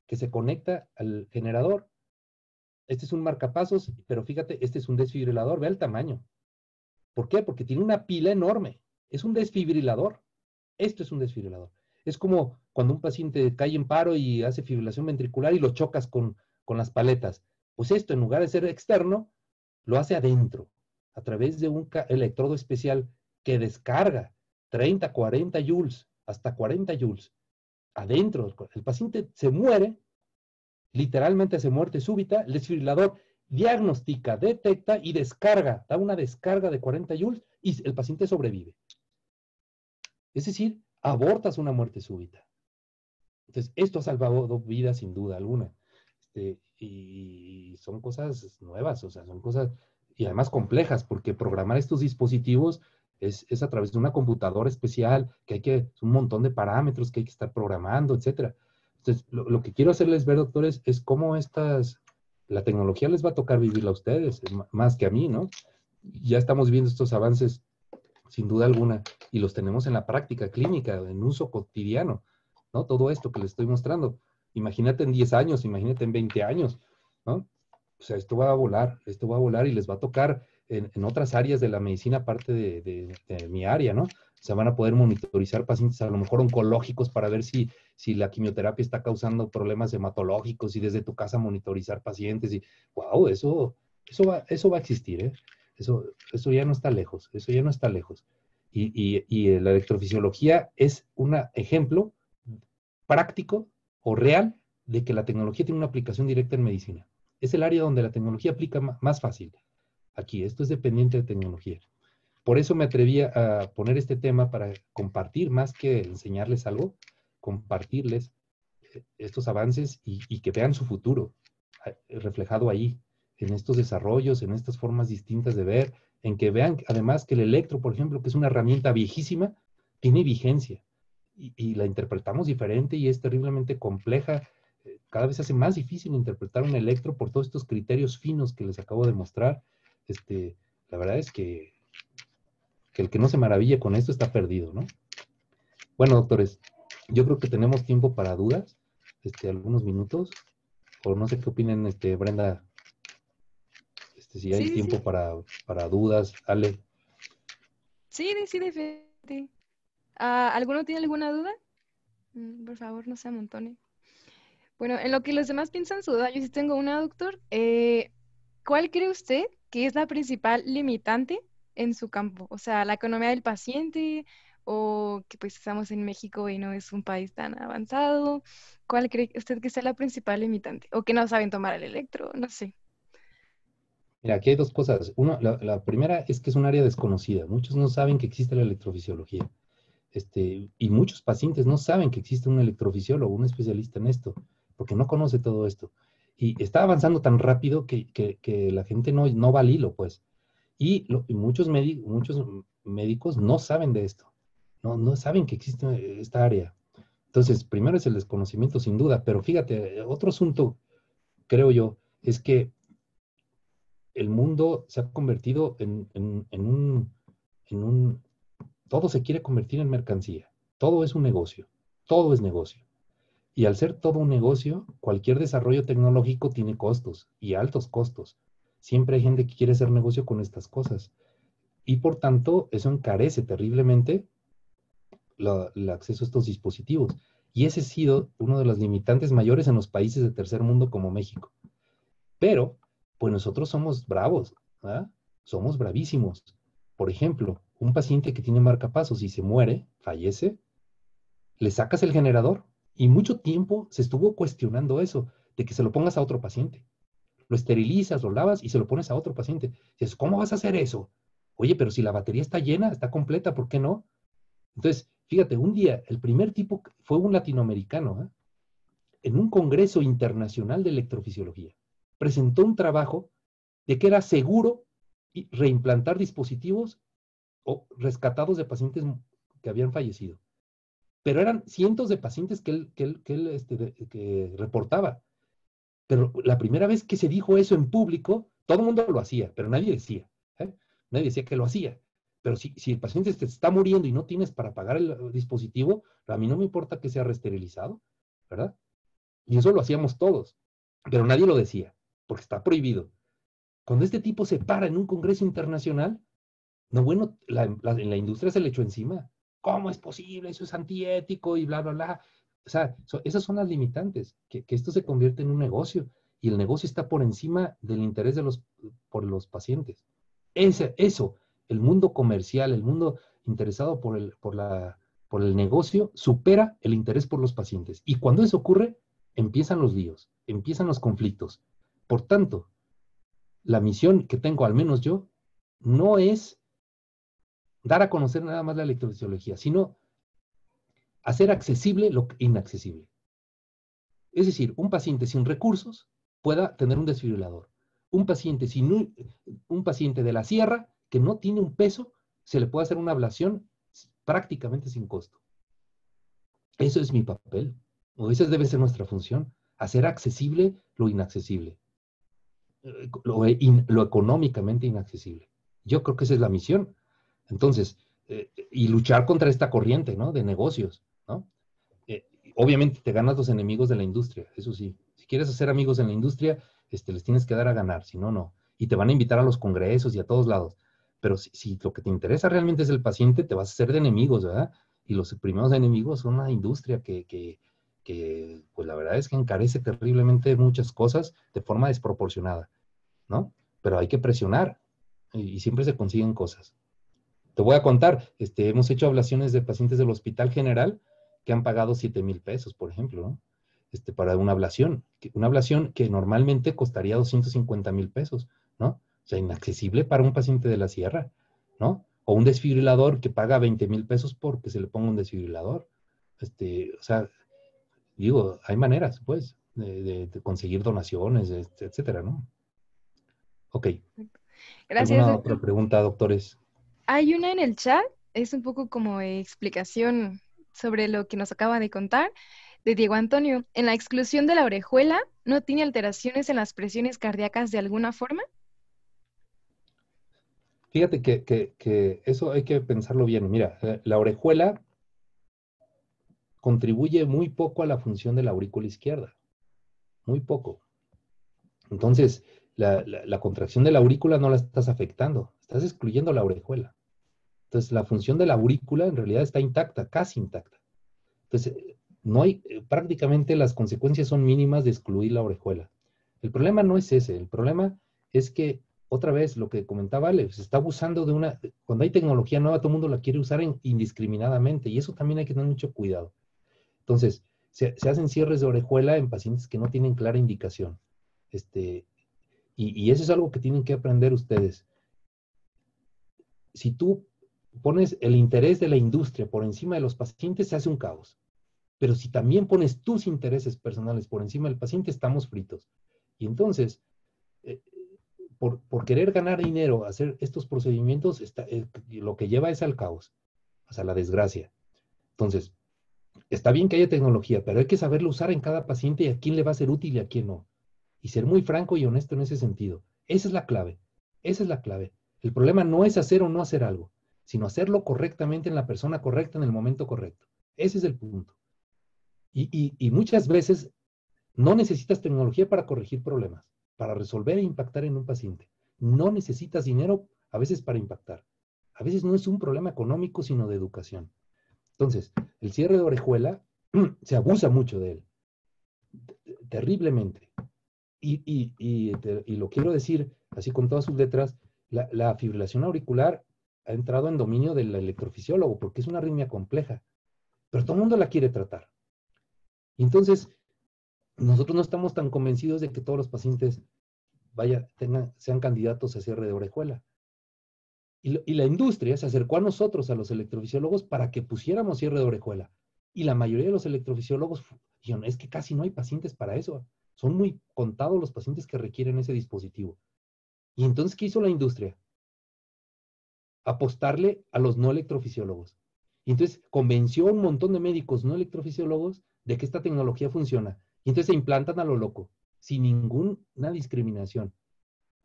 que se conecta al generador. Este es un marcapasos, pero fíjate, este es un desfibrilador, ve el tamaño. ¿Por qué? Porque tiene una pila enorme. Es un desfibrilador. Esto es un desfibrilador. Es como cuando un paciente cae en paro y hace fibrilación ventricular y lo chocas con, con las paletas. Pues esto, en lugar de ser externo, lo hace adentro, a través de un electrodo especial que descarga 30, 40 joules, hasta 40 joules. Adentro, el paciente se muere, literalmente se muerte súbita, el desfibrilador diagnostica, detecta y descarga, da una descarga de 40 joules y el paciente sobrevive. Es decir, abortas una muerte súbita. Entonces, esto ha salvado vidas sin duda alguna. Este, y son cosas nuevas, o sea, son cosas, y además complejas, porque programar estos dispositivos es, a través de una computadora especial, que hay que, un montón de parámetros que hay que estar programando, etcétera. Entonces, lo, que quiero hacerles ver, doctores, es cómo estas, la tecnología les va a tocar vivirla a ustedes, más que a mí, ¿no? Ya estamos viendo estos avances sin duda alguna, y los tenemos en la práctica clínica, en uso cotidiano, ¿no? Todo esto que les estoy mostrando. Imagínate en 10 años, imagínate en 20 años, ¿no? O sea, esto va a volar, esto va a volar y les va a tocar en, otras áreas de la medicina aparte de, mi área, ¿no? O sea, van a poder monitorizar pacientes a lo mejor oncológicos para ver si, si la quimioterapia está causando problemas hematológicos y desde tu casa monitorizar pacientes y, wow, eso, eso, va, eso va a existir, ¿eh? Eso, eso ya no está lejos, eso ya no está lejos. Y, y, la electrofisiología es un ejemplo práctico o real de que la tecnología tiene una aplicación directa en medicina. Es el área donde la tecnología aplica más fácil. Aquí, esto es dependiente de tecnología. Por eso me atreví a poner este tema para compartir, más que enseñarles algo, compartirles eh, estos avances y, que vean su futuro reflejado ahí en estos desarrollos, en estas formas distintas de ver, en que vean además que el electro, por ejemplo, que es una herramienta viejísima, tiene vigencia y, la interpretamos diferente y es terriblemente compleja. Cada vez hace más difícil interpretar un electro por todos estos criterios finos que les acabo de mostrar. Este, la verdad es que, que el que no se maraville con esto está perdido, ¿no? Bueno, doctores, yo creo que tenemos tiempo para dudas, este, algunos minutos, o no sé qué opinen, este, Brenda, este, si hay tiempo Para, para dudas, Ale. Sí, sí, sí. Ah, ¿Alguno tiene alguna duda? Mm, por favor, no se amontone. Bueno, en lo que los demás piensan su duda, yo sí tengo una, doctor. Eh, ¿Cuál cree usted que es la principal limitante en su campo? O sea, la economía del paciente o que pues estamos en México y no es un país tan avanzado. ¿Cuál cree usted que sea la principal limitante? O que no saben tomar el electro, no sé. Mira, aquí hay dos cosas. Una, la, primera es que es un área desconocida. Muchos no saben que existe la electrofisiología. Este, y muchos pacientes no saben que existe un electrofisiólogo, un especialista en esto, porque no conoce todo esto. Y está avanzando tan rápido que, la gente no, no va al hilo, pues. Y, muchos, muchos médicos no saben de esto. No, no saben que existe esta área. Entonces, primero es el desconocimiento, sin duda. Pero fíjate, otro asunto, creo yo, es que el mundo se ha convertido en, un, Todo se quiere convertir en mercancía. Todo es un negocio. Todo es negocio. Y al ser todo un negocio, cualquier desarrollo tecnológico tiene costos y altos costos. Siempre hay gente que quiere hacer negocio con estas cosas. Y por tanto, eso encarece terriblemente el acceso a estos dispositivos. Y ese ha sido uno de los limitantes mayores en los países de tercer mundo como México. Pero pues nosotros somos bravos, somos bravísimos. Por ejemplo, un paciente que tiene marcapasos y se muere, fallece, le sacas el generador y mucho tiempo se estuvo cuestionando eso, de que se lo pongas a otro paciente. Lo esterilizas, lo lavas y se lo pones a otro paciente. Dices, ¿cómo vas a hacer eso? Oye, pero si la batería está llena, está completa, ¿por qué no? Entonces, fíjate, un día, el primer tipo fue un latinoamericano, ¿eh? en un congreso internacional de electrofisiología presentó un trabajo de que era seguro reimplantar dispositivos o rescatados de pacientes que habían fallecido. Pero eran cientos de pacientes que él, que este, que reportaba. Pero la primera vez que se dijo eso en público, todo el mundo lo hacía, pero nadie decía. ¿eh? Nadie decía que lo hacía. Pero si, si el paciente te está muriendo y no tienes para pagar el dispositivo, a mí no me importa que sea resterilizado, ¿verdad? Y eso lo hacíamos todos, pero nadie lo decía porque está prohibido. Cuando este tipo se para en un congreso internacional, no, bueno, en la industria se le echó encima. ¿Cómo es posible? Eso es antiético y bla, bla, bla. O sea, esas son las limitantes, que, esto se convierte en un negocio y el negocio está por encima del interés de los, por los pacientes. Ese, eso, el mundo comercial, el mundo interesado por el, por, la, por el negocio, supera el interés por los pacientes. Y cuando eso ocurre, empiezan los líos, empiezan los conflictos, por tanto, la misión que tengo, al menos yo, no es dar a conocer nada más la electrofisiología, sino hacer accesible lo inaccesible. Es decir, un paciente sin recursos pueda tener un desfibrilador. Un paciente, sin un, paciente de la sierra que no tiene un peso, se le puede hacer una ablación prácticamente sin costo. Eso es mi papel, o esa debe ser nuestra función, hacer accesible lo inaccesible lo, económicamente inaccesible. Yo creo que esa es la misión. Entonces, eh, y luchar contra esta corriente, ¿no? De negocios, ¿no? Eh, obviamente te ganas los enemigos de la industria, eso sí. Si quieres hacer amigos en la industria, este, les tienes que dar a ganar, si no, no. Y te van a invitar a los congresos y a todos lados. Pero si, lo que te interesa realmente es el paciente, te vas a hacer de enemigos, ¿verdad? Y los primeros enemigos son la industria que, que, que, pues la verdad es que encarece terriblemente muchas cosas de forma desproporcionada, ¿no? Pero hay que presionar y, siempre se consiguen cosas. Te voy a contar, este, hemos hecho ablaciones de pacientes del Hospital General que han pagado 7 mil pesos, por ejemplo, ¿no? Este, para una ablación, una ablación que normalmente costaría 250 mil pesos, ¿no? O sea, inaccesible para un paciente de la sierra, ¿no? O un desfibrilador que paga 20 mil pesos porque se le ponga un desfibrilador. Este, o sea, digo, hay maneras, pues, de, conseguir donaciones, etcétera, ¿no? Ok. Gracias. ¿Alguna otra pregunta, doctores? Hay una en el chat, es un poco como explicación sobre lo que nos acaba de contar de Diego Antonio. ¿En la exclusión de la orejuela no tiene alteraciones en las presiones cardíacas de alguna forma? Fíjate que, que eso hay que pensarlo bien. Mira, eh, la orejuela contribuye muy poco a la función de la aurícula izquierda. Muy poco. Entonces, la, contracción de la aurícula no la estás afectando, estás excluyendo la orejuela. Entonces, la función de la aurícula en realidad está intacta, casi intacta. Entonces, no hay, eh, prácticamente las consecuencias son mínimas de excluir la orejuela. El problema no es ese, el problema es que, otra vez, lo que comentaba Ale, se está abusando de una, cuando hay tecnología nueva, todo el mundo la quiere usar indiscriminadamente y eso también hay que tener mucho cuidado. Entonces, se, hacen cierres de orejuela en pacientes que no tienen clara indicación. Este, y, eso es algo que tienen que aprender ustedes. Si tú pones el interés de la industria por encima de los pacientes, se hace un caos. Pero si también pones tus intereses personales por encima del paciente, estamos fritos. Y entonces, eh, por, querer ganar dinero, hacer estos procedimientos, está, eh, lo que lleva es al caos, o sea, la desgracia. Entonces, está bien que haya tecnología, pero hay que saberlo usar en cada paciente y a quién le va a ser útil y a quién no. Y ser muy franco y honesto en ese sentido. Esa es la clave. Esa es la clave. El problema no es hacer o no hacer algo sino hacerlo correctamente en la persona correcta en el momento correcto. Ese es el punto. Y, muchas veces no necesitas tecnología para corregir problemas, para resolver e impactar en un paciente. No necesitas dinero a veces para impactar. A veces no es un problema económico, sino de educación. Entonces, el cierre de orejuela *clears throat* se abusa mucho de él, terriblemente. Y, lo quiero decir así con todas sus letras, la fibrilación auricular ha entrado en dominio del electrofisiólogo porque es una arritmia compleja, pero todo el mundo la quiere tratar. Y entonces, nosotros no estamos tan convencidos de que todos los pacientes vaya, sean candidatos a cierre de orejuela. Y, y, la industria se acercó a nosotros, a los electrofisiólogos, para que pusiéramos cierre de orejuela. Y la mayoría de los electrofisiólogos es que casi no hay pacientes para eso. Son muy contados los pacientes que requieren ese dispositivo. Y entonces, ¿qué hizo la industria? apostarle a los no electrofisiólogos. Y entonces convenció a un montón de médicos no electrofisiólogos de que esta tecnología funciona. Y entonces se implantan a lo loco, sin ninguna discriminación,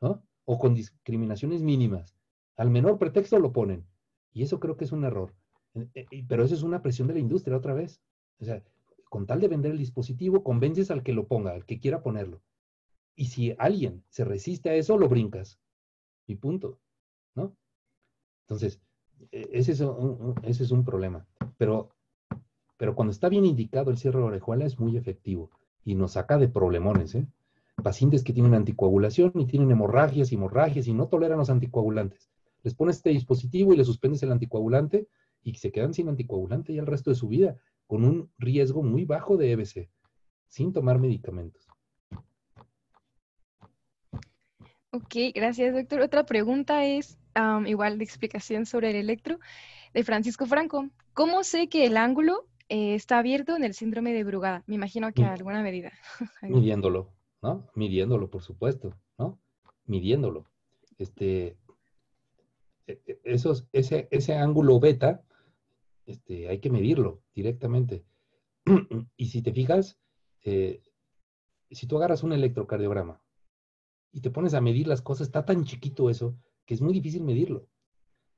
¿no? O con discriminaciones mínimas. Al menor pretexto lo ponen. Y eso creo que es un error. Eh, eh, pero eso es una presión de la industria otra vez. O sea, con tal de vender el dispositivo, convences al que lo ponga, al que quiera ponerlo. Y si alguien se resiste a eso, lo brincas. Y punto. ¿No? Entonces, e, ese es un, problema. Pero, pero cuando está bien indicado el cierre de orejuela es muy efectivo y nos saca de problemones. ¿eh? Pacientes que tienen anticoagulación y tienen hemorragias, hemorragias y no toleran los anticoagulantes. Les pones este dispositivo y le suspendes el anticoagulante y se quedan sin anticoagulante ya el resto de su vida, con un riesgo muy bajo de EBC, sin tomar medicamentos. Ok, gracias, doctor. Otra pregunta es, igual de explicación sobre el electro, de Francisco Franco. ¿Cómo sé que el ángulo eh, está abierto en el síndrome de Brugada? Me imagino que a alguna medida. *laughs* Midiéndolo, ¿no? Midiéndolo, por supuesto, ¿no? Midiéndolo. Este, e, e, esos, ese, ese ángulo beta, este, hay que medirlo directamente. *clears throat* y si te fijas, eh, si tú agarras un electrocardiograma y te pones a medir las cosas, está tan chiquito eso que es muy difícil medirlo.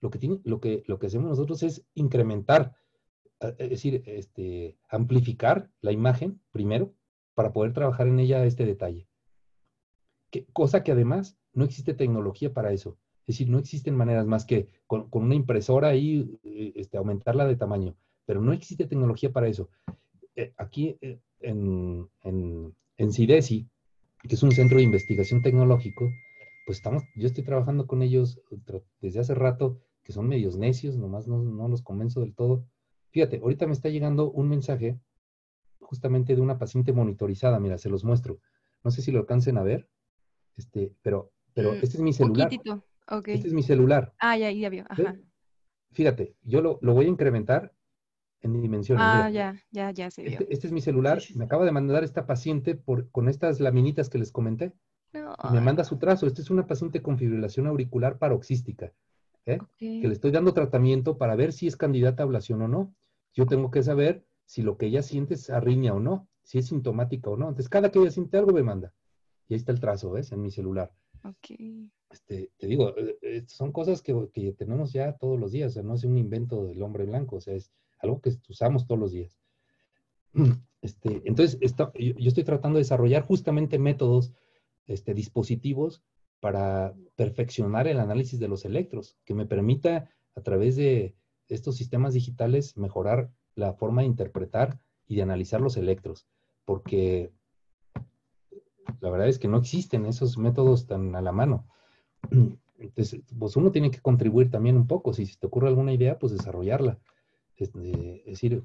Lo que, tiene, lo que, lo que hacemos nosotros es incrementar, es decir, este, amplificar la imagen primero para poder trabajar en ella este detalle. cosa que además no existe tecnología para eso. Es decir, no existen maneras más que con, una impresora ahí eh, este, aumentarla de tamaño, pero no existe tecnología para eso. Eh, aquí eh, en, en, en CIDESI, que es un centro de investigación tecnológico, pues estamos, yo estoy trabajando con ellos desde hace rato, que son medios necios, nomás no, no los convenzo del todo. Fíjate, ahorita me está llegando un mensaje justamente de una paciente monitorizada, mira, se los muestro. No sé si lo alcancen a ver, este, pero, pero mm, este es mi celular. Okay. Este es mi celular. Ah, ya, ya vio. Ajá. Fíjate, yo lo, lo, voy a incrementar en dimensiones. Ah, ya, ya, ya se vio. Este, este, es mi celular. Me acaba de mandar esta paciente por, con estas laminitas que les comenté me manda su trazo. Esta es una paciente con fibrilación auricular paroxística, ¿eh? que le estoy dando tratamiento para ver si es candidata a ablación o no. Yo tengo que saber si lo que ella siente es arritmia o no, si es sintomática o no. Entonces, cada que ella siente algo me manda. Y ahí está el trazo, ¿ves? En mi celular. Este, te digo, eh, eh, son cosas que, tenemos ya todos los días, o sea, no es un invento del hombre blanco, o sea, es algo que usamos todos los días. *clears throat* Este, entonces, yo, yo, estoy tratando de desarrollar justamente métodos este, dispositivos para perfeccionar el análisis de los electros, que me permita a través de estos sistemas digitales, mejorar la forma de interpretar y de analizar los electros, porque la verdad es que no existen esos métodos tan a la mano. *clears throat* Entonces, pues uno tiene que contribuir también un poco. Si se te ocurre alguna idea, pues desarrollarla. Es, decir,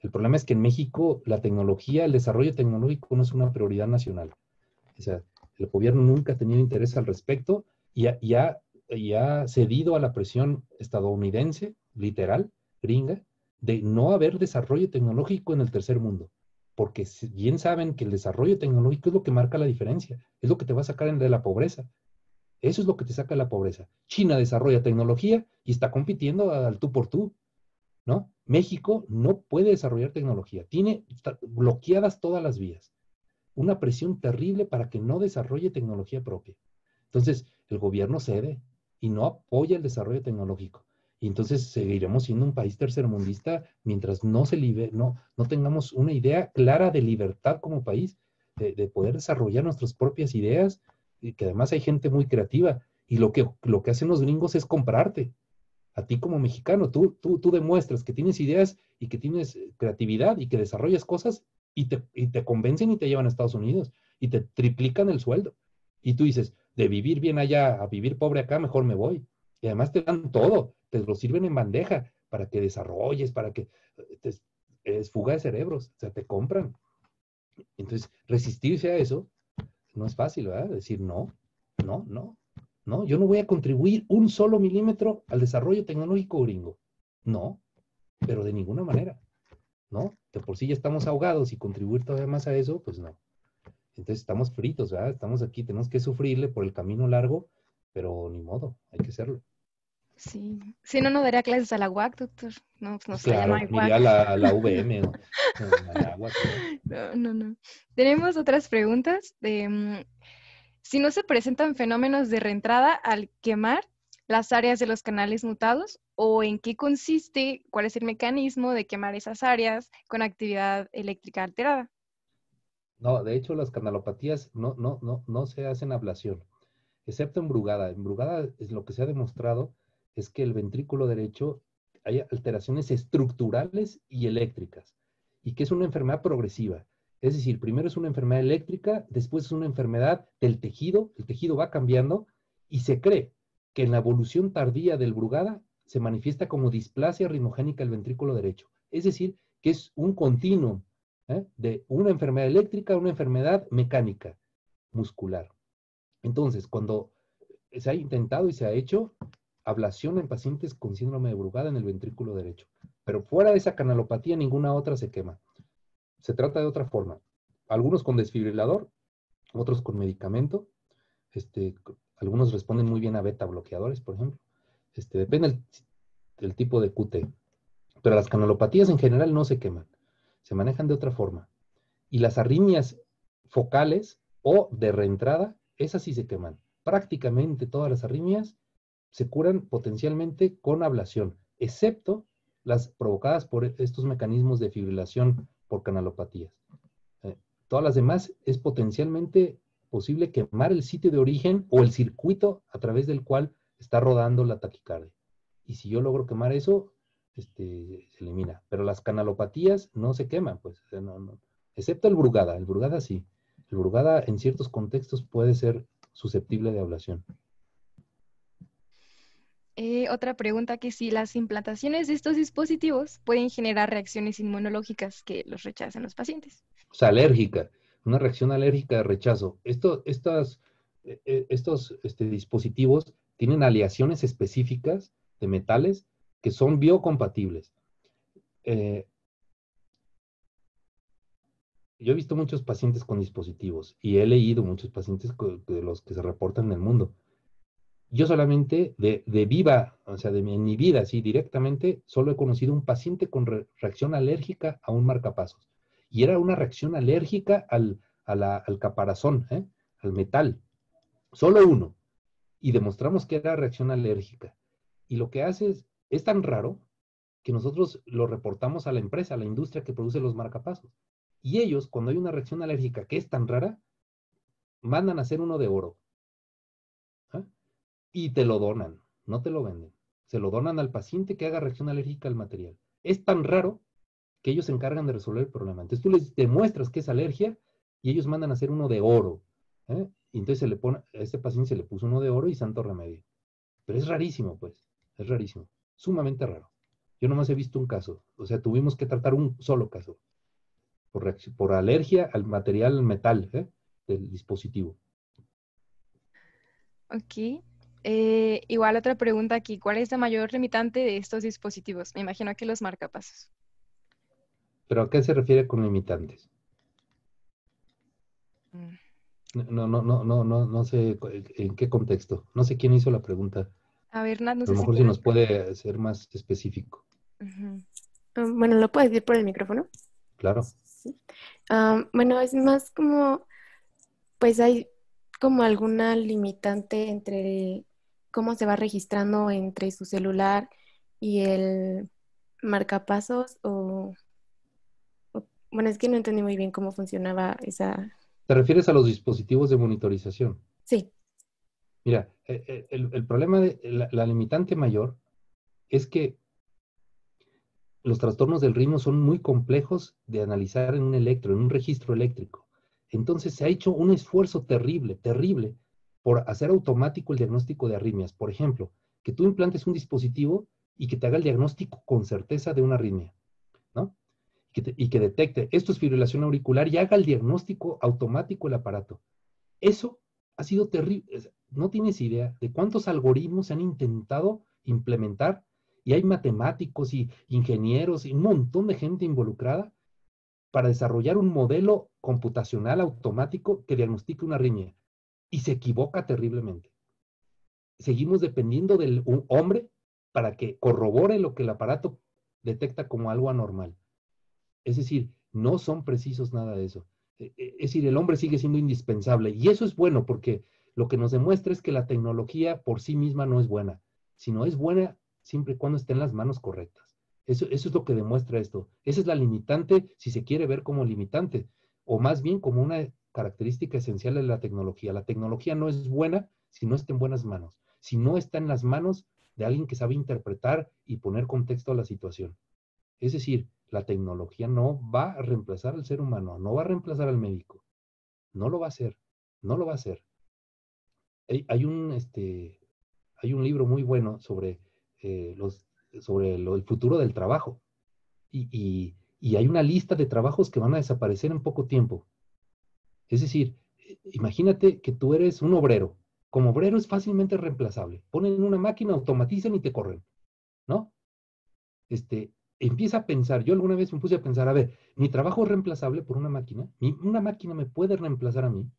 el problema es que en México la tecnología, el desarrollo tecnológico no es una prioridad nacional. O sea, el gobierno nunca ha tenido interés al respecto y ha, ha cedido a la presión estadounidense, literal, gringa, de no haber desarrollo tecnológico en el tercer mundo. Porque bien saben que el desarrollo tecnológico es lo que marca la diferencia, es lo que te va a sacar de la pobreza. Eso es lo que te saca de la pobreza. China desarrolla tecnología y está compitiendo al tú por tú. ¿no? México no puede desarrollar tecnología, tiene bloqueadas todas las vías. Una presión terrible para que no desarrolle tecnología propia. Entonces, el gobierno cede y no apoya el desarrollo tecnológico. Y entonces seguiremos siendo un país tercermundista mientras no se no, no tengamos una idea clara de libertad como país, de, poder desarrollar nuestras propias ideas, y que además hay gente muy creativa. Y lo que, lo que hacen los gringos es comprarte a ti como mexicano, tú, tú, tú demuestras que tienes ideas y que tienes creatividad y que desarrollas cosas y te, y te convencen y te llevan a Estados Unidos y te triplican el sueldo. Y tú dices, de vivir bien allá a vivir pobre acá, mejor me voy. Y además te dan todo, te lo sirven en bandeja para que desarrolles, para que eh, es fuga de cerebros, o sea, te compran. Entonces, resistirse a eso no es fácil, ¿verdad? Decir no, no, no. ¿no? Yo no voy a contribuir un solo milímetro al desarrollo tecnológico gringo. No, pero de ninguna manera, ¿no? De por sí ya estamos ahogados y contribuir todavía más a eso, pues no. Entonces estamos fritos, ¿verdad? Estamos aquí, tenemos que sufrirle por el camino largo, pero ni modo, hay que hacerlo. Sí, si no, no daría clases a la UAC, doctor. No, no se llama UAC. la, la VM, *laughs* ¿no? no, no, no. Tenemos otras preguntas de mm, si no se presentan fenómenos de reentrada al quemar las áreas de los canales mutados o en qué consiste, cuál es el mecanismo de quemar esas áreas con actividad eléctrica alterada. No, de hecho las canalopatías no, no, no, no se hacen ablación, excepto en brugada. En brugada es lo que se ha demostrado es que el ventrículo derecho hay alteraciones estructurales y eléctricas y que es una enfermedad progresiva. Es decir, primero es una enfermedad eléctrica, después es una enfermedad del tejido, el tejido va cambiando y se cree que en la evolución tardía del Brugada se manifiesta como displasia ritmogénica del ventrículo derecho. Es decir, que es un continuo ¿eh? de una enfermedad eléctrica a una enfermedad mecánica, muscular. Entonces, cuando se ha intentado y se ha hecho ablación en pacientes con síndrome de Brugada en el ventrículo derecho, pero fuera de esa canalopatía ninguna otra se quema se trata de otra forma. Algunos con desfibrilador, otros con medicamento. Este, algunos responden muy bien a beta bloqueadores, por ejemplo. Este, depende del, tipo de QT. Pero las canalopatías en general no se queman. Se manejan de otra forma. Y las arritmias focales o de reentrada, esas sí se queman. Prácticamente todas las arritmias se curan potencialmente con ablación, excepto las provocadas por estos mecanismos de fibrilación por canalopatías. Eh, todas las demás es potencialmente posible quemar el sitio de origen o el circuito a través del cual está rodando la taquicardia. Y si yo logro quemar eso, este, se elimina. Pero las canalopatías no se queman, pues, excepto el brugada. El brugada sí. El brugada en ciertos contextos puede ser susceptible de ablación. Eh, otra pregunta que si las implantaciones de estos dispositivos pueden generar reacciones inmunológicas que los rechacen los pacientes. O sea, alérgica, una reacción alérgica de rechazo. Esto, estas, eh, eh, estos este, dispositivos tienen aleaciones específicas de metales que son biocompatibles. yo he visto muchos pacientes con dispositivos y he leído muchos pacientes de los que se reportan en el mundo yo solamente de, viva, o sea, de mi, en mi vida, así directamente, solo he conocido un paciente con reacción alérgica a un marcapasos. Y era una reacción alérgica al, al caparazón, ¿eh? al metal. Solo uno. Y demostramos que era reacción alérgica. Y lo que hace es, es tan raro que nosotros lo reportamos a la empresa, a la industria que produce los marcapasos. Y ellos, cuando hay una reacción alérgica que es tan rara, mandan a hacer uno de oro y te lo donan, no te lo venden. se lo donan al paciente que haga reacción alérgica al material. Es tan raro que ellos se encargan de resolver el problema. Entonces tú les demuestras que es alergia y ellos mandan a hacer uno de oro. ¿eh? Y entonces se le pone, a este paciente se le puso uno de oro y santo remedio. Pero es rarísimo, pues, es rarísimo, sumamente raro. Yo nomás he visto un caso, o sea, tuvimos que tratar un solo caso por, por alergia al material metal ¿eh? del dispositivo. Ok. Eh, igual otra pregunta aquí, ¿cuál es la mayor limitante de estos dispositivos? Me imagino que los marcapasos. ¿Pero a qué se refiere con limitantes? Mm. No, no, no, no, no, no sé en qué contexto. No sé quién hizo la pregunta. A ver, Nat, no sé a lo mejor si, nos puede ser más específico. Ah, bueno, ¿lo puedes decir por el micrófono? Claro. Ah, bueno, es más como, pues hay como alguna limitante entre cómo se va registrando entre su celular y el marcapasos o, bueno, es que no entendí muy bien cómo funcionaba esa. ¿Te refieres a los dispositivos de monitorización? Sí. Mira, e, e, el, problema de la, limitante mayor es que los trastornos del ritmo son muy complejos de analizar en un electro, en un registro eléctrico. Entonces se ha hecho un esfuerzo terrible, terrible, por hacer automático el diagnóstico de arritmias. Por ejemplo, que tú implantes un dispositivo y que te haga el diagnóstico con certeza de una arritmia, ¿no? Y que, detecte, esto es fibrilación auricular y haga el diagnóstico automático el aparato. Eso ha sido terrible. No tienes idea de cuántos algoritmos se han intentado implementar y hay matemáticos y ingenieros y un montón de gente involucrada para desarrollar un modelo computacional automático que diagnostique una arritmia y se equivoca terriblemente. Seguimos dependiendo del hombre para que corrobore lo que el aparato detecta como algo anormal. Es decir, no son precisos nada de eso. E, e, es decir, el hombre sigue siendo indispensable y eso es bueno porque lo que nos demuestra es que la tecnología por sí misma no es buena, sino es buena siempre y cuando esté en las manos correctas. Eso, eso es lo que demuestra esto. Esa es la limitante, si se quiere ver como limitante, o más bien como una característica esencial de la tecnología. La tecnología no es buena si no está en buenas manos, si no está en las manos de alguien que sabe interpretar y poner contexto a la situación. Es decir, la tecnología no va a reemplazar al ser humano, no va a reemplazar al médico. No lo va a hacer, no lo va a hacer. Hay, un, este, hay un libro muy bueno sobre, eh, los, sobre el futuro del trabajo. y hay una lista de trabajos que van a desaparecer en poco tiempo. Es decir, imagínate que tú eres un obrero. Como obrero es fácilmente reemplazable. Ponen una máquina, automatizan y te corren, ¿no? Este, empieza a pensar, yo alguna vez me puse a pensar, a ver, mi trabajo es reemplazable por una máquina, una máquina me puede reemplazar a mí.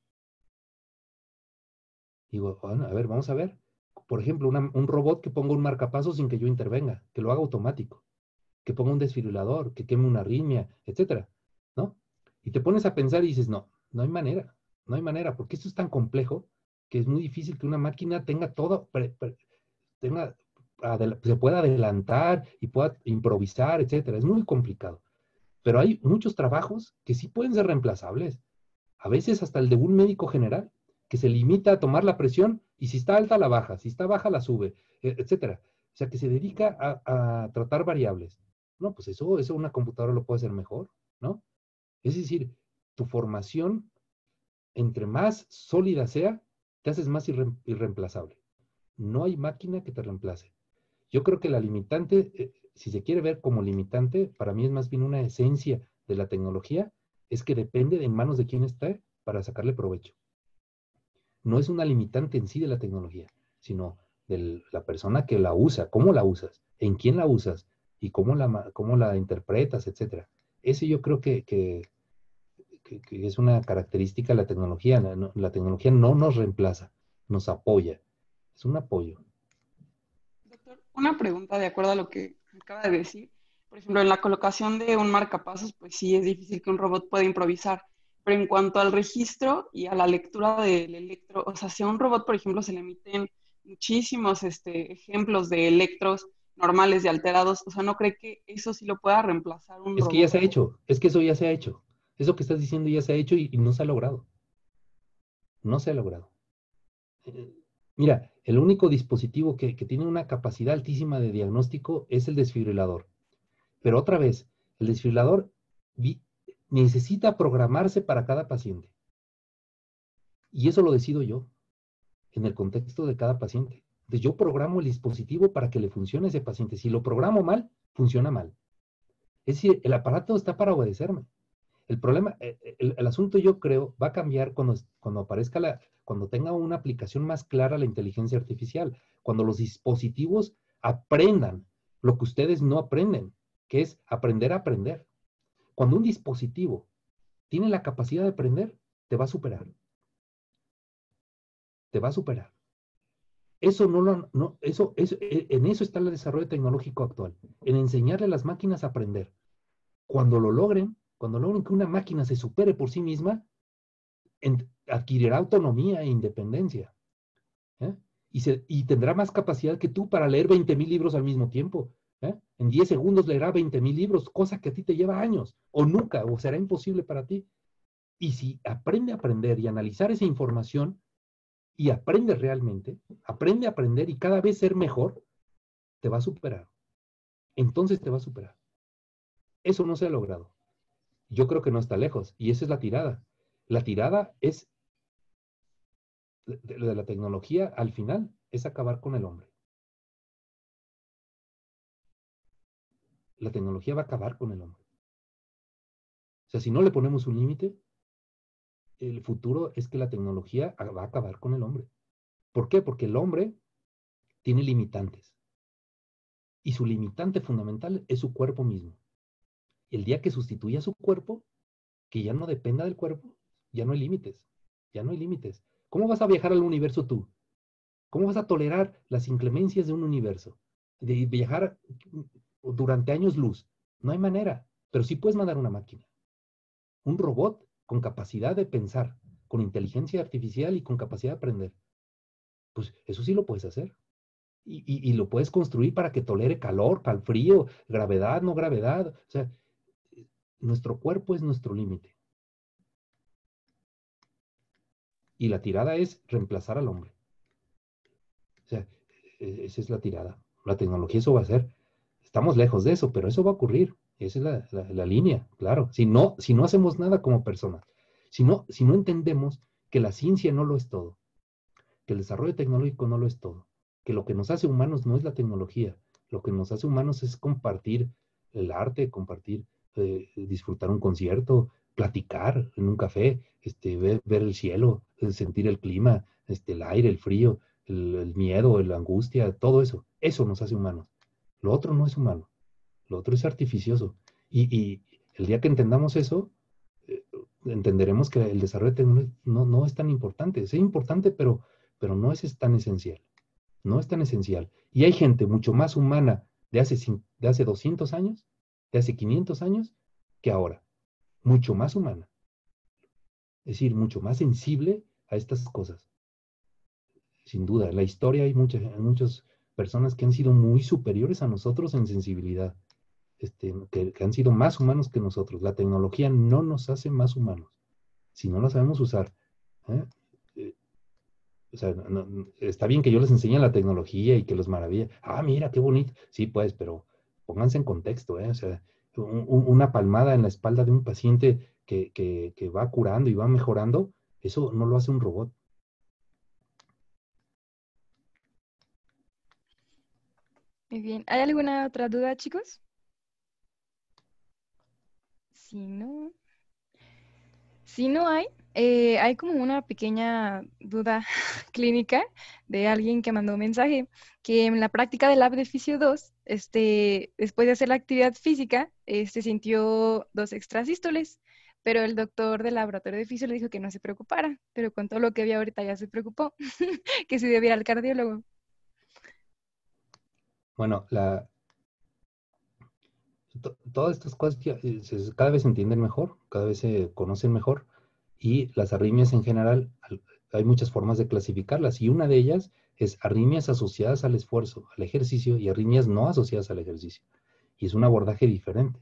Digo, bueno, a ver, vamos a ver. Por ejemplo, un robot que ponga un marcapaso sin que yo intervenga, que lo haga automático, que ponga un desfibrilador, que queme una arritmia, etcétera, ¿no? Y te pones a pensar y dices, no, no hay manera, no hay manera, porque esto es tan complejo que es muy difícil que una máquina tenga todo, tenga, se pueda adelantar y pueda improvisar, etcétera. Es muy complicado. Pero hay muchos trabajos que sí pueden ser reemplazables. A veces hasta el de un médico general, que se limita a tomar la presión y si está alta la baja, si está baja la sube, e, etcétera. O sea, que se dedica a, a tratar variables. No, pues eso, eso una computadora lo puede hacer mejor, ¿no? Es decir, tu formación, entre más sólida sea, te haces más irreemplazable. No hay máquina que te reemplace. Yo creo que la limitante, eh, si se quiere ver como limitante, para mí es más bien una esencia de la tecnología, es que depende de manos de quién está para sacarle provecho. No es una limitante en sí de la tecnología, sino de la persona que la usa, cómo la usas, en quién la usas y cómo la, cómo la interpretas, etc. Ese yo creo que, que, es una característica de la tecnología. La, tecnología no nos reemplaza, nos apoya. Es un apoyo. Doctor, una pregunta de acuerdo a lo que acaba de decir. Por ejemplo, en la colocación de un marcapasos, pues sí es difícil que un robot pueda improvisar. Pero en cuanto al registro y a la lectura del electro, o sea, si a un robot, por ejemplo, se le emiten muchísimos este, ejemplos de electros normales y alterados, o sea, ¿no cree que eso sí lo pueda reemplazar un robot? Es que ya se ha hecho, es que eso ya se ha hecho. Eso que estás diciendo ya se ha hecho y, no se ha logrado. No se ha logrado. Eh, mira, el único dispositivo que, tiene una capacidad altísima de diagnóstico es el desfibrilador. Pero otra vez, el desfibrilador necesita programarse para cada paciente. Y eso lo decido yo, en el contexto de cada paciente. Entonces yo programo el dispositivo para que le funcione a ese paciente. Si lo programo mal, funciona mal. Es decir, el aparato está para obedecerme. El problema, eh, eh, el, asunto yo creo va a cambiar cuando, cuando aparezca la, cuando tenga una aplicación más clara la inteligencia artificial, cuando los dispositivos aprendan lo que ustedes no aprenden, que es aprender a aprender. Cuando un dispositivo tiene la capacidad de aprender, te va a superar. Te va a superar. Eso no lo, no, eso, eso, e, en eso está el desarrollo tecnológico actual, en enseñarle a las máquinas a aprender. Cuando lo logren, cuando logren que una máquina se supere por sí misma, adquirirá autonomía e independencia. ¿eh? Y, tendrá más capacidad que tú para leer 20.000 libros al mismo tiempo. ¿eh? En 10 segundos leerá 20.000 libros, cosa que a ti te lleva años, o nunca, o será imposible para ti. Y si aprende a aprender y analizar esa información, y aprende realmente, aprende a aprender y cada vez ser mejor, te va a superar. Entonces te va a superar. Eso no se ha logrado. Yo creo que no está lejos, y esa es la tirada. La tirada es de, de la tecnología al final es acabar con el hombre. La tecnología va a acabar con el hombre. O sea, si no le ponemos un límite, el futuro es que la tecnología va a acabar con el hombre. ¿Por qué? Porque el hombre tiene limitantes. Y su limitante fundamental es su cuerpo mismo. El día que sustituya su cuerpo, que ya no dependa del cuerpo, ya no hay límites. Ya no hay límites. ¿Cómo vas a viajar al universo tú? ¿Cómo vas a tolerar las inclemencias de un universo? De viajar durante años luz. No hay manera, pero sí puedes mandar una máquina. Un robot con capacidad de pensar, con inteligencia artificial y con capacidad de aprender. Pues eso sí lo puedes hacer. Y, lo puedes construir para que tolere calor, cal frío, gravedad, no gravedad. O sea, nuestro cuerpo es nuestro límite. Y la tirada es reemplazar al hombre. O sea, e, esa es la tirada. La tecnología eso va a ser. Estamos lejos de eso, pero eso va a ocurrir. Esa es la, línea, claro. Si no, si no hacemos nada como personas, si no, si no entendemos que la ciencia no lo es todo, que el desarrollo tecnológico no lo es todo, que lo que nos hace humanos no es la tecnología, lo que nos hace humanos es compartir el arte, compartir, eh, disfrutar un concierto, platicar en un café, este, ver, el cielo, sentir el clima, este, el aire, el frío, el, miedo, la angustia, todo eso. Eso nos hace humanos. Lo otro no es humano. Lo otro es artificioso. Y, el día que entendamos eso, eh, entenderemos que el desarrollo tecnológico no, no, es tan importante. Es importante, pero, pero no es, tan esencial. No es tan esencial. Y hay gente mucho más humana de hace, de hace 200 años, de hace 500 años, que ahora mucho más humana. Es decir, mucho más sensible a estas cosas. Sin duda, en la historia hay muchas, muchas personas que han sido muy superiores a nosotros en sensibilidad, este, que, han sido más humanos que nosotros. La tecnología no nos hace más humanos, si no la sabemos usar. ¿eh? Eh, o sea, está bien que yo les enseñe la tecnología y que los maravilla. Ah, mira, qué bonito. Sí, pues, pero pónganse en contexto, ¿eh? O sea, una palmada en la espalda de un paciente que, va curando y va mejorando, eso no lo hace un robot. Muy bien. ¿Hay alguna otra duda, chicos? Si no, si no hay, eh, hay como una pequeña duda *laughs* clínica de alguien que mandó un mensaje que en la práctica del app de Fisio 2 este, después de hacer la actividad física, este, sintió dos extrasístoles, pero el doctor del laboratorio de fisio le dijo que no se preocupara, pero con todo lo que había ahorita ya se preocupó, *laughs* que se debiera al cardiólogo. Bueno, la, todas estas cosas eh, cada vez se entienden mejor, cada vez se conocen mejor y las arritmias en general, hay muchas formas de clasificarlas y una de ellas es arritmias asociadas al esfuerzo, al ejercicio y arritmias no asociadas al ejercicio. Y es un abordaje diferente.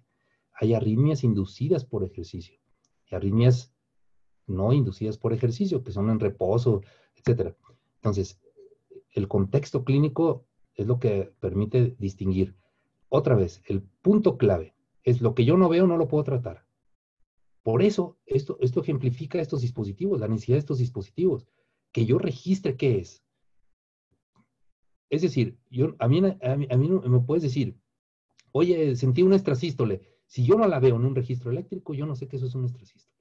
Hay arritmias inducidas por ejercicio y arritmias no inducidas por ejercicio, que son en reposo, etc. Entonces, el contexto clínico es lo que permite distinguir. Otra vez, el punto clave es lo que yo no veo, no lo puedo tratar. Por eso, esto, esto ejemplifica estos dispositivos, la necesidad de estos dispositivos, que yo registre qué es. Es decir, yo, a, mí, a, mí, a mí me puedes decir, oye, sentí una extrasístole. Si yo no la veo en un registro eléctrico, yo no sé que eso es un extrasístole.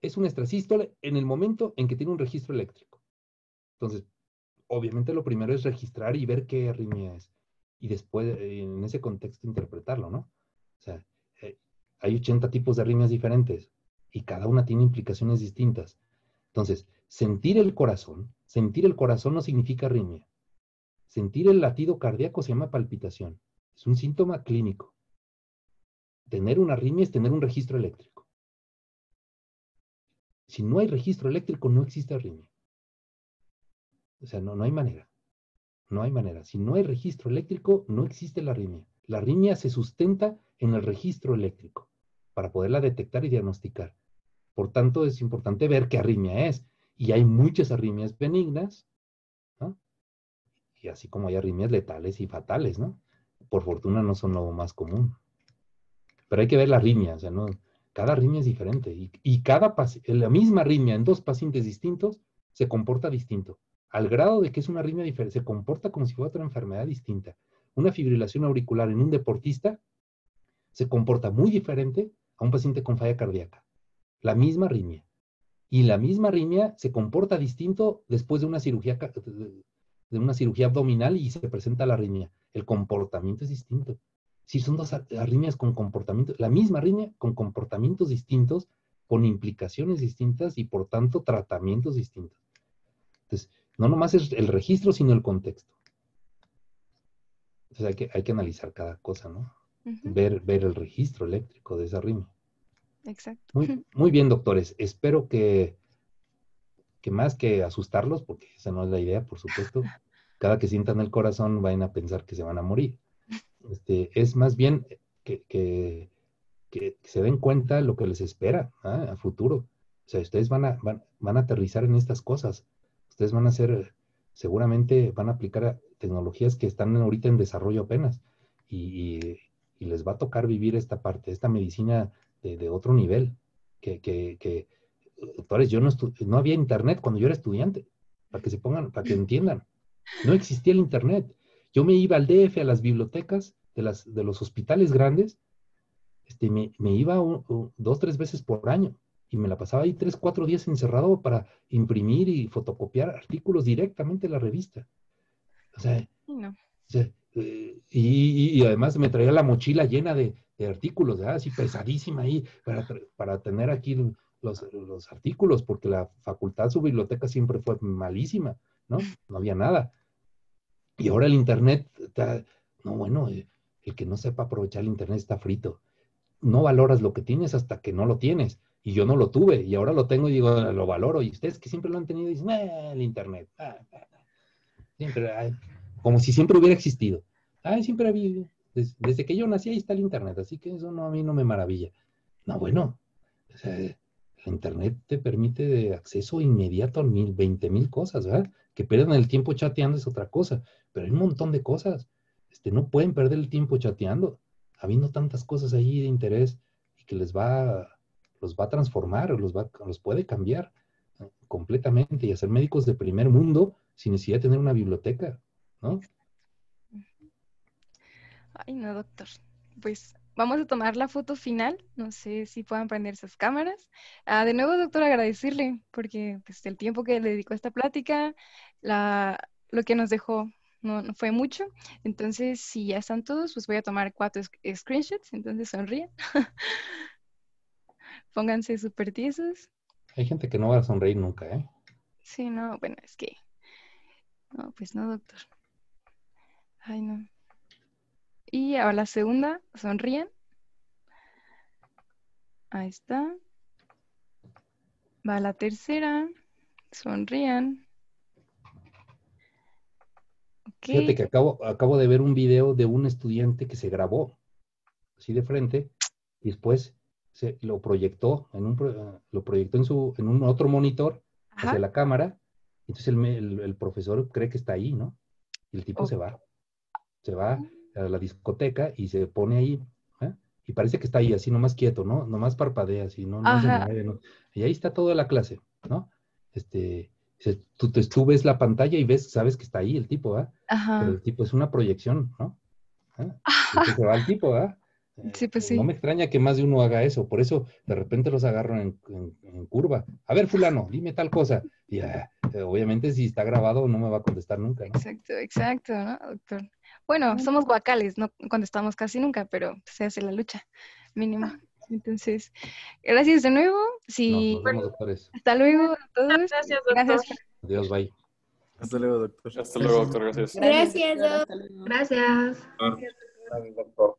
Es un extrasístole en el momento en que tiene un registro eléctrico. Entonces, obviamente lo primero es registrar y ver qué arritmia es. Y después, en ese contexto, interpretarlo, ¿no? O sea, hay 80 tipos de arritmias diferentes y cada una tiene implicaciones distintas. Entonces, sentir el corazón, sentir el corazón no significa arritmia. Sentir el latido cardíaco se llama palpitación. Es un síntoma clínico. Tener una arritmia es tener un registro eléctrico. Si no hay registro eléctrico, no existe arritmia. O sea, no, no hay manera. No hay manera. Si no hay registro eléctrico, no existe la arritmia. La arritmia se sustenta en el registro eléctrico para poderla detectar y diagnosticar. Por tanto, es importante ver qué arritmia es. Y hay muchas arritmias benignas. Y así como hay arritmias letales y fatales, ¿no? Por fortuna no son lo más común. Pero hay que ver la arritmia, o sea, no, cada arritmia es diferente. Y, y cada la misma arritmia en dos pacientes distintos se comporta distinto al grado de que es una arritmia diferente, se comporta como si fuera otra enfermedad distinta. Una fibrilación auricular en un deportista se comporta muy diferente a un paciente con falla cardíaca. La misma arritmia. Y la misma arritmia se comporta distinto después de una cirugía, de una cirugía abdominal y se presenta la arritmia. El comportamiento es distinto. Si son dos arritmias con comportamiento, la misma arritmia con comportamientos distintos, con implicaciones distintas y por tanto tratamientos distintos. Entonces, no nomás es el registro, sino el contexto. Entonces hay que, hay que analizar cada cosa, ¿no? Ver, ver el registro eléctrico de esa arritmia. Exacto. Muy, *laughs* muy, bien, doctores. Espero que, que más que asustarlos, porque esa no es la idea, por supuesto, cada que sientan el corazón vayan a pensar que se van a morir. Este, es más bien que, que, que se den cuenta de lo que les espera ¿ah? a futuro. O sea, ustedes van a, van, van a aterrizar en estas cosas ustedes van a hacer, seguramente van a aplicar tecnologías que están ahorita en desarrollo apenas y, les va a tocar vivir esta parte, esta medicina de, otro nivel. Que, que, doctores, yo no, no había internet cuando yo era estudiante, para que se pongan, para que entiendan. No existía el internet. Yo me iba al DF, a las bibliotecas de, las, de los hospitales grandes, este, me, iba dos, tres veces por año y me la pasaba ahí tres, cuatro días encerrado para imprimir y fotocopiar artículos directamente en la revista. O sea, eh, y, además me traía la mochila llena de, artículos, así pesadísima ahí, para, tener aquí los, artículos, porque la facultad, su biblioteca siempre fue malísima, ¿no? No había nada. Y ahora el Internet, está, no, bueno, eh, el que no sepa aprovechar el Internet está frito. No valoras lo que tienes hasta que no lo tienes y yo no lo tuve y ahora lo tengo y digo, lo valoro. Y ustedes que siempre lo han tenido dicen, eh, el Internet. Ah, ah, ah". Siempre, como si siempre hubiera existido. Ay, siempre había, desde, que yo nací ahí está el Internet, así que eso no, a mí no me maravilla. No, bueno, el Internet te permite acceso inmediato a mil, 20 mil cosas, ¿verdad? Que pierdan el tiempo chateando es otra cosa, pero hay un montón de cosas. Este, no pueden perder el tiempo chateando, habiendo tantas cosas ahí de interés y que les va los va a transformar, los, va, los puede cambiar completamente y hacer médicos de primer mundo sin necesidad de tener una biblioteca, ¿no? Ay, no, doctor. Pues vamos a tomar la foto final. No sé si puedan prender esas cámaras. Ah, de nuevo, doctor, agradecerle porque pues, el tiempo que le dedicó a esta plática, la, lo que nos dejó no, no, fue mucho. Entonces, si ya están todos, pues voy a tomar cuatro screenshots. Entonces, sonríen. *laughs* Pónganse súper tiesos. Hay gente que no va a sonreír nunca, ¿eh? Sí, no, bueno, es que... No, pues no, doctor. Ay, no. Y ahora la segunda, sonríen. Ahí está. Va la tercera. Sonrían. Fíjate que acabo, acabo de ver un video de un estudiante que se grabó así de frente y después se lo proyectó en un lo proyectó en su en un otro monitor hacia la cámara Entonces el, el- el profesor cree que está ahí, ¿no? Y el tipo Oh. se va. Se va a la discoteca y se pone ahí. ¿eh? Y parece que está ahí, así nomás quieto, ¿no? Nomás parpadea, así, no, no se mueve, ¿no? Y ahí está toda la clase, ¿no? Este, tú, te- tú ves la pantalla y ves, sabes que está ahí el tipo, ¿ah? Pero Ajá. el tipo es una proyección, ¿no? Va el tipo, ¿ah? Eh, Sí, pues No sí. me extraña que más de uno haga eso, por eso de repente los agarro en, en- en curva. A ver, fulano, dime tal cosa. Y ah, eh, obviamente si está grabado no me va a contestar nunca, ¿no? Exacto, exacto, ¿no, doctor? Bueno, somos guacales, no contestamos casi nunca, pero se hace la lucha, mínimo. Entonces, gracias de nuevo. No, Sí, nos vemos, doctores. hasta luego a todos. Gracias, doctor. Gracias. Adiós, bye. Hasta luego, doctor. Hasta luego, doctor. Gracias. Gracias, doctor. Gracias. Gracias, doctor.